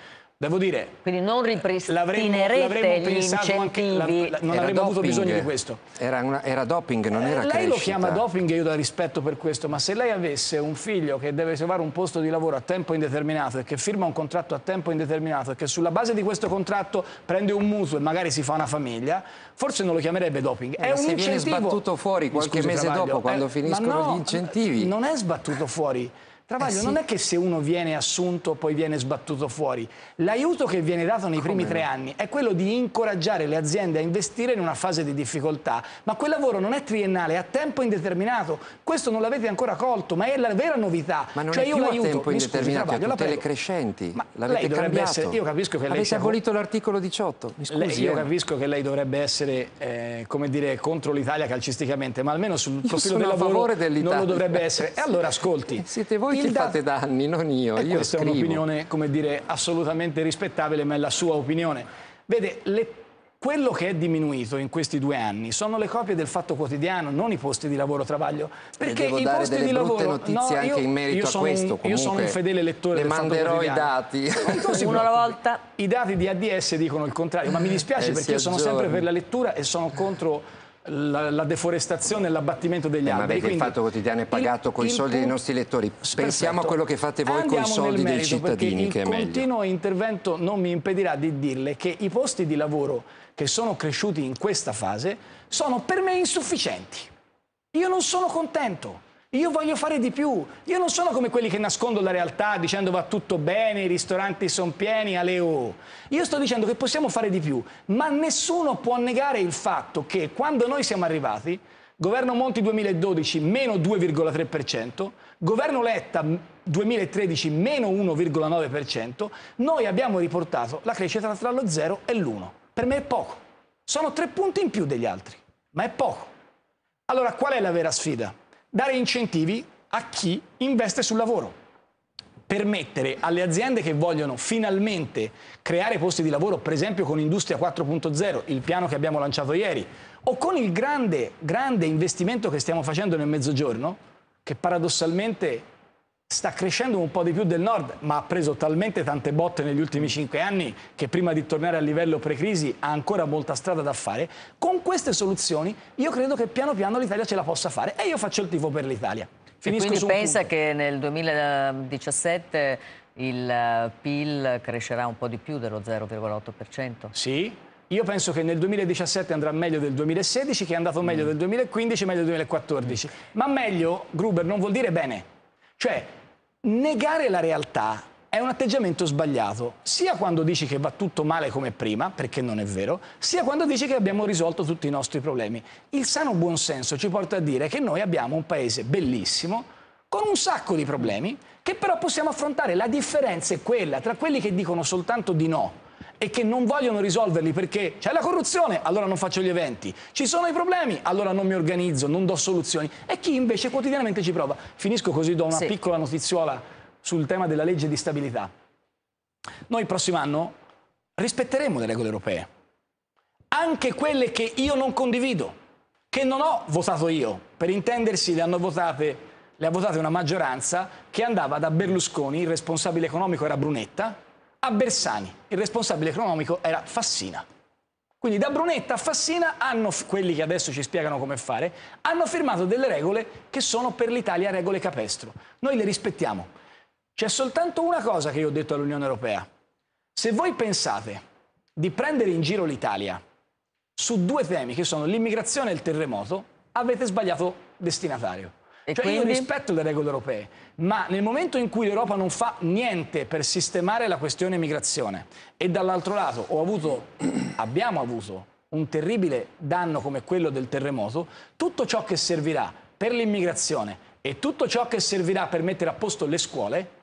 Devo dire, quindi non ripristinerete gli incentivi. Anche, la, la, non era avremmo doping. avuto bisogno di questo. Era, una, era doping, non era eh, Lei crescita. lo chiama doping e io do rispetto per questo, ma se lei avesse un figlio che deve trovare un posto di lavoro a tempo indeterminato e che firma un contratto a tempo indeterminato e che sulla base di questo contratto prende un mutuo e magari si fa una famiglia, forse non lo chiamerebbe doping. Eh, è un se incentivo. viene sbattuto fuori qualche scusi, mese Travaglio, dopo, quando eh, finiscono no, gli incentivi. Non è sbattuto fuori. Travaglio, eh sì. non è che se uno viene assunto poi viene sbattuto fuori. L'aiuto che viene dato nei primi Come tre no? anni è quello di incoraggiare le aziende a investire in una fase di difficoltà, ma quel lavoro non è triennale, è a tempo indeterminato. Questo non l'avete ancora colto, ma è la vera novità. Ma non cioè, è io più l'aiuto, a tempo indeterminato, scusi, è tutte le crescenti. Ma L'avete cambiato. Essere, io capisco che lei Avete sia... abolito l'articolo 18, mi scusi. Lei, io eh. capisco che lei dovrebbe essere, eh, come dire, contro l'Italia calcisticamente, ma almeno sul io profilo del lavoro non lo dovrebbe essere. E allora ascolti. Siete voi che fate danni non io, e io questa scrivo. è un'opinione, come dire, assolutamente rispettabile, ma è la sua opinione. Vede, le, quello che è diminuito in questi due anni sono le copie del Fatto Quotidiano, non i posti di lavoro Travaglio. Perché devo i dare posti delle di lavoro notizie no, anche io, in merito a questo. Un, io sono un fedele lettore le del Fatto manderò i dati. Uno alla volta. I dati di ADS dicono il contrario, ma mi dispiace eh, perché io sono sempre per la lettura e sono contro la, la deforestazione e l'abbattimento degli eh, alberi. Ma il Fatto Quotidiano è pagato il, con i soldi dei nostri lettori. Pensiamo a quello che fate voi con i soldi dei cittadini, meglio. Il continuo intervento non mi impedirà di dirle che i posti di lavoro che sono cresciuti in questa fase sono per me insufficienti. Io non sono contento. Io voglio fare di più. Io non sono come quelli che nascondono la realtà dicendo va tutto bene, i ristoranti sono pieni, alle o. Io sto dicendo che possiamo fare di più, ma nessuno può negare il fatto che quando noi siamo arrivati, governo Monti 2012 meno 2,3%, governo Letta 2013 meno 1,9%, noi abbiamo riportato la crescita tra lo 0 e l'1. Per me è poco. Sono tre punti in più degli altri, ma è poco. Allora qual è la vera sfida? Dare incentivi a chi investe sul lavoro. Permettere alle aziende che vogliono finalmente creare posti di lavoro, per esempio con Industria 4.0, il piano che abbiamo lanciato ieri, o con il grande, grande investimento che stiamo facendo nel Mezzogiorno, che paradossalmente sta crescendo un po' di più del nord, ma ha preso talmente tante botte negli ultimi cinque anni che prima di tornare al livello pre-crisi ha ancora molta strada da fare. Con queste soluzioni io credo che piano piano l'Italia ce la possa fare e io faccio il tifo per l'Italia. Finisco quindi pensa punto. che nel 2017 il PIL crescerà un po' di più dello 0,8%? Sì, io penso che nel 2017 andrà meglio del 2016, che è andato meglio mm. del 2015, meglio del 2014. Ma meglio, Gruber, non vuol dire bene. Cioè, negare la realtà è un atteggiamento sbagliato, sia quando dici che va tutto male come prima, perché non è vero, sia quando dici che abbiamo risolto tutti i nostri problemi. Il sano buonsenso ci porta a dire che noi abbiamo un paese bellissimo, con un sacco di problemi, che però possiamo affrontare. La differenza è quella tra quelli che dicono soltanto di no e che non vogliono risolverli perché c'è la corruzione, allora non faccio gli eventi, ci sono i problemi, allora non mi organizzo, non do soluzioni, e chi invece quotidianamente ci prova. Finisco così, do una sì. piccola notiziola sul tema della legge di stabilità. Noi il prossimo anno rispetteremo le regole europee, anche quelle che io non condivido, che non ho votato io, per intendersi le hanno votate, le ha votate una maggioranza che andava da Berlusconi, il responsabile economico era Brunetta, a Bersani, il responsabile economico era Fassina. Quindi da Brunetta a Fassina hanno, quelli che adesso ci spiegano come fare, hanno firmato delle regole che sono per l'Italia regole capestro. Noi le rispettiamo. C'è soltanto una cosa che io ho detto all'Unione Europea. Se voi pensate di prendere in giro l'Italia su due temi che sono l'immigrazione e il terremoto, avete sbagliato destinatario. E cioè quindi... io rispetto le regole europee, ma nel momento in cui l'Europa non fa niente per sistemare la questione migrazione e dall'altro lato avuto, abbiamo avuto un terribile danno come quello del terremoto, tutto ciò che servirà per l'immigrazione e tutto ciò che servirà per mettere a posto le scuole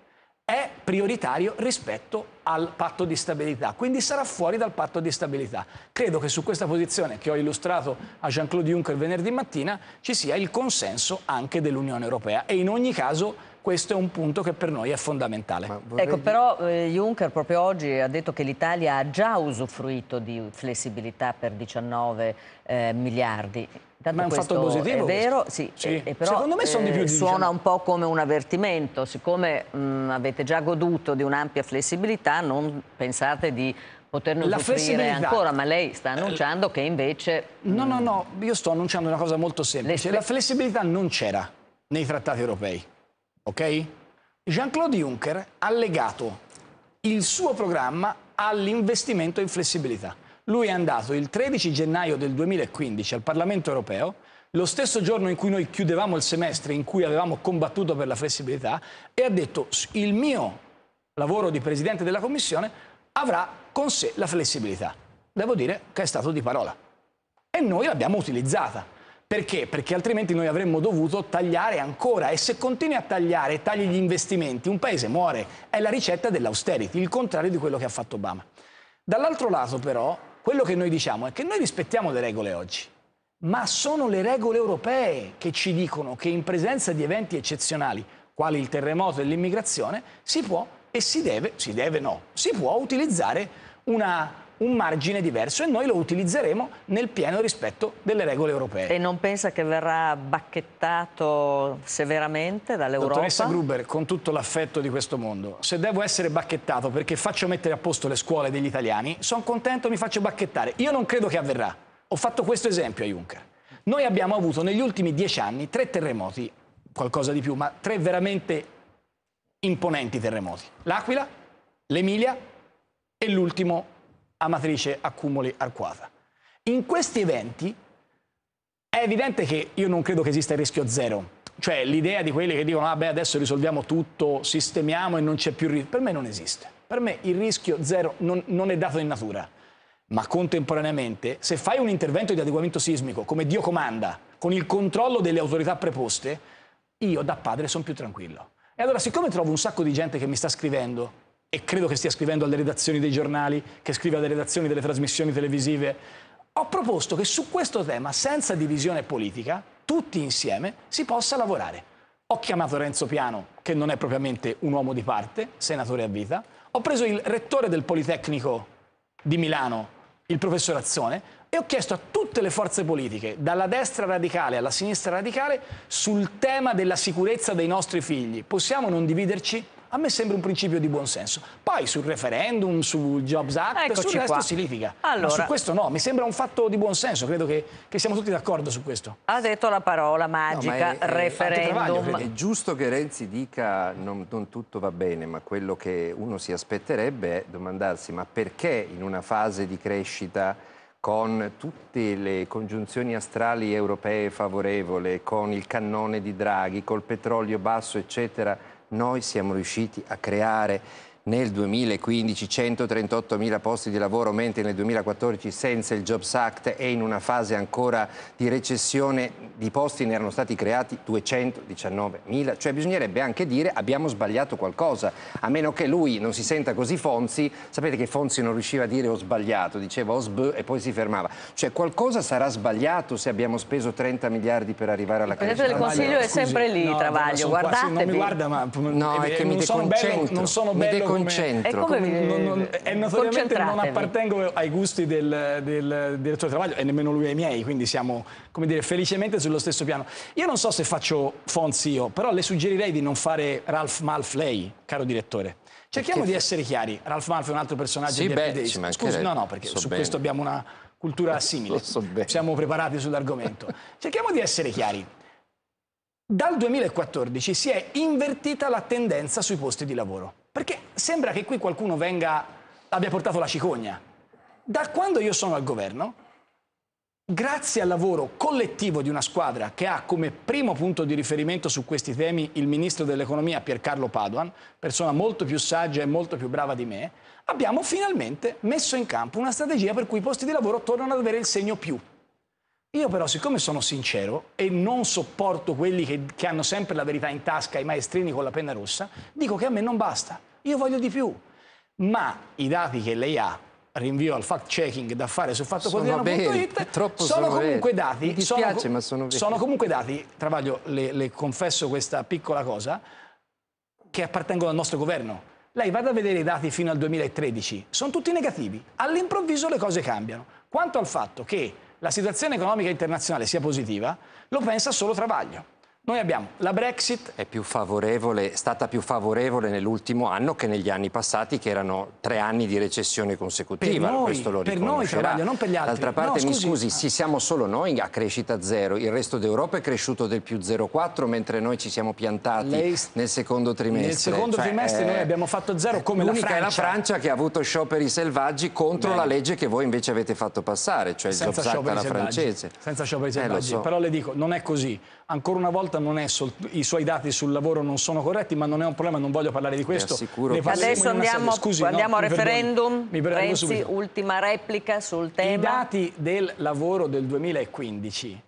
è prioritario rispetto al patto di stabilità, quindi sarà fuori dal patto di stabilità. Credo che su questa posizione che ho illustrato a Jean-Claude Juncker venerdì mattina ci sia il consenso anche dell'Unione Europea e in ogni caso questo è un punto che per noi è fondamentale. Ecco, però eh, Juncker proprio oggi ha detto che l'Italia ha già usufruito di flessibilità per 19 eh, miliardi. Tanto Ma è un fatto positivo. È vero, sì, sì. E, però, Secondo me sono di più di eh, Suona un po' come un avvertimento, siccome mh, avete già goduto di un'ampia flessibilità, non pensate di poterne usufruire ancora, ma lei sta annunciando che invece... No, no, no, io sto annunciando una cosa molto semplice. La flessibilità non c'era nei trattati europei, ok? Jean-Claude Juncker ha legato il suo programma all'investimento in flessibilità. Lui è andato il 13 gennaio del 2015 al Parlamento europeo, lo stesso giorno in cui noi chiudevamo il semestre, in cui avevamo combattuto per la flessibilità, e ha detto il mio lavoro di Presidente della Commissione avrà con sé la flessibilità. Devo dire che è stato di parola. E noi l'abbiamo utilizzata. Perché? Perché altrimenti noi avremmo dovuto tagliare ancora e se continui a tagliare e tagli gli investimenti, un paese muore. È la ricetta dell'austerity, il contrario di quello che ha fatto Obama. Dall'altro lato però quello che noi diciamo è che noi rispettiamo le regole oggi, ma sono le regole europee che ci dicono che in presenza di eventi eccezionali, quali il terremoto e l'immigrazione, si può e si deve, si deve no, si può utilizzare una un margine diverso e noi lo utilizzeremo nel pieno rispetto delle regole europee. E non pensa che verrà bacchettato severamente dall'Europa? Dottoressa Gruber, con tutto l'affetto di questo mondo, se devo essere bacchettato perché faccio mettere a posto le scuole degli italiani, sono contento, mi faccio bacchettare. Io non credo che avverrà. Ho fatto questo esempio a Juncker. Noi abbiamo avuto negli ultimi dieci anni tre terremoti, qualcosa di più, ma tre veramente imponenti terremoti. L'Aquila, l'Emilia e l'ultimo Amatrice Accumuli Arquata. In questi eventi è evidente che io non credo che esista il rischio zero, cioè l'idea di quelli che dicono ah beh adesso risolviamo tutto, sistemiamo e non c'è più rischio, per me non esiste. Per me il rischio zero non, non è dato in natura ma contemporaneamente, se fai un intervento di adeguamento sismico come Dio comanda, con il controllo delle autorità preposte, io da padre sono più tranquillo. E allora, siccome trovo un sacco di gente che mi sta scrivendo, e credo che stia scrivendo alle redazioni dei giornali, che scrive alle redazioni delle trasmissioni televisive, ho proposto che su questo tema, senza divisione politica, tutti insieme si possa lavorare. Ho chiamato Renzo Piano, che non è propriamente un uomo di parte, senatore a vita, ho preso il rettore del Politecnico di Milano, il professor Azzone, e ho chiesto a tutte le forze politiche, dalla destra radicale alla sinistra radicale, sul tema della sicurezza dei nostri figli. Possiamo non dividerci? A me sembra un principio di buonsenso. Poi sul referendum, sul Jobs Act, Eccoci sul resto qua. si litiga. Allora. Ma su questo no, mi sembra un fatto di buonsenso, credo che, che siamo tutti d'accordo su questo. Ha detto la parola magica, è- è- referendum. Travaglio, È giusto che Renzi dica non, non tutto va bene, ma quello che uno si aspetterebbe è domandarsi ma perché in una fase di crescita con tutte le congiunzioni astrali europee favorevoli, con il cannone di Draghi, col petrolio basso, eccetera, noi siamo riusciti a creare nel 2015 138.000 posti di lavoro, mentre nel 2014 senza il Jobs Act e in una fase ancora di recessione di posti ne erano stati creati 219.000. Cioè bisognerebbe anche dire abbiamo sbagliato qualcosa, a meno che lui non si senta così Fonzi. Sapete che Fonzi non riusciva a dire ho sbagliato, diceva ho sb e poi si fermava. Cioè qualcosa sarà sbagliato se abbiamo speso 30 miliardi per arrivare alla Il crescita. del Consiglio è sempre lì, no, Travaglio, qua, sì, non mi guardatevi. guarda, ma No, è che mi non sono bello, non sono mi bello deconcentro. E come vi- non, non, e notoriamente non appartengo ai gusti del, del direttore Travaglio e nemmeno lui ai miei, quindi siamo, come dire, felicemente sullo stesso piano. Io non so se faccio Fonzi io, però le suggerirei di non fare Ralph Malf lei, caro direttore. Cerchiamo Perché? di essere chiari. Ralph Malf è un altro personaggio Sì, di beh, ci. Scusi, no, no, perché So su bene. questo abbiamo una cultura simile. So bene. Siamo preparati sull'argomento. Cerchiamo di essere chiari. Dal 2014 si è invertita la tendenza sui posti di lavoro, perché sembra che qui qualcuno venga, abbia portato la cicogna. Da quando io sono al governo, grazie al lavoro collettivo di una squadra che ha come primo punto di riferimento su questi temi il ministro dell'economia Piercarlo Paduan, persona molto più saggia e molto più brava di me, abbiamo finalmente messo in campo una strategia per cui i posti di lavoro tornano ad avere il segno più. Io però, siccome sono sincero e non sopporto quelli che, che hanno sempre la verità in tasca, i maestrini con la penna rossa, dico che a me non basta. Io voglio di più. Ma i dati che lei ha, rinvio al fact checking da fare su fattoquotidiano.it, sono sono comunque veri. dati. Mi dispiace, sono, ma sono veri. sono comunque dati, Travaglio, le, le confesso questa piccola cosa, che appartengono al nostro governo. Lei vada a vedere i dati fino al 2013, sono tutti negativi. All'improvviso le cose cambiano. Quanto al fatto che la situazione economica internazionale sia positiva, lo pensa solo Travaglio. Noi abbiamo la Brexit, È più favorevole, è stata più favorevole nell'ultimo anno che negli anni passati, che erano tre anni di recessione consecutiva. Per noi, questo lo per noi. Travaglio, non per gli altri. D'altra parte, No, mi scusi. scusi, sì, siamo solo noi a crescita zero. Il resto d'Europa è cresciuto del più 0,4, mentre noi ci siamo piantati Lei- nel secondo trimestre. nel secondo Cioè, trimestre eh, noi abbiamo fatto zero come la L'unica è la Francia. Francia che ha avuto scioperi selvaggi contro Bene. la legge che voi invece avete fatto passare, cioè il senza Jobs Act scioperi alla selvaggi. francese. Senza scioperi Eh, selvaggi. so. Però le dico, non è così. Ancora una volta non è sol- i suoi dati sul lavoro non sono corretti, ma non è un problema, non voglio parlare di questo. Adesso andiamo. Scusi, no, andiamo al mi perdoni. referendum. Mi prego Renzi, subito. ultima replica sul I tema. dati del lavoro del 2015,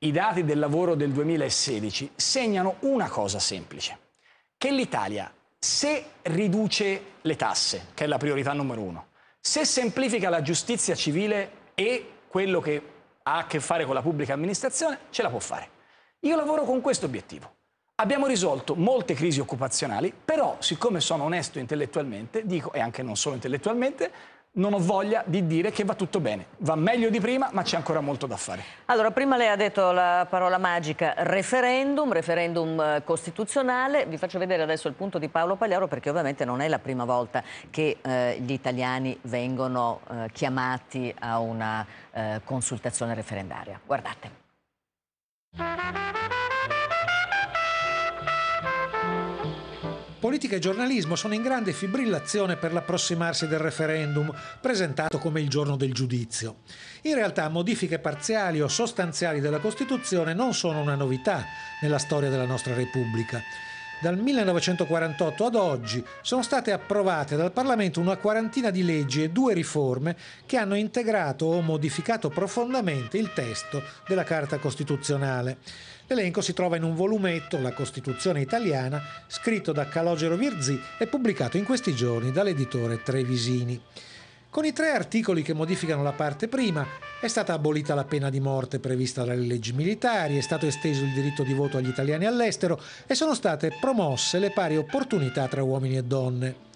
i dati del lavoro del 2016 segnano una cosa semplice, che l'Italia se riduce le tasse, che è la priorità numero uno, se semplifica la giustizia civile e quello che ha a che fare con la pubblica amministrazione, ce la può fare. Io lavoro con questo obiettivo. Abbiamo risolto molte crisi occupazionali, però siccome sono onesto intellettualmente, dico, e anche non solo intellettualmente, non ho voglia di dire che va tutto bene. Va meglio di prima, ma c'è ancora molto da fare. Allora, prima lei ha detto la parola magica referendum, referendum eh, costituzionale. Vi faccio vedere adesso il punto di Paolo Pagliaro perché ovviamente non è la prima volta che eh, gli italiani vengono eh, chiamati a una eh, consultazione referendaria. Guardate. Politica e giornalismo sono in grande fibrillazione per l'approssimarsi del referendum, presentato come il giorno del giudizio. In realtà modifiche parziali o sostanziali della Costituzione non sono una novità nella storia della nostra Repubblica. Dal 1948 ad oggi sono state approvate dal Parlamento una quarantina di leggi e due riforme che hanno integrato o modificato profondamente il testo della Carta Costituzionale. L'elenco si trova in un volumetto, La Costituzione italiana, scritto da Calogero Virzì e pubblicato in questi giorni dall'editore Trevisini. Con i tre articoli che modificano la parte prima è stata abolita la pena di morte prevista dalle leggi militari, è stato esteso il diritto di voto agli italiani all'estero e sono state promosse le pari opportunità tra uomini e donne.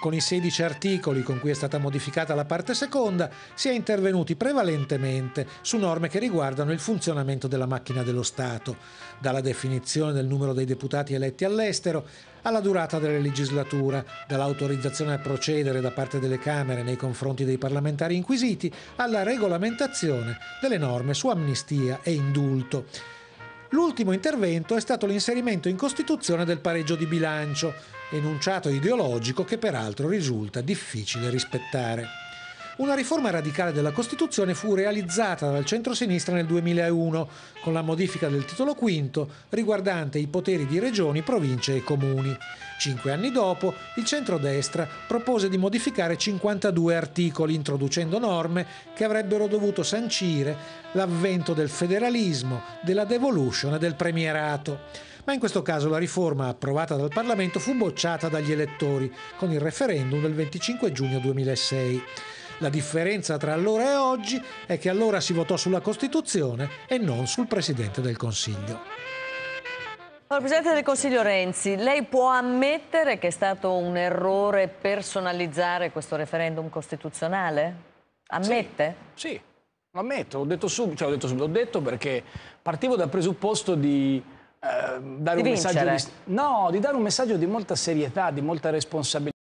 Con i 16 articoli con cui è stata modificata la parte seconda si è intervenuti prevalentemente su norme che riguardano il funzionamento della macchina dello Stato, dalla definizione del numero dei deputati eletti all'estero alla durata della legislatura, dall'autorizzazione a procedere da parte delle Camere nei confronti dei parlamentari inquisiti, alla regolamentazione delle norme su amnistia e indulto. L'ultimo intervento è stato l'inserimento in Costituzione del pareggio di bilancio, enunciato ideologico che peraltro risulta difficile rispettare. Una riforma radicale della Costituzione fu realizzata dal centro-sinistra nel 2001 con la modifica del titolo V riguardante i poteri di regioni, province e comuni. Cinque anni dopo, il centro-destra propose di modificare 52 articoli, introducendo norme che avrebbero dovuto sancire l'avvento del federalismo, della devolution e del premierato. Ma in questo caso la riforma approvata dal Parlamento fu bocciata dagli elettori con il referendum del 25 giugno 2006. La differenza tra allora e oggi è che allora si votò sulla Costituzione e non sul Presidente del Consiglio. Allora, Presidente del Consiglio Renzi, lei può ammettere che è stato un errore personalizzare questo referendum costituzionale? Ammette? Sì, sì lo ammetto, l'ho detto subito, cioè, l'ho detto subito, l'ho detto perché partivo dal presupposto di eh, dare di un vincere. messaggio di, no, di dare un messaggio di molta serietà, di molta responsabilità.